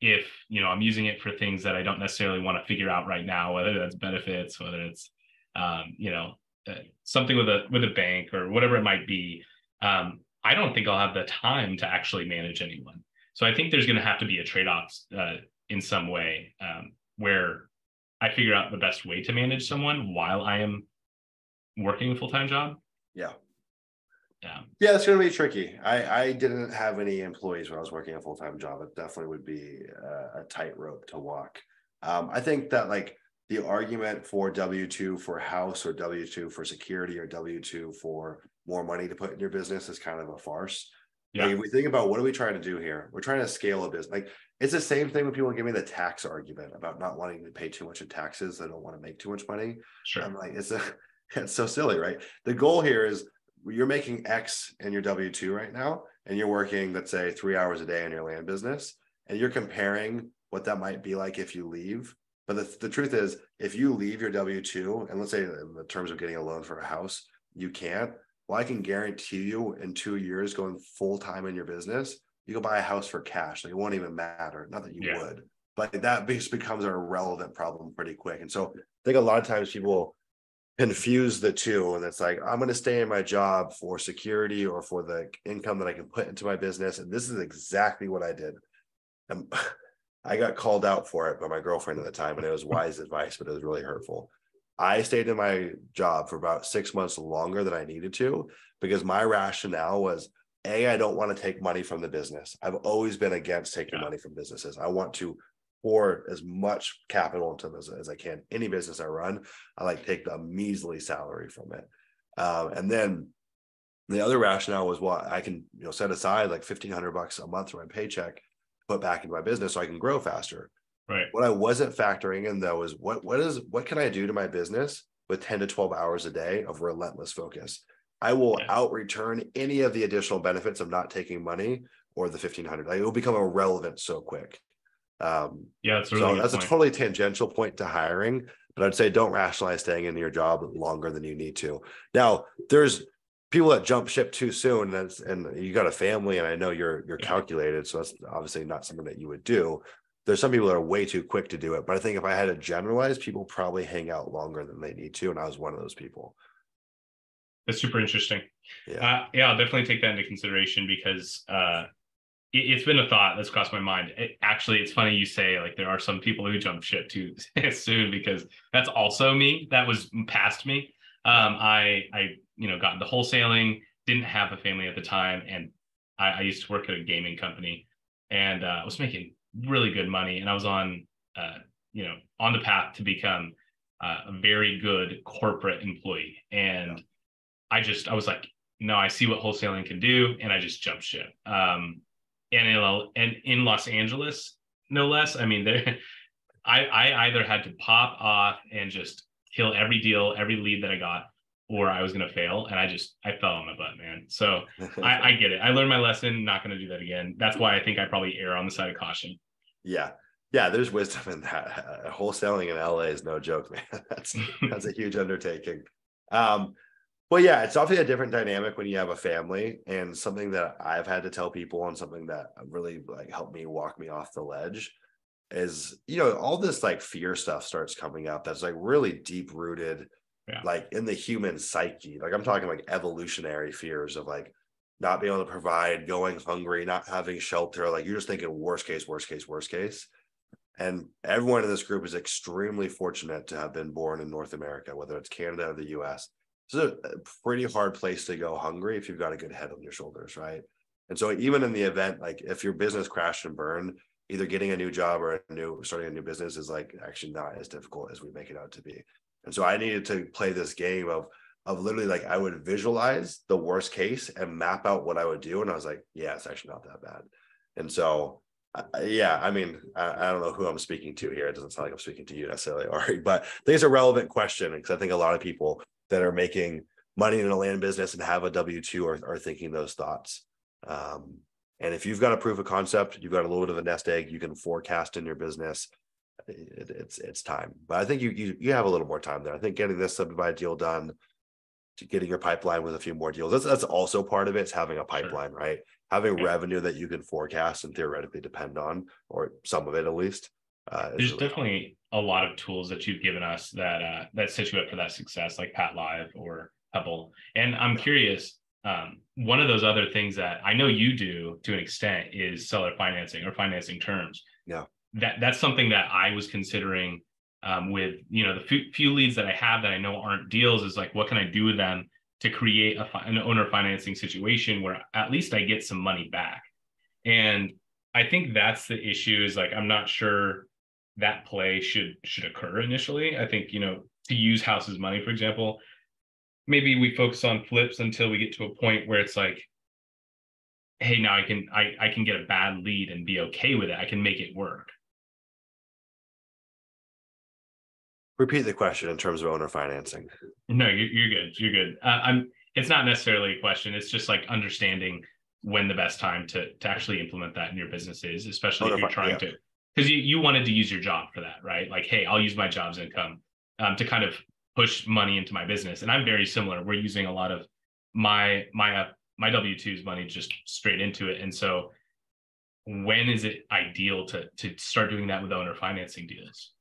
if you know I'm using it for things that I don't necessarily want to figure out right now, whether that's benefits, whether it's um, you know, uh, something with a with a bank or whatever it might be. Um, I don't think I'll have the time to actually manage anyone. So I think there's going to have to be a trade off uh, in some way um, where I figure out the best way to manage someone while I am working a full time job. Yeah. Yeah. Yeah, it's going to be tricky. I, I didn't have any employees when I was working a full time job. It definitely would be a, a tightrope to walk. Um, I think that like the argument for W 2 for house or W 2 for security or W 2 for more money to put in your business is kind of a farce. Yeah. Like if we think about what are we trying to do here? We're trying to scale a business. Like it's the same thing when people give me the tax argument about not wanting to pay too much in taxes. I don't want to make too much money. Sure. I'm like, it's a, it's so silly, right? The goal here is you're making X in your W 2 right now, and you're working, let's say, three hours a day in your land business, and you're comparing what that might be like if you leave. But the, the truth is, if you leave your W 2, and let's say in the terms of getting a loan for a house, you can't, well, I can guarantee you in two years going full time in your business, you can buy a house for cash. Like it won't even matter. Not that you yeah. would, but that just becomes a relevant problem pretty quick. And so I think a lot of times people confuse the two and it's like i'm going to stay in my job for security or for the income that i can put into my business and this is exactly what i did um, and i got called out for it by my girlfriend at the time and it was wise advice but it was really hurtful i stayed in my job for about six months longer than i needed to because my rationale was a i don't want to take money from the business i've always been against taking yeah. money from businesses i want to pour as much capital into them as, I can. Any business I run, I like take a measly salary from it. Um, and then the other rationale was what well, I can, you know, set aside like fifteen hundred bucks a month from my paycheck, put back into my business so I can grow faster. Right. What I wasn't factoring in though is what what is what can I do to my business with 10 to 12 hours a day of relentless focus. I will yeah. out return any of the additional benefits of not taking money or the 1500. Like, it will become irrelevant so quick. Um, yeah, that's, really so that's a totally tangential point to hiring, but I'd say don't rationalize staying in your job longer than you need to. Now, there's people that jump ship too soon, and, and you got a family, and I know you're you're calculated, so that's obviously not something that you would do. There's some people that are way too quick to do it, but I think if I had to generalize, people probably hang out longer than they need to, and I was one of those people. That's super interesting. Yeah, uh, yeah, I'll definitely take that into consideration because uh, it's been a thought that's crossed my mind. It, actually, it's funny you say like there are some people who jump ship too soon because that's also me. That was past me. Um, I I you know got into wholesaling, didn't have a family at the time, and I, I used to work at a gaming company, and uh, I was making really good money, and I was on uh, you know on the path to become uh, a very good corporate employee, and I just I was like, no, I see what wholesaling can do, and I just jumped ship. Um, and in, and in Los Angeles, no less. I mean, there, I, I either had to pop off and just kill every deal, every lead that I got, or I was going to fail. And I just, I fell on my butt, man. So I, I get it. I learned my lesson, not going to do that again. That's why I think I probably err on the side of caution. Yeah. Yeah. There's wisdom in that. Uh, wholesaling in LA is no joke, man. That's, that's a huge undertaking. Um, well, yeah, it's obviously a different dynamic when you have a family, and something that I've had to tell people, and something that really like helped me walk me off the ledge, is you know all this like fear stuff starts coming up that's like really deep rooted, yeah. like in the human psyche. Like I'm talking like evolutionary fears of like not being able to provide, going hungry, not having shelter. Like you're just thinking worst case, worst case, worst case. And everyone in this group is extremely fortunate to have been born in North America, whether it's Canada or the US it's a pretty hard place to go hungry if you've got a good head on your shoulders, right? And so even in the event, like if your business crashed and burned, either getting a new job or a new starting a new business is like actually not as difficult as we make it out to be. And so I needed to play this game of of literally like I would visualize the worst case and map out what I would do, and I was like, yeah, it's actually not that bad. And so yeah, I mean, I, I, don't know who I'm speaking to here. It doesn't sound like I'm speaking to you necessarily, Ari, but I think it's a relevant question because I think a lot of people that are making money in a land business and have a W 2 are, are thinking those thoughts. Um, and if you've got a proof of concept, you've got a little bit of a nest egg, you can forecast in your business. It, it's it's time, but I think you, you you have a little more time there. I think getting this subdivide deal done, getting your pipeline with a few more deals. That's that's also part of it. It's having a pipeline, sure. right? Having revenue that you can forecast and theoretically depend on, or some of it at least. Uh, There's really definitely a lot of tools that you've given us that uh, that set you up for that success, like PATLive or Pebble. And I'm curious, um, one of those other things that I know you do to an extent is seller financing or financing terms. Yeah. That that's something that I was considering um, with you know the few, few leads that I have that I know aren't deals is like what can I do with them to create a, an owner financing situation where at least I get some money back. And I think that's the issue is like I'm not sure that play should should occur initially. I think you know to use house's money, for example, maybe we focus on flips until we get to a point where it's like, hey, now I can I I can get a bad lead and be okay with it. I can make it work. Repeat the question in terms of owner financing. No, you're, you're good. You're good. Uh, I'm. It's not necessarily a question. It's just like understanding when the best time to to actually implement that in your business is, especially owner if you're trying yeah. to. Because you you wanted to use your job for that, right? Like, hey, I'll use my job's income um, to kind of push money into my business, and I'm very similar. We're using a lot of my my uh, my W twos money just straight into it, and so when is it ideal to to start doing that with owner financing deals?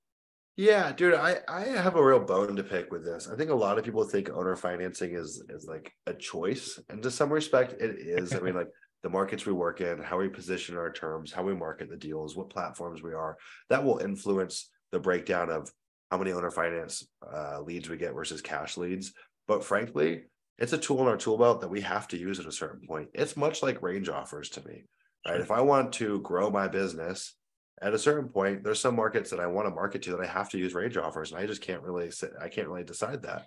Yeah, dude, I I have a real bone to pick with this. I think a lot of people think owner financing is is like a choice, and to some respect, it is. I mean, like the markets we work in, how we position our terms, how we market the deals, what platforms we are, that will influence the breakdown of how many owner finance uh, leads we get versus cash leads. But frankly, it's a tool in our tool belt that we have to use at a certain point. It's much like range offers to me, right? If I want to grow my business at a certain point, there's some markets that I want to market to that I have to use range offers, and I just can't really sit, I can't really decide that.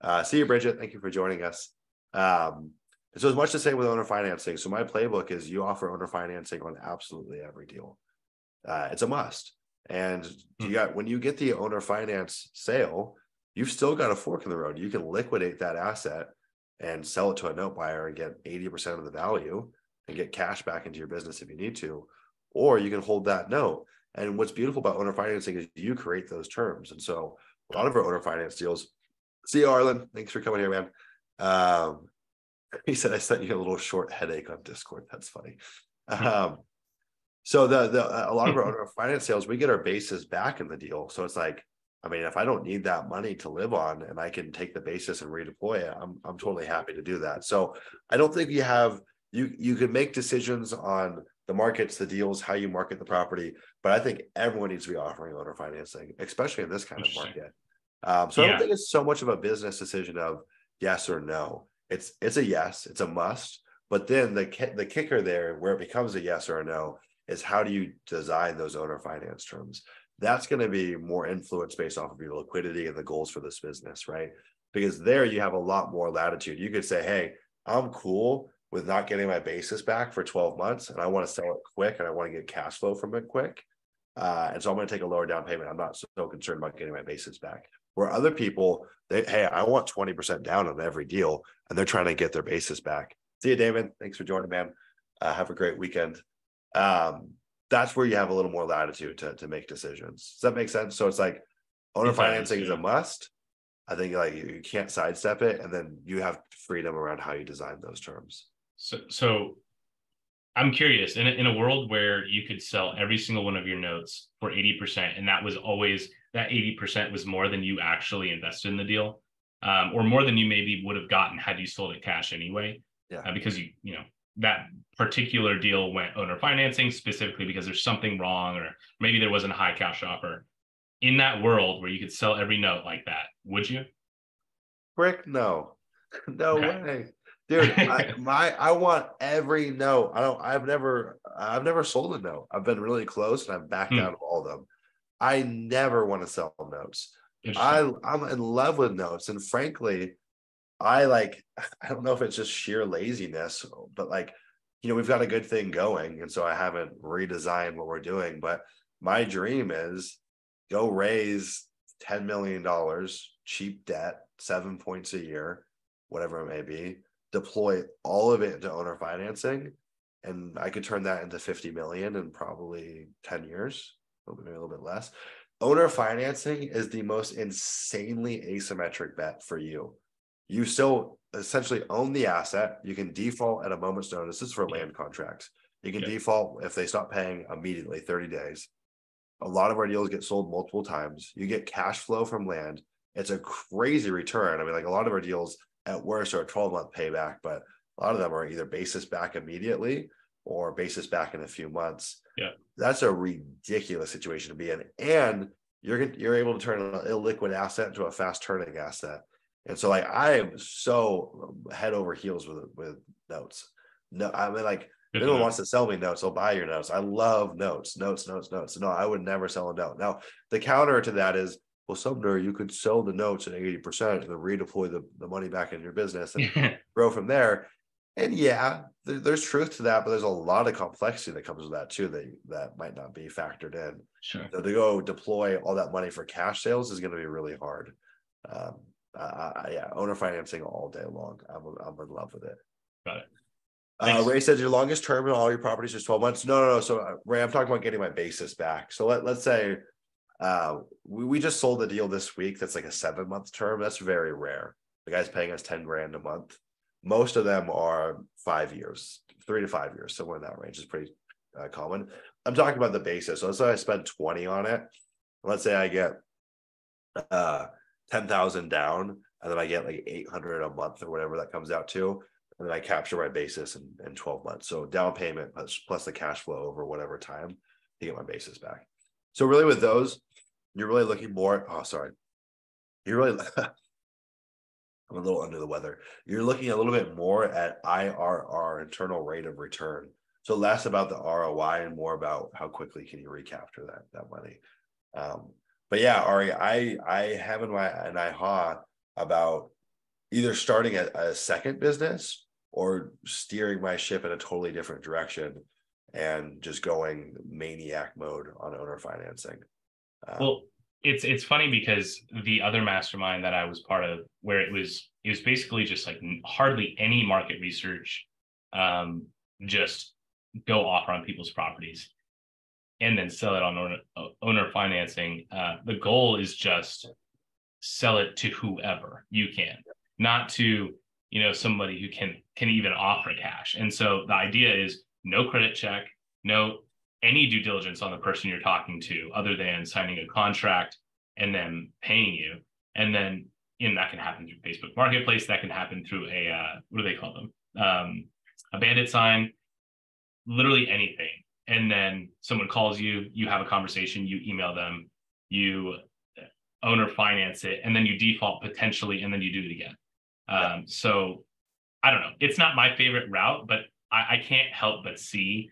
Uh, see you, Bridget. Thank you for joining us. Um, so, as much to say with owner financing. So, my playbook is you offer owner financing on absolutely every deal. Uh, it's a must. And you hmm. got when you get the owner finance sale, you've still got a fork in the road. You can liquidate that asset and sell it to a note buyer and get 80% of the value and get cash back into your business if you need to or you can hold that note. And what's beautiful about owner financing is you create those terms. And so a lot of our owner finance deals. See you, Arlen. Thanks for coming here, man. Um, he said I sent you a little short headache on Discord. That's funny. Um, so the the a lot of our owner finance sales, we get our basis back in the deal. So it's like, I mean, if I don't need that money to live on and I can take the basis and redeploy it, I'm I'm totally happy to do that. So I don't think you have you you can make decisions on the markets, the deals, how you market the property. But I think everyone needs to be offering owner financing, especially in this kind of market. Um, so yeah. I don't think it's so much of a business decision of yes or no. It's it's a yes, it's a must. But then the the kicker there, where it becomes a yes or a no, is how do you design those owner finance terms? That's going to be more influence based off of your liquidity and the goals for this business, right? Because there you have a lot more latitude. You could say, hey, I'm cool with not getting my basis back for 12 months and I want to sell it quick and I want to get cash flow from it quick. Uh, and so I'm going to take a lower down payment. I'm not so concerned about getting my basis back. Where other people, they hey, I want 20% down on every deal, and they're trying to get their basis back. See you, David. Thanks for joining, man. Uh, have a great weekend. Um, that's where you have a little more latitude to, to make decisions. Does that make sense? So it's like owner financing is a must. I think like you can't sidestep it, and then you have freedom around how you design those terms. So, so I'm curious in a, in a world where you could sell every single one of your notes for 80%, and that was always that 80% was more than you actually invested in the deal, um, or more than you maybe would have gotten had you sold it cash anyway. Yeah. Uh, because you, you know, that particular deal went owner financing specifically because there's something wrong, or maybe there wasn't a high cash offer. In that world where you could sell every note like that, would you? Rick, no, no okay. way dude I, my i want every note i don't i've never i've never sold a note i've been really close and i've backed hmm. out of all of them i never want to sell notes. I i'm in love with notes and frankly i like i don't know if it's just sheer laziness but like you know we've got a good thing going and so i haven't redesigned what we're doing but my dream is go raise 10 million dollars cheap debt seven points a year whatever it may be deploy all of it into owner financing and I could turn that into 50 million in probably 10 years, maybe a little bit less. Owner financing is the most insanely asymmetric bet for you. You still essentially own the asset. You can default at a moment's notice. This is for land contracts. You can default if they stop paying immediately, 30 days. A lot of our deals get sold multiple times. You get cash flow from land. It's a crazy return. I mean, like a lot of our deals at worst are a 12 month payback, but a lot of them are either basis back immediately or basis back in a few months. Yeah. That's a ridiculous situation to be in. And you're you're able to turn an illiquid asset into a fast turning asset. And so like I am so head over heels with with notes. No, I mean like if anyone wants to sell me notes, I'll buy your notes. I love notes, notes, notes, notes. No, I would never sell a note. Now the counter to that is well, Sumner, you could sell the notes at 80% and then redeploy the, the money back in your business and grow from there. And yeah, there, there's truth to that, but there's a lot of complexity that comes with that too that that might not be factored in. Sure. So to go deploy all that money for cash sales is going to be really hard. Um, uh, yeah, owner financing all day long. I'm I'm in love with it. Got it. Uh, Ray says your longest term in all your properties is 12 months. No, no, no. So uh, Ray, I'm talking about getting my basis back. So let, let's say uh, we, we just sold a deal this week that's like a seven month term. That's very rare. The guy's paying us 10 grand a month. Most of them are five years, three to five years, somewhere in that range is pretty uh, common. I'm talking about the basis. So let's say I spend 20 on it. Let's say I get uh 10,000 down and then I get like 800 a month or whatever that comes out to. And then I capture my basis in, in 12 months. So down payment plus, plus the cash flow over whatever time to get my basis back. So really with those, you're really looking more. Oh, sorry. You're really I'm a little under the weather. You're looking a little bit more at IRR, internal rate of return. So less about the ROI and more about how quickly can you recapture that that money. Um, but yeah, Ari, I I have in my an aha about either starting a, a second business or steering my ship in a totally different direction and just going maniac mode on owner financing. Um, well, it's it's funny because the other mastermind that I was part of, where it was it was basically just like hardly any market research, um, just go offer on people's properties, and then sell it on owner, owner financing. Uh, the goal is just sell it to whoever you can, not to you know somebody who can can even offer cash. And so the idea is no credit check, no any due diligence on the person you're talking to other than signing a contract and then paying you. And then and that can happen through Facebook Marketplace. That can happen through a uh, what do they call them? Um, a bandit sign, literally anything. And then someone calls you, you have a conversation, you email them, you owner finance it, and then you default potentially, and then you do it again. Um, so I don't know. It's not my favorite route, but I, I can't help but see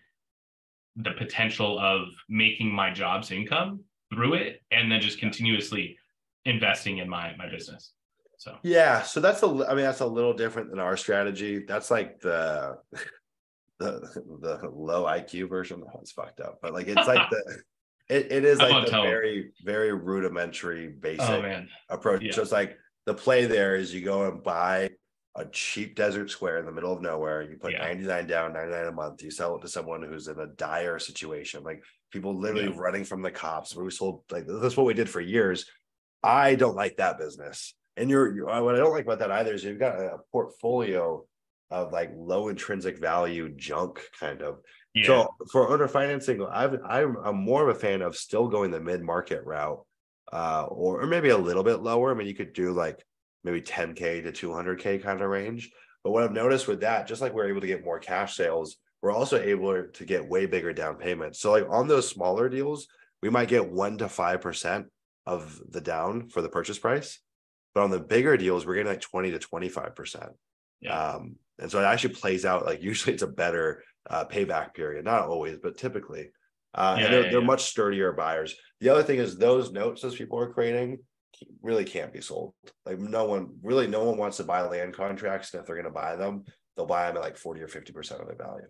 the potential of making my job's income through it and then just continuously investing in my my business. So. Yeah so that's a i mean that's a little different than our strategy. That's like the the the low iq version. Oh, it's fucked up but like it's like the it, it is like the very very rudimentary oh, basic oh, approach. Yeah. so it's like the play there is you go and buy a cheap desert square in the middle of nowhere. You put yeah. 99 down, 99 a month. You sell it to someone who's in a dire situation, like people literally yeah. running from the cops. We sold like that's what we did for years. I don't like that business. And you're, you're what I don't like about that either is you've got a portfolio of like low intrinsic value junk kind of. Yeah. So for owner financing, I've, I'm, I'm more of a fan of still going the mid market route, uh, or, or maybe a little bit lower. I mean, you could do like maybe 10K to 200K kind of range. But what I've noticed with that, just like we're able to get more cash sales, we're also able to get way bigger down payments. So, like on those smaller deals, we might get one to 5% of the down for the purchase price. But on the bigger deals, we're getting like 20 to 25%. Yeah. Um, and so it actually plays out like usually it's a better uh, payback period, not always, but typically. Uh, yeah, and they're, yeah, they're much sturdier buyers. The other thing is those notes those people are creating, really can't be sold. Like no one really no one wants to buy land contracts. And if they're going to buy them, they'll buy them at like 40 or 50% of their value.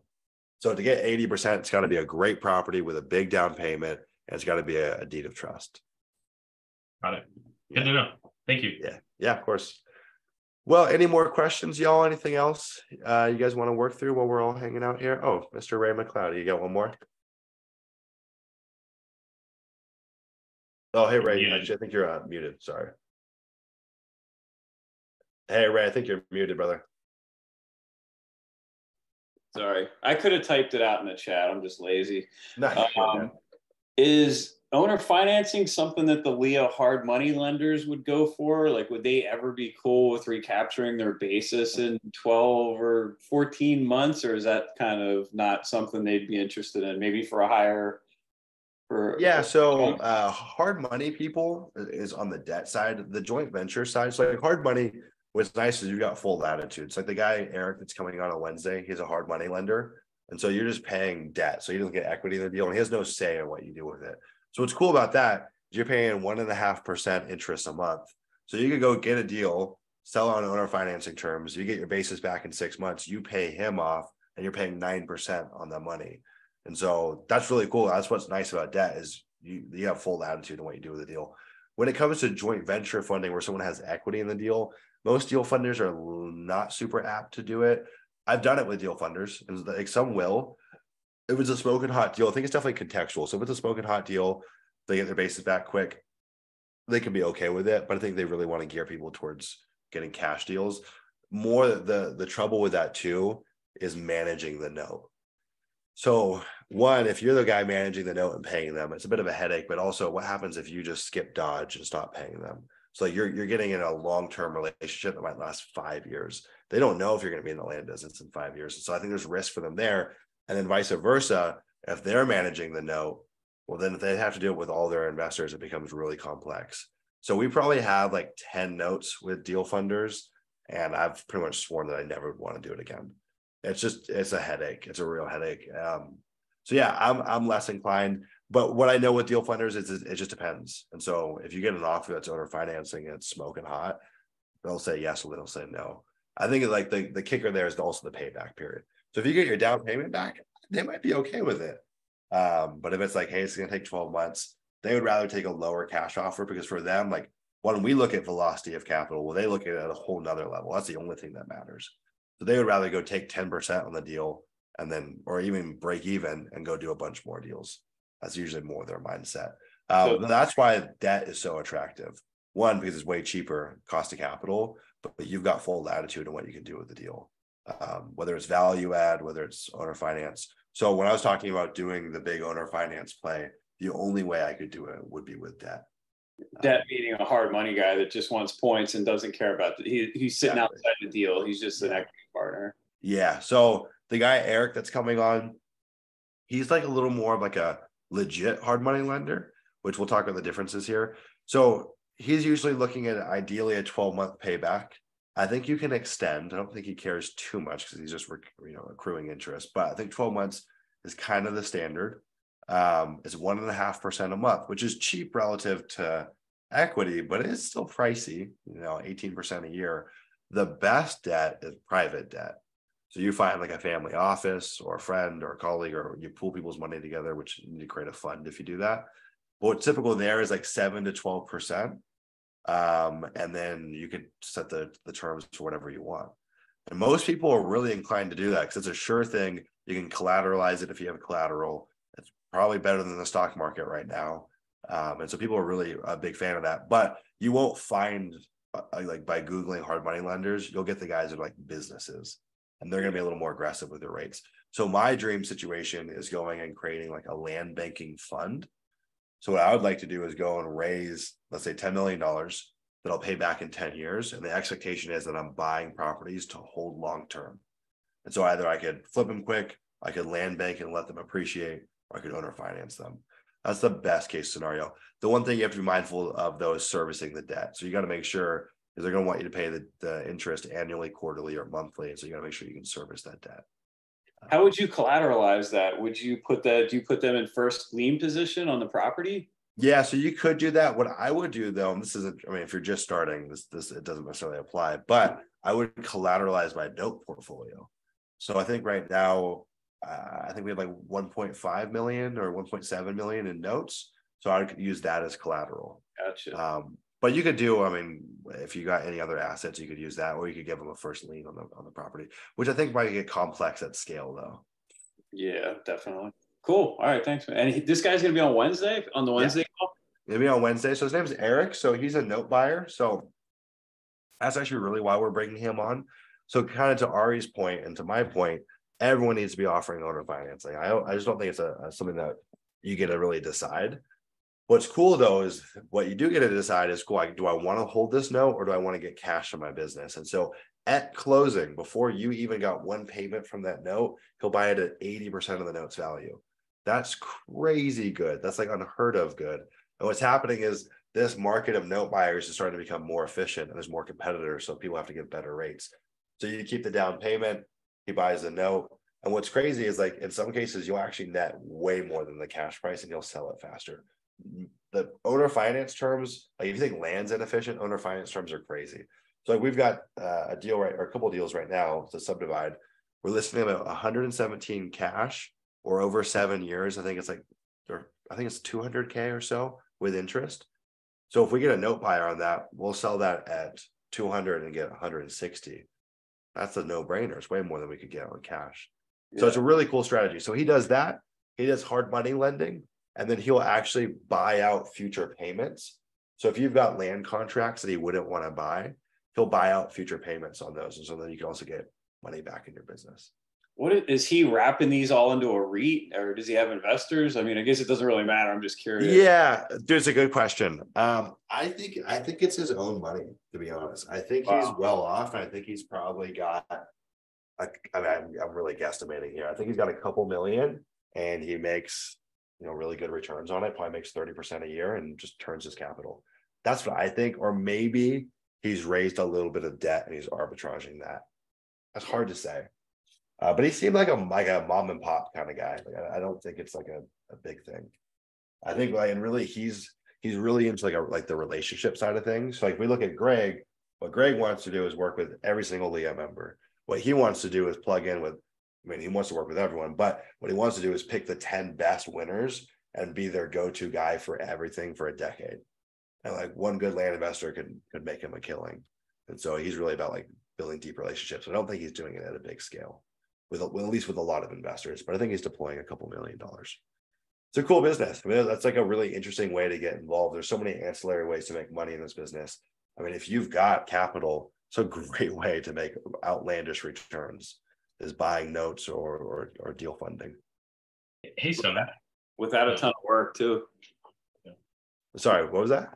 So to get 80%, it's got to be a great property with a big down payment and it's got to be a, a deed of trust. Got it. Good yeah. to know. Thank you. Yeah. Yeah, of course. Well, any more questions, y'all? Anything else uh, you guys want to work through while we're all hanging out here? Oh, Mr. Ray McLeod, you got one more? Oh, hey Ray, I think you're uh, muted. Sorry. Hey Ray, I think you're muted, brother. Sorry, I could have typed it out in the chat. I'm just lazy. Um, is owner financing something that the LIA hard money lenders would go for? Like, would they ever be cool with recapturing their basis in 12 or 14 months? Or is that kind of not something they'd be interested in? Maybe for a higher. For, Yeah, so uh, hard money people is on the debt side, the joint venture side. So like hard money, what's nice is you got full latitude. It's like the guy Eric that's coming on on Wednesday, he's a hard money lender. And so you're just paying debt. So he doesn't get equity in the deal and he has no say in what you do with it. So what's cool about that is you're paying one and a half percent interest a month. So you could go get a deal, sell on owner financing terms, you get your basis back in six months, you pay him off, and you're paying nine percent on the money. And so that's really cool. That's what's nice about debt is you you have full latitude in what you do with the deal. When it comes to joint venture funding where someone has equity in the deal, most deal funders are not super apt to do it. I've done it with deal funders, and like some will. If it's a smoking hot deal, I think it's definitely contextual. So if it's a smoking hot deal, they get their bases back quick. They can be okay with it, but I think they really want to gear people towards getting cash deals. More the the trouble with that too is managing the note. So one, if you're the guy managing the note and paying them, it's a bit of a headache. But also, what happens if you just skip Dodge and stop paying them? So you're you're getting in a long term relationship that might last five years. They don't know if you're going to be in the land business in five years. and So I think there's risk for them there. And then vice versa, if they're managing the note, well, then if they have to deal with all their investors, it becomes really complex. So we probably have like 10 notes with deal funders. And I've pretty much sworn that I never want to do it again. It's just it's a headache. It's a real headache. Um, so yeah, I'm I'm less inclined. But what I know with deal funders is it, just depends. And so if you get an offer that's owner financing and it's smoking hot, they'll say yes or they'll say no. I think like the, the kicker there is also the payback period. So if you get your down payment back, they might be okay with it. Um, but if it's like, hey, it's gonna take 12 months, they would rather take a lower cash offer because for them, like when we look at velocity of capital, well, they look at it at a whole nother level. That's the only thing that matters. So they would rather go take 10% on the deal and then or even break even and go do a bunch more deals. That's usually more their mindset. Um, so, that's why debt is so attractive. One, because it's way cheaper cost of capital, but, but you've got full latitude in what you can do with the deal, um, whether it's value add, whether it's owner finance. So when I was talking about doing the big owner finance play, the only way I could do it would be with debt. Debt meaning a hard money guy that just wants points and doesn't care about the, he, he's sitting exactly. outside the deal. He's just an equity partner. Yeah. So the guy Eric that's coming on, he's like a little more of like a legit hard money lender, which we'll talk about the differences here. So he's usually looking at ideally a 12 month payback. I think you can extend. I don't think he cares too much because he's just you know accruing interest. But I think 12 months is kind of the standard. Um, it's one and a half percent a month, which is cheap relative to equity, but it is still pricey. You know, 18% a year. The best debt is private debt. So you find like a family office or a friend or a colleague, or you pool people's money together, which you need to create a fund if you do that. But what's typical there is like seven to 12%. Um, and then you could set the, the terms for whatever you want. And most people are really inclined to do that because it's a sure thing. You can collateralize it if you have collateral. It's probably better than the stock market right now. Um, and so people are really a big fan of that. But you won't find uh, like by Googling hard money lenders, you'll get the guys that are like businesses and they're going to be a little more aggressive with their rates. So my dream situation is going and creating like a land banking fund. So what I would like to do is go and raise, let's say, $10 million that I'll pay back in 10 years. And the expectation is that I'm buying properties to hold long term. And so either I could flip them quick, I could land bank and let them appreciate, or I could owner finance them. That's the best case scenario. The one thing you have to be mindful of though is servicing the debt. So you got to make sure because they're going to want you to pay the, the interest annually, quarterly, or monthly. And so you got to make sure you can service that debt. How would you collateralize that? Would you put that? Do you put them in first lien position on the property? Yeah, so you could do that. What I would do though, and this isn't, I mean, if you're just starting, this this it doesn't necessarily apply, but I would collateralize my note portfolio. So I think right now, uh, I think we have like 1.5 million or 1.7 million in notes. So I could use that as collateral. Gotcha. Um, but you could do, I mean, if you got any other assets, you could use that, or you could give them a first lien on the on the property, which I think might get complex at scale though. Yeah, definitely. Cool. All right, thanks. Man. And he, this guy's gonna be on Wednesday on the Wednesday yeah. call. Maybe be on Wednesday. So his name is Eric. So he's a note buyer. So that's actually really why we're bringing him on. So kind of to Ari's point and to my point, everyone needs to be offering owner financing. I I just don't think it's a, a something that you get to really decide. What's cool though is what you do get to decide is cool. Do I want to hold this note or do I want to get cash in my business? And so at closing, before you even got one payment from that note, he'll buy it at 80% of the note's value. That's crazy good. That's like unheard of good. And what's happening is this market of note buyers is starting to become more efficient and there's more competitors. So people have to get better rates. So you keep the down payment, he buys the note. And what's crazy is like in some cases, you'll actually net way more than the cash price and you'll sell it faster the owner finance terms, like if you think land's inefficient, owner finance terms are crazy. So like we've got uh, a deal right or a couple deals right now to subdivide. We're listing them at 117 cash or over seven years. I think it's like, or I think it's 200k or so with interest. So if we get a note buyer on that, we'll sell that at 200 and get 160. That's a no brainer. It's way more than we could get on cash. Yeah. So it's a really cool strategy. So he does that. He does hard money lending and then he'll actually buy out future payments. So if you've got land contracts that he wouldn't want to buy, he'll buy out future payments on those. And so then you can also get money back in your business. What is he wrapping these all into a REIT or does he have investors? I mean, I guess it doesn't really matter. I'm just curious. Yeah, dude, it's a good question. Um, I think I think it's his own money, to be honest. I think wow. he's well off. And I think he's probably got I mean, I'm, I'm really guesstimating here. I think he's got a couple million and he makes you know really good returns on it probably makes 30% a year and just turns his capital. That's what i think or maybe he's raised a little bit of debt and he's arbitraging that. That's hard to say. Uh, but he seemed like a like a mom and pop kind of guy. Like, I, I, don't think it's like a, a big thing. I think like and really he's he's really into like a like the relationship side of things. So like we look at greg what greg wants to do is work with every single LIA member. What he wants to do is plug in with I mean, he wants to work with everyone, but what he wants to do is pick the 10 best winners and be their go-to guy for everything for a decade. And like one good land investor could could make him a killing. And so he's really about like building deep relationships. I don't think he's doing it at a big scale, with well, at least with a lot of investors. But I think he's deploying a couple million dollars. It's a cool business. I mean, that's like a really interesting way to get involved. There's so many ancillary ways to make money in this business. I mean, if you've got capital, it's a great way to make outlandish returns is buying notes or or, or deal funding. He's done that without a ton of work too. Sorry, what was that?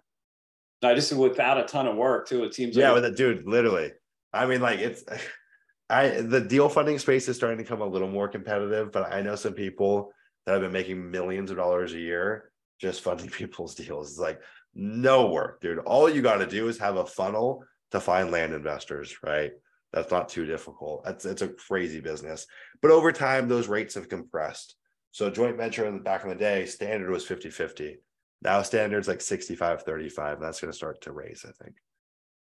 I just without a ton of work too. It seems. Yeah, like- with a dude, literally. I mean, like it's. I the deal funding space is starting to become a little more competitive, but I know some people that have been making millions of dollars a year just funding people's deals. It's like no work, dude. All you got to do is have a funnel to find land investors, right? That's not too difficult. That's it's a crazy business. But over time, those rates have compressed. So joint venture in the back in the day, standard was 50-50. Now standard's like 65-35. That's going to start to raise, I think.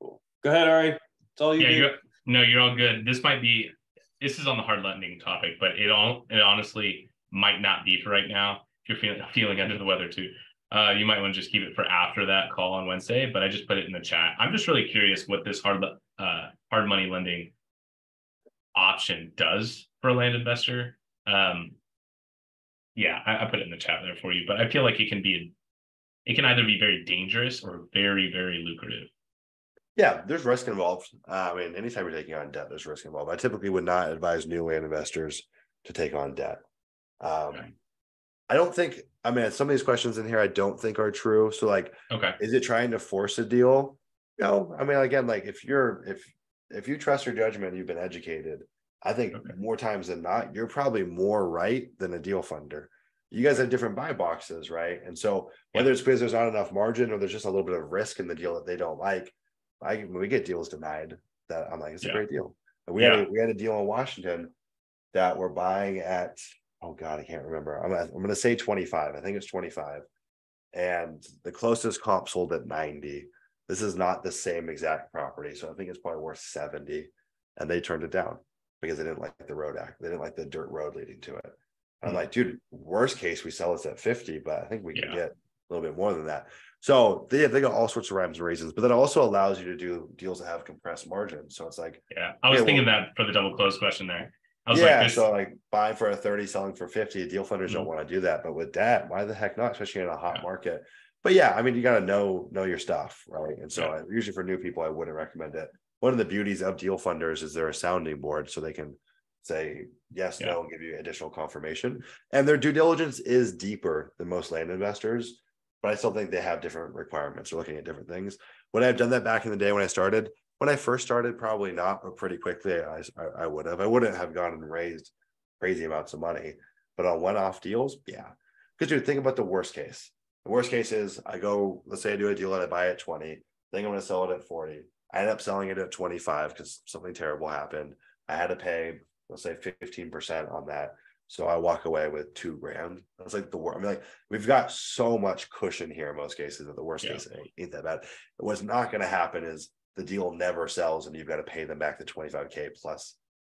Cool. Go ahead, Ari. It's all you yeah, you're, no, you're all good. This might be this is on the hard lending topic, but it all it honestly might not be for right now. If you're feeling feeling under the weather too. Uh, you might want to just keep it for after that call on Wednesday, but I just put it in the chat. I'm just really curious what this hard uh, hard money lending option does for a land investor. Um, yeah, I, I, put it in the chat there for you, but I feel like it can be, it can either be very dangerous or very, very lucrative. Yeah, there's risk involved. Uh, I mean, anytime you're taking on debt, there's risk involved. I typically would not advise new land investors to take on debt. Um, okay. I don't think. I mean, some of these questions in here I don't think are true. So, like, okay, is it trying to force a deal? No. I mean, again, like if you're if if you trust your judgment, you've been educated. I think okay. more times than not, you're probably more right than a deal funder. You guys have different buy boxes, right? And so whether it's because there's not enough margin or there's just a little bit of risk in the deal that they don't like, I when we get deals denied, that I'm like, it's yeah. a great deal. we yeah. had a, we had a deal in Washington that we're buying at oh god, I can't remember. I'm gonna, I'm gonna say 25. I think it's 25, and the closest comp sold at 90. This is not the same exact property, so I think it's probably worth 70, and they turned it down because they didn't like the road act. They didn't like the dirt road leading to it. I'm like, dude, worst case we sell this at 50, but I think we can yeah. get a little bit more than that. So they they got all sorts of rhymes and reasons, but that also allows you to do deals that have compressed margins. So it's like, yeah, I was thinking well, that for the double close question there I yeah, like, so like buying for a 30, selling for 50, deal funders mm-hmm. don't want to do that. But with that, why the heck not, especially in a hot yeah. market? But yeah, I mean, you got to know know your stuff, right? And so yeah. I, usually for new people, I wouldn't recommend it. One of the beauties of deal funders is they're a sounding board, so they can say yes, yeah. no, and give you additional confirmation. And their due diligence is deeper than most land investors. but I still think they have different requirements. They're looking at different things. Would I have done that back in the day when I started? When I first started, probably not, but pretty quickly I, I, I would have. I wouldn't have gone and raised crazy amounts of money, but on one-off deals, yeah. Because dude, think about the worst case. The worst case is I go, let's say I do a deal and I buy at 20, think I'm going to sell it at 40. I end up selling it at 25 because something terrible happened. I had to pay, let's say 15% on that. So I walk away with two grand. That's like the worst. I mean, like we've got so much cushion here in most cases that the worst yeah. case ain't, ain't that bad. What's not going to happen is the deal never sells and you've got to pay them back the 25K plus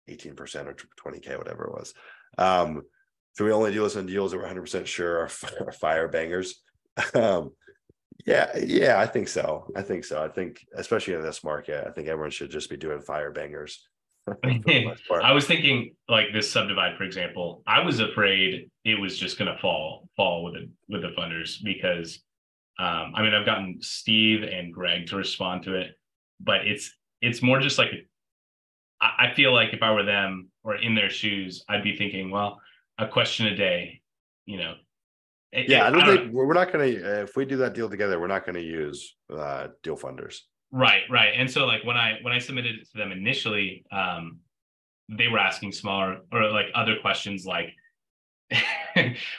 18% or 20K, whatever it was. Um, so we only do this on deals that we're 100% sure are, are fire bangers. Um, yeah, yeah, I think so. I think so. I think, especially in this market, I think everyone should just be doing fire bangers. I was thinking like this subdivide, for example. I was afraid it was just going to fall fall with the with the funders because, um, I mean, I've gotten Steve and Greg to respond to it, but it's it's more just like I feel like if I were them or in their shoes, I'd be thinking, well, a question a day, you know. Yeah, I don't, I don't think we're not going to. If we do that deal together, we're not going to use uh, deal funders. Right, right. And so like when I when I submitted it to them initially, um, they were asking smaller or like other questions like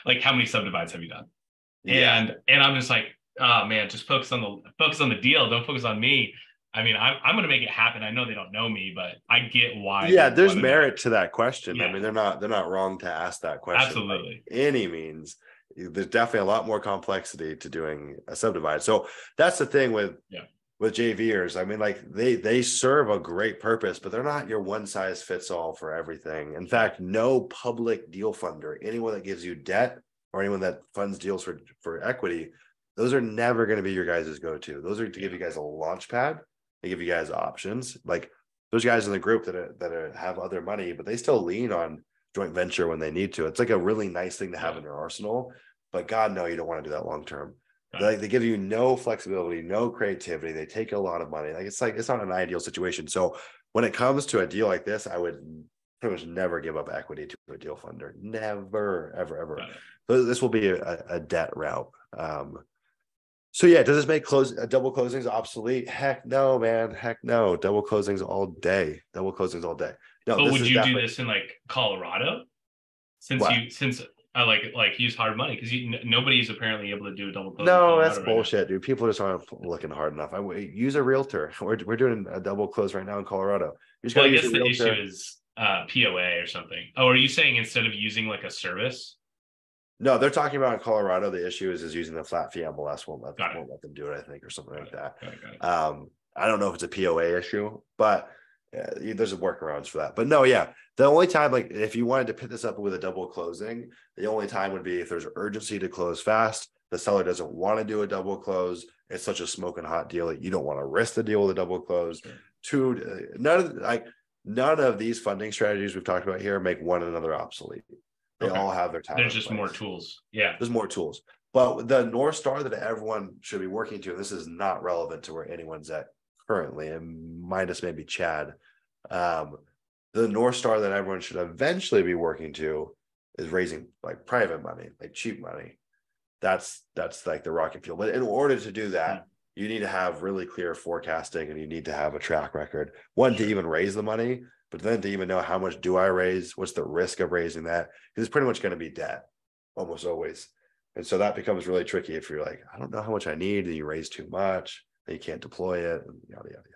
like how many subdivides have you done? Yeah. And and I'm just like, oh man, just focus on the focus on the deal. Don't focus on me. I mean, I'm I'm gonna make it happen. I know they don't know me, but I get why. Yeah, there's merit to that question. Yeah. I mean, they're not they're not wrong to ask that question. Absolutely. any means. There's definitely a lot more complexity to doing a subdivide. So that's the thing with yeah with JVers. I mean, like they they serve a great purpose, but they're not your one size fits all for everything. In fact, no public deal funder, anyone that gives you debt or anyone that funds deals for for equity, those are never going to be your guys' go-to. Those are to give you guys a launch pad. They give you guys options. Like those guys in the group that are, that are, have other money, but they still lean on joint venture when they need to. It's like a really nice thing to have in your arsenal. But God, no, you don't want to do that long term. Like they give you no flexibility, no creativity. They take a lot of money. Like it's like it's not an ideal situation. So when it comes to a deal like this, I would pretty much never give up equity to a deal funder. Never, ever, ever. So this will be a, a debt route. Um, so yeah, does this make close uh, double closings obsolete? Heck no, man. Heck no. Double closings all day. Double closings all day. No. But would you definitely... do this in like Colorado? Since what? you since I like like use hard money because nobody's apparently able to do a double closing. No, that's right bullshit, now. dude. People just aren't looking hard enough. I use a realtor. We're, we're doing a double close right now in Colorado. You just well, I guess the issue is uh, POA or something. Oh, are you saying instead of using like a service? No, they're talking about in Colorado. The issue is is using the flat fee MLS won't let them, won't let them do it. I think or something got like it. that. Got it, got. Um, I don't know if it's a POA issue, but yeah, there's workarounds for that. But no, yeah, the only time, like if you wanted to put this up with a double closing, the only time would be if there's urgency to close fast. The seller doesn't want to do a double close. It's such a smoking hot deal that you don't want to risk the deal with a double close. Sure. Two, uh, none of like none of these funding strategies we've talked about here make one another obsolete. They okay. all have their time. There's just place. more tools. Yeah, there's more tools. But the north star that everyone should be working to, this is not relevant to where anyone's at currently, and minus maybe Chad. Um, the North Star that everyone should eventually be working to is raising like private money, like cheap money. That's that's like the rocket fuel. But in order to do that, you need to have really clear forecasting and you need to have a track record. One to even raise the money, but then to even know how much do I raise? What's the risk of raising that? Because it's pretty much going to be debt almost always. And so that becomes really tricky if you're like, I don't know how much I need, and you raise too much, you can't deploy it, and yada yada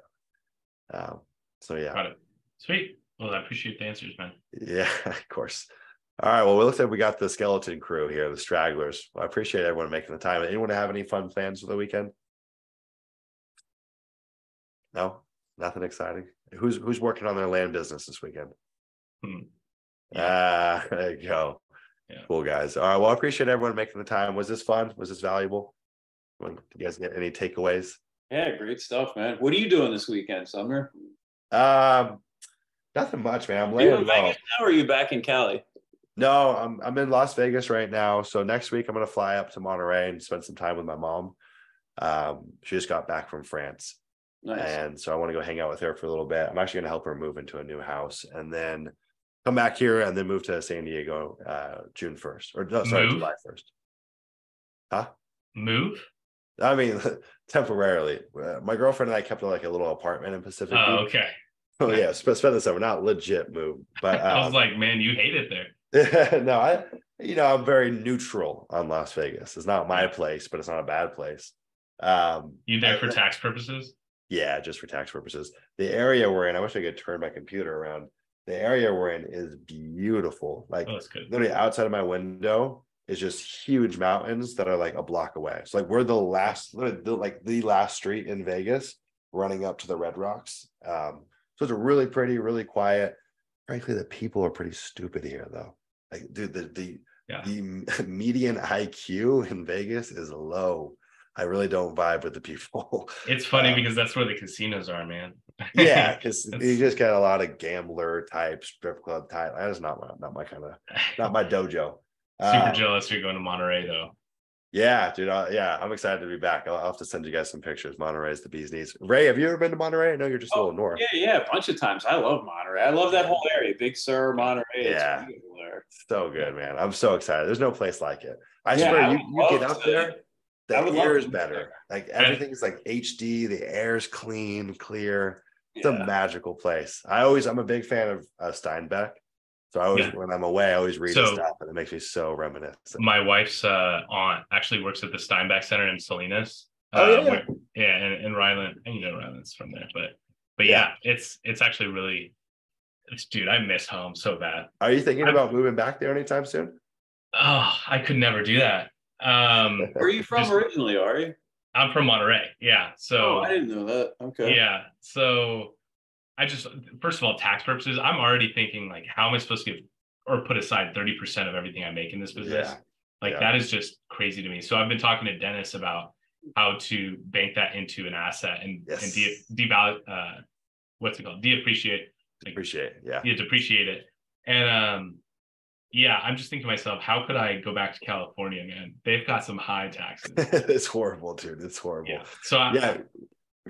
yada. Um, so yeah. Got it. Sweet. Well, I appreciate the answers, man. Yeah, of course. All right. Well, it looks like we got the skeleton crew here, the stragglers. Well, I appreciate everyone making the time. Anyone have any fun plans for the weekend? No, nothing exciting. Who's who's working on their land business this weekend? Hmm. Yeah. Ah, there you go. Yeah. Cool guys. All right. Well, I appreciate everyone making the time. Was this fun? Was this valuable? Did you guys get any takeaways? Yeah, great stuff, man. What are you doing this weekend, Sumner? Um, nothing much, man. I'm laying you in Vegas now, or are you back in Cali? No, I'm I'm in Las Vegas right now. So next week I'm gonna fly up to Monterey and spend some time with my mom. Um, she just got back from France. Nice. And so I want to go hang out with her for a little bit. I'm actually going to help her move into a new house and then come back here and then move to San Diego uh, June 1st or no, sorry, move? July 1st. Huh? Move? I mean, temporarily. Uh, My girlfriend and I kept like a little apartment in Pacific. Oh, Beach. okay. Oh yeah, spend, spend the summer, not legit move, but I was um, like, man, you hate it there. no, I you know I'm very neutral on Las Vegas. It's not my place, but it's not a bad place. Um, You there I- for tax purposes? yeah, just for tax purposes. The area we're in, I wish I could turn my computer around. The area we're in is beautiful. Like Oh, literally outside of my window is just huge mountains that are like a block away. So like we're the last, the, like the last street in Vegas, running up to the Red Rocks. Um, so it's a really pretty, really quiet. Frankly, the people are pretty stupid here, though. Like, dude, the the Yeah. the median IQ in Vegas is low. I really don't vibe with the people. It's funny Um, because that's where the casinos are, man. yeah, because you just got a lot of gambler type, strip club type. That is not my not my kind of not my dojo. Super Uh, jealous you're going to Monterey though. yeah, dude. I, yeah, I'm excited to be back. I'll, I'll have to send you guys some pictures. Monterey's the bee's knees. Ray, have you ever been to Monterey? I know you're just a little north. Yeah, yeah, a bunch of times. I love Monterey. I love that whole area. Big Sur, Monterey. Yeah. beautiful there. So good, man. I'm so excited. There's no place like it. I Yeah, swear, I you, you get up to- there, the I air is better. there. Like everything's like HD. The air's clean, clear. It's Yeah. a magical place. I always, I'm a big fan of uh, Steinbeck. So I always, Yeah. when I'm away, I always read So- stuff, and it makes me so reminiscent. My wife's uh, aunt actually works at the Steinbeck Center in Salinas. Oh, uh, yeah, yeah. where- yeah, and, and Ryland, and you know Ryland's from there, but but yeah, it's it's actually really, it's, dude, I miss home so bad. Are you thinking I'm- about moving back there anytime soon? Oh, I could never do that. Um, Where are you from Just- originally, you? I'm from Monterey. Yeah, so oh, I didn't know that. Okay. Yeah. So I just first of all, tax purposes, I'm already thinking like, how am I supposed to give or put aside 30% of everything I make in this business? Yeah. Like Yeah. that is just crazy to me. So I've been talking to Dennis about how to bank that into an asset and Yes. and de- devalue uh what's it called? Deappreciate Appreciate it. Yeah. yeah, depreciate it. And um yeah, I'm just thinking to myself, how could I go back to California, man? They've got some high taxes. it's horrible, dude. It's horrible. Yeah. So I, Yeah.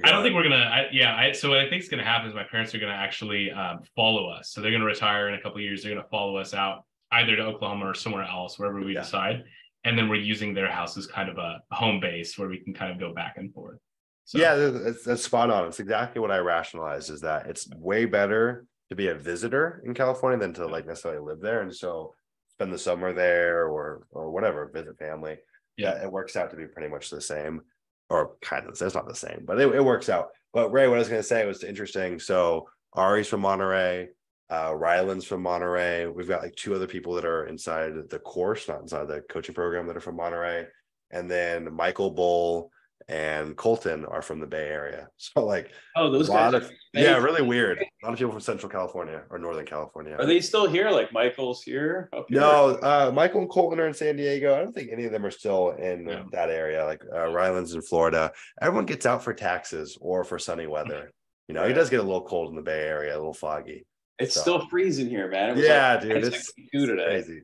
I don't think we're gonna. I, yeah. I, so what I think is gonna happen is my parents are gonna actually um, follow us. So they're gonna retire in a couple of years. They're gonna follow us out either to Oklahoma or somewhere else, wherever we Yeah. decide. And then we're using their house as kind of a home base where we can kind of go back and forth. So, yeah, that's, that's spot on. It's exactly what I rationalized is that it's way better to be a visitor in California than to like necessarily live there. And so spend the summer there or or whatever, visit family. Yeah. Yeah, it works out to be pretty much the same, or kind of it's not the same, but it, it works out. But Ray, what I was gonna say was interesting. So Ari's from Monterey, uh Ryland's from Monterey. We've got like two other people that are inside the course, not inside the coaching program that are from Monterey. And then Michael Bull and Colton are from the Bay Area. So like Oh, those guys. of are- yeah, really weird. A lot of people from Central California or Northern California. Are they still here? Like Michael's here? Here? No, uh, Michael and Colton are in San Diego. I don't think any of them are still in Yeah. that area. Like uh, Ryland's in Florida. Everyone gets out for taxes or for sunny weather. You know, it does get a little cold in the Bay Area, a little foggy. It's So- still freezing here, man. It was Yeah, like dude, it's, 92 today. crazy.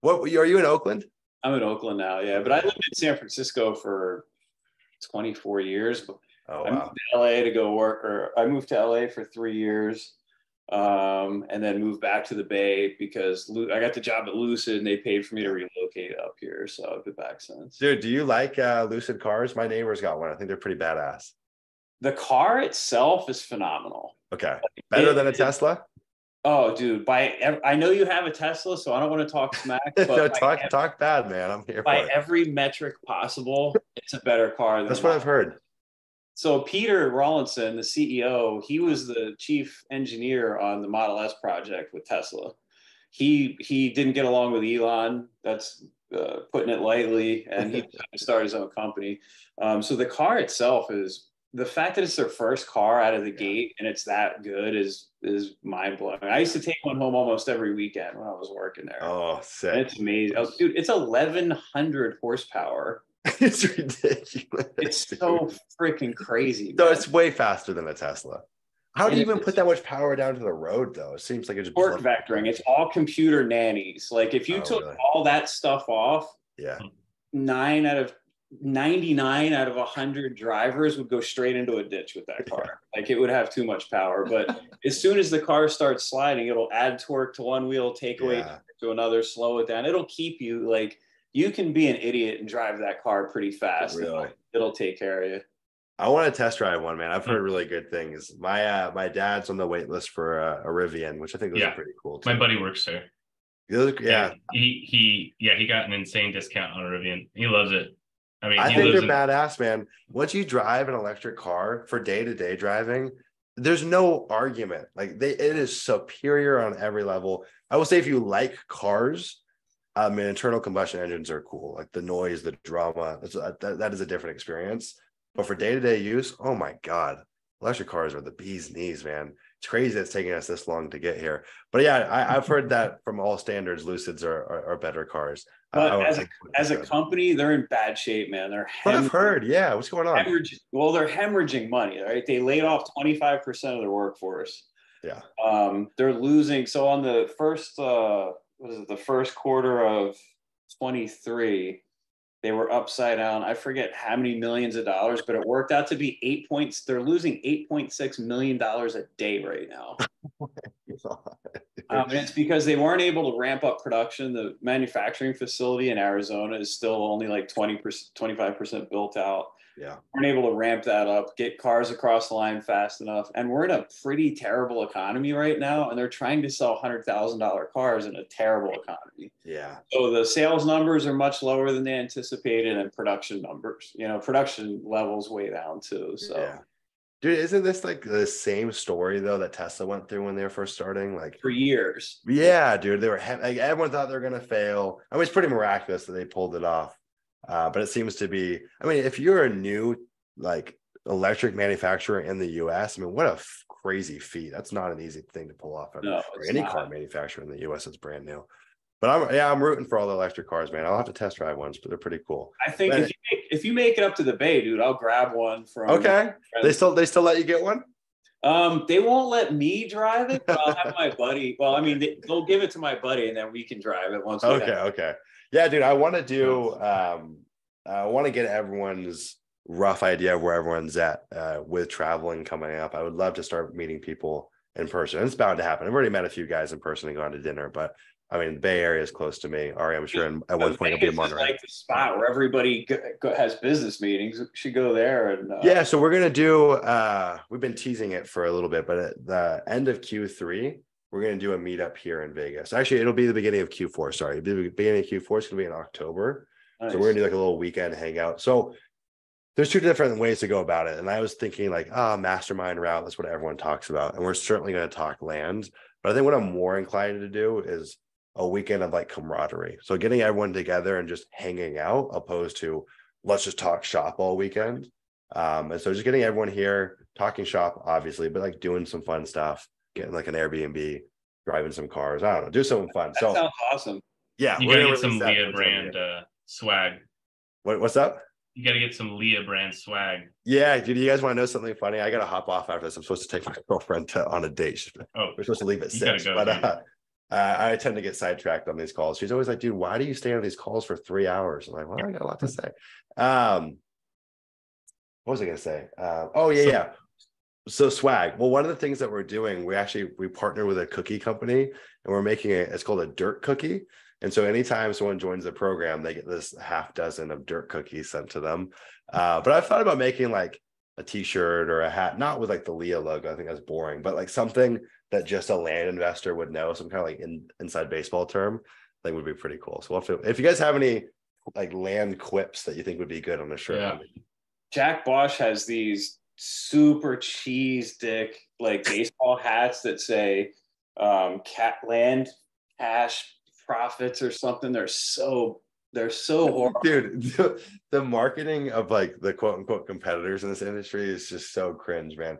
What are you in Oakland? I'm in Oakland now, yeah. But I lived in San Francisco for 24 years. But Oh I wow, moved to LA to go work, or I moved to LA for three years, um, and then moved back to the Bay because I got the job at Lucid and they paid for me to relocate up here. So I've been back since. dude. Do you like uh, Lucid cars? My neighbor's got one. I think they're pretty badass. The car itself is phenomenal. Okay, better It- than a Tesla. Oh, dude! By I know you have a Tesla, so I don't want to talk smack. But no, talk ev- talk bad, man. I'm here for by every metric possible, it's a better car. Than That's what I've heard. So Peter Rawlinson, the CEO, he was the chief engineer on the Model S project with Tesla. He he didn't get along with Elon. That's uh, putting it lightly, and he started his own company. Um, so the car itself is the fact that it's their first car out of the gate and it's that good is is mind blowing. I used to take one home almost every weekend when I was working there. Oh, sick. it's amazing, Oh, dude. It's eleven hundred horsepower. it's ridiculous. It's so freaking crazy. So man. it's way faster than a Tesla. How do you even put that much power down to the road, though? It seems like it's just torque vectoring. It's all computer nannies. Like if you Oh, took really? all that stuff off, Yeah, nine out of 99 out of 100 drivers would go straight into a ditch with that car. Like it would have too much power. But as soon as the car starts sliding, it'll add torque to one wheel, take away Yeah. to another, slow it down. It'll keep you like you can be an idiot and drive that car pretty fast. Really? It'll take care of you. I want to test drive one, man. I've heard really good things. My uh, my dad's on the wait list for uh, a Rivian, which I think those Yeah. pretty cool. My buddy works there. Those- yeah, He he yeah, he got an insane discount on a Rivian. He loves it. I mean, I think they're in, badass, man. Once you drive an electric car for day to day driving, there's no argument. Like they, it is superior on every level. I will say, if you like cars, I mean, internal combustion engines are cool. Like the noise, the drama, that's, uh, that, that is a different experience. But for day to day use, oh my god, electric cars are the bee's knees, man. It's crazy it's taking us this long to get here. But yeah, I, I've heard that from all standards, Lucids are are, are better cars. But as a, as a company, they're in bad shape, man. They're But I've heard, yeah. What's going on? Well, they're hemorrhaging money, right? They laid off 25% of their workforce. Yeah. Um, they're losing. So on the first, uh, what is it, the first quarter of 23, they were upside down. I forget how many millions of dollars, but it worked out to be eight points. They're losing $8.6 million a day right now. Um, and it's because they weren't able to ramp up production. The manufacturing facility in Arizona is still only like 20%, 25% built out. Yeah. Weren't able to ramp that up, get cars across the line fast enough. And we're in a pretty terrible economy right now. And they're trying to sell $100,000 cars in a terrible economy. Yeah. So the sales numbers are much lower than they anticipated, and production numbers, you know, production levels way down too. So Yeah. Dude, isn't this like the same story though that Tesla went through when they were first starting? Like for years. Yeah, dude, they were like everyone thought they were gonna fail. I mean, it's pretty miraculous that they pulled it off. Uh, but it seems to be. I mean, if you're a new like electric manufacturer in the U.S., I mean, what a f- crazy feat. That's not an easy thing to pull off. No, for any not. car manufacturer in the U.S. that's brand new. But I'm yeah, I'm rooting for all the electric cars, man. I'll have to test drive ones, but they're pretty cool. I think But- if you, make, if you make it up to the bay, dude, I'll grab one from. okay, they still they still let you get one. Um, they won't let me drive it, but I'll have my buddy. Well, I mean, they, they'll give it to my buddy, and then we can drive it once. We Okay, okay. Yeah, dude, I want to do um I want to get everyone's rough idea of where everyone's at uh with traveling coming up. I would love to start meeting people in person. It's bound to happen. I've already met a few guys in person and gone to dinner, but I mean, the Bay Area is close to me. Ari, I'm sure in, at one point it'll be in is Monterey. like the spot where everybody go, go, has business meetings. We should go there and uh, Yeah, so we're gonna do. uh We've been teasing it for a little bit, but at the end of Q3, we're gonna do a meetup here in Vegas. Actually, it'll be the beginning of Q4. Sorry, the beginning of Q4. It's gonna be in October. So we're gonna do like a little weekend hangout. So there's two different ways to go about it, and I was thinking like, ah, mastermind route. That's what everyone talks about, and we're certainly gonna talk land. But I think what I'm more inclined to do is a weekend of like camaraderie. So getting everyone together and just hanging out, opposed to let's just talk shop all weekend. Um, and so just getting everyone here, talking shop, obviously, but like doing some fun stuff, getting like an Airbnb, driving some cars. I don't know, do something fun. that So sounds awesome. yeah, you we're gotta gonna get some release LIA brand uh, swag. What, what's up? You gotta get some LIA brand swag. Yeah, do you guys want to know something funny? I gotta hop off after this. I'm supposed to take my girlfriend to, on a date. She's- Oh, We're supposed to leave at six, go, but uh, uh, I tend to get sidetracked on these calls. She's always like, "Dude, why do you stay on these calls for three hours?" I'm like, "Well, I got a lot to say." Um, what was I gonna say? Uh, oh yeah, So- yeah. So swag. Well, one of the things that we're doing, we actually we partner with a cookie company, and we're making it. It's called a dirt cookie. And so anytime someone joins the program, they get this half dozen of dirt cookies sent to them. Uh, but I've thought about making like a t-shirt or a hat, not with like the LIA logo. I think that's boring, but like something that just a land investor would know, some kind of like in, inside baseball term, I think would be pretty cool. So we'll to, if you guys have any like land quips that you think would be good on a shirt, Yeah. Jack Bosch has these super cheese dick like baseball hats that say um, "cat land cash profits" or something. They're so they're so horrible. dude the, the marketing of like the quote unquote competitors in this industry is just so cringe man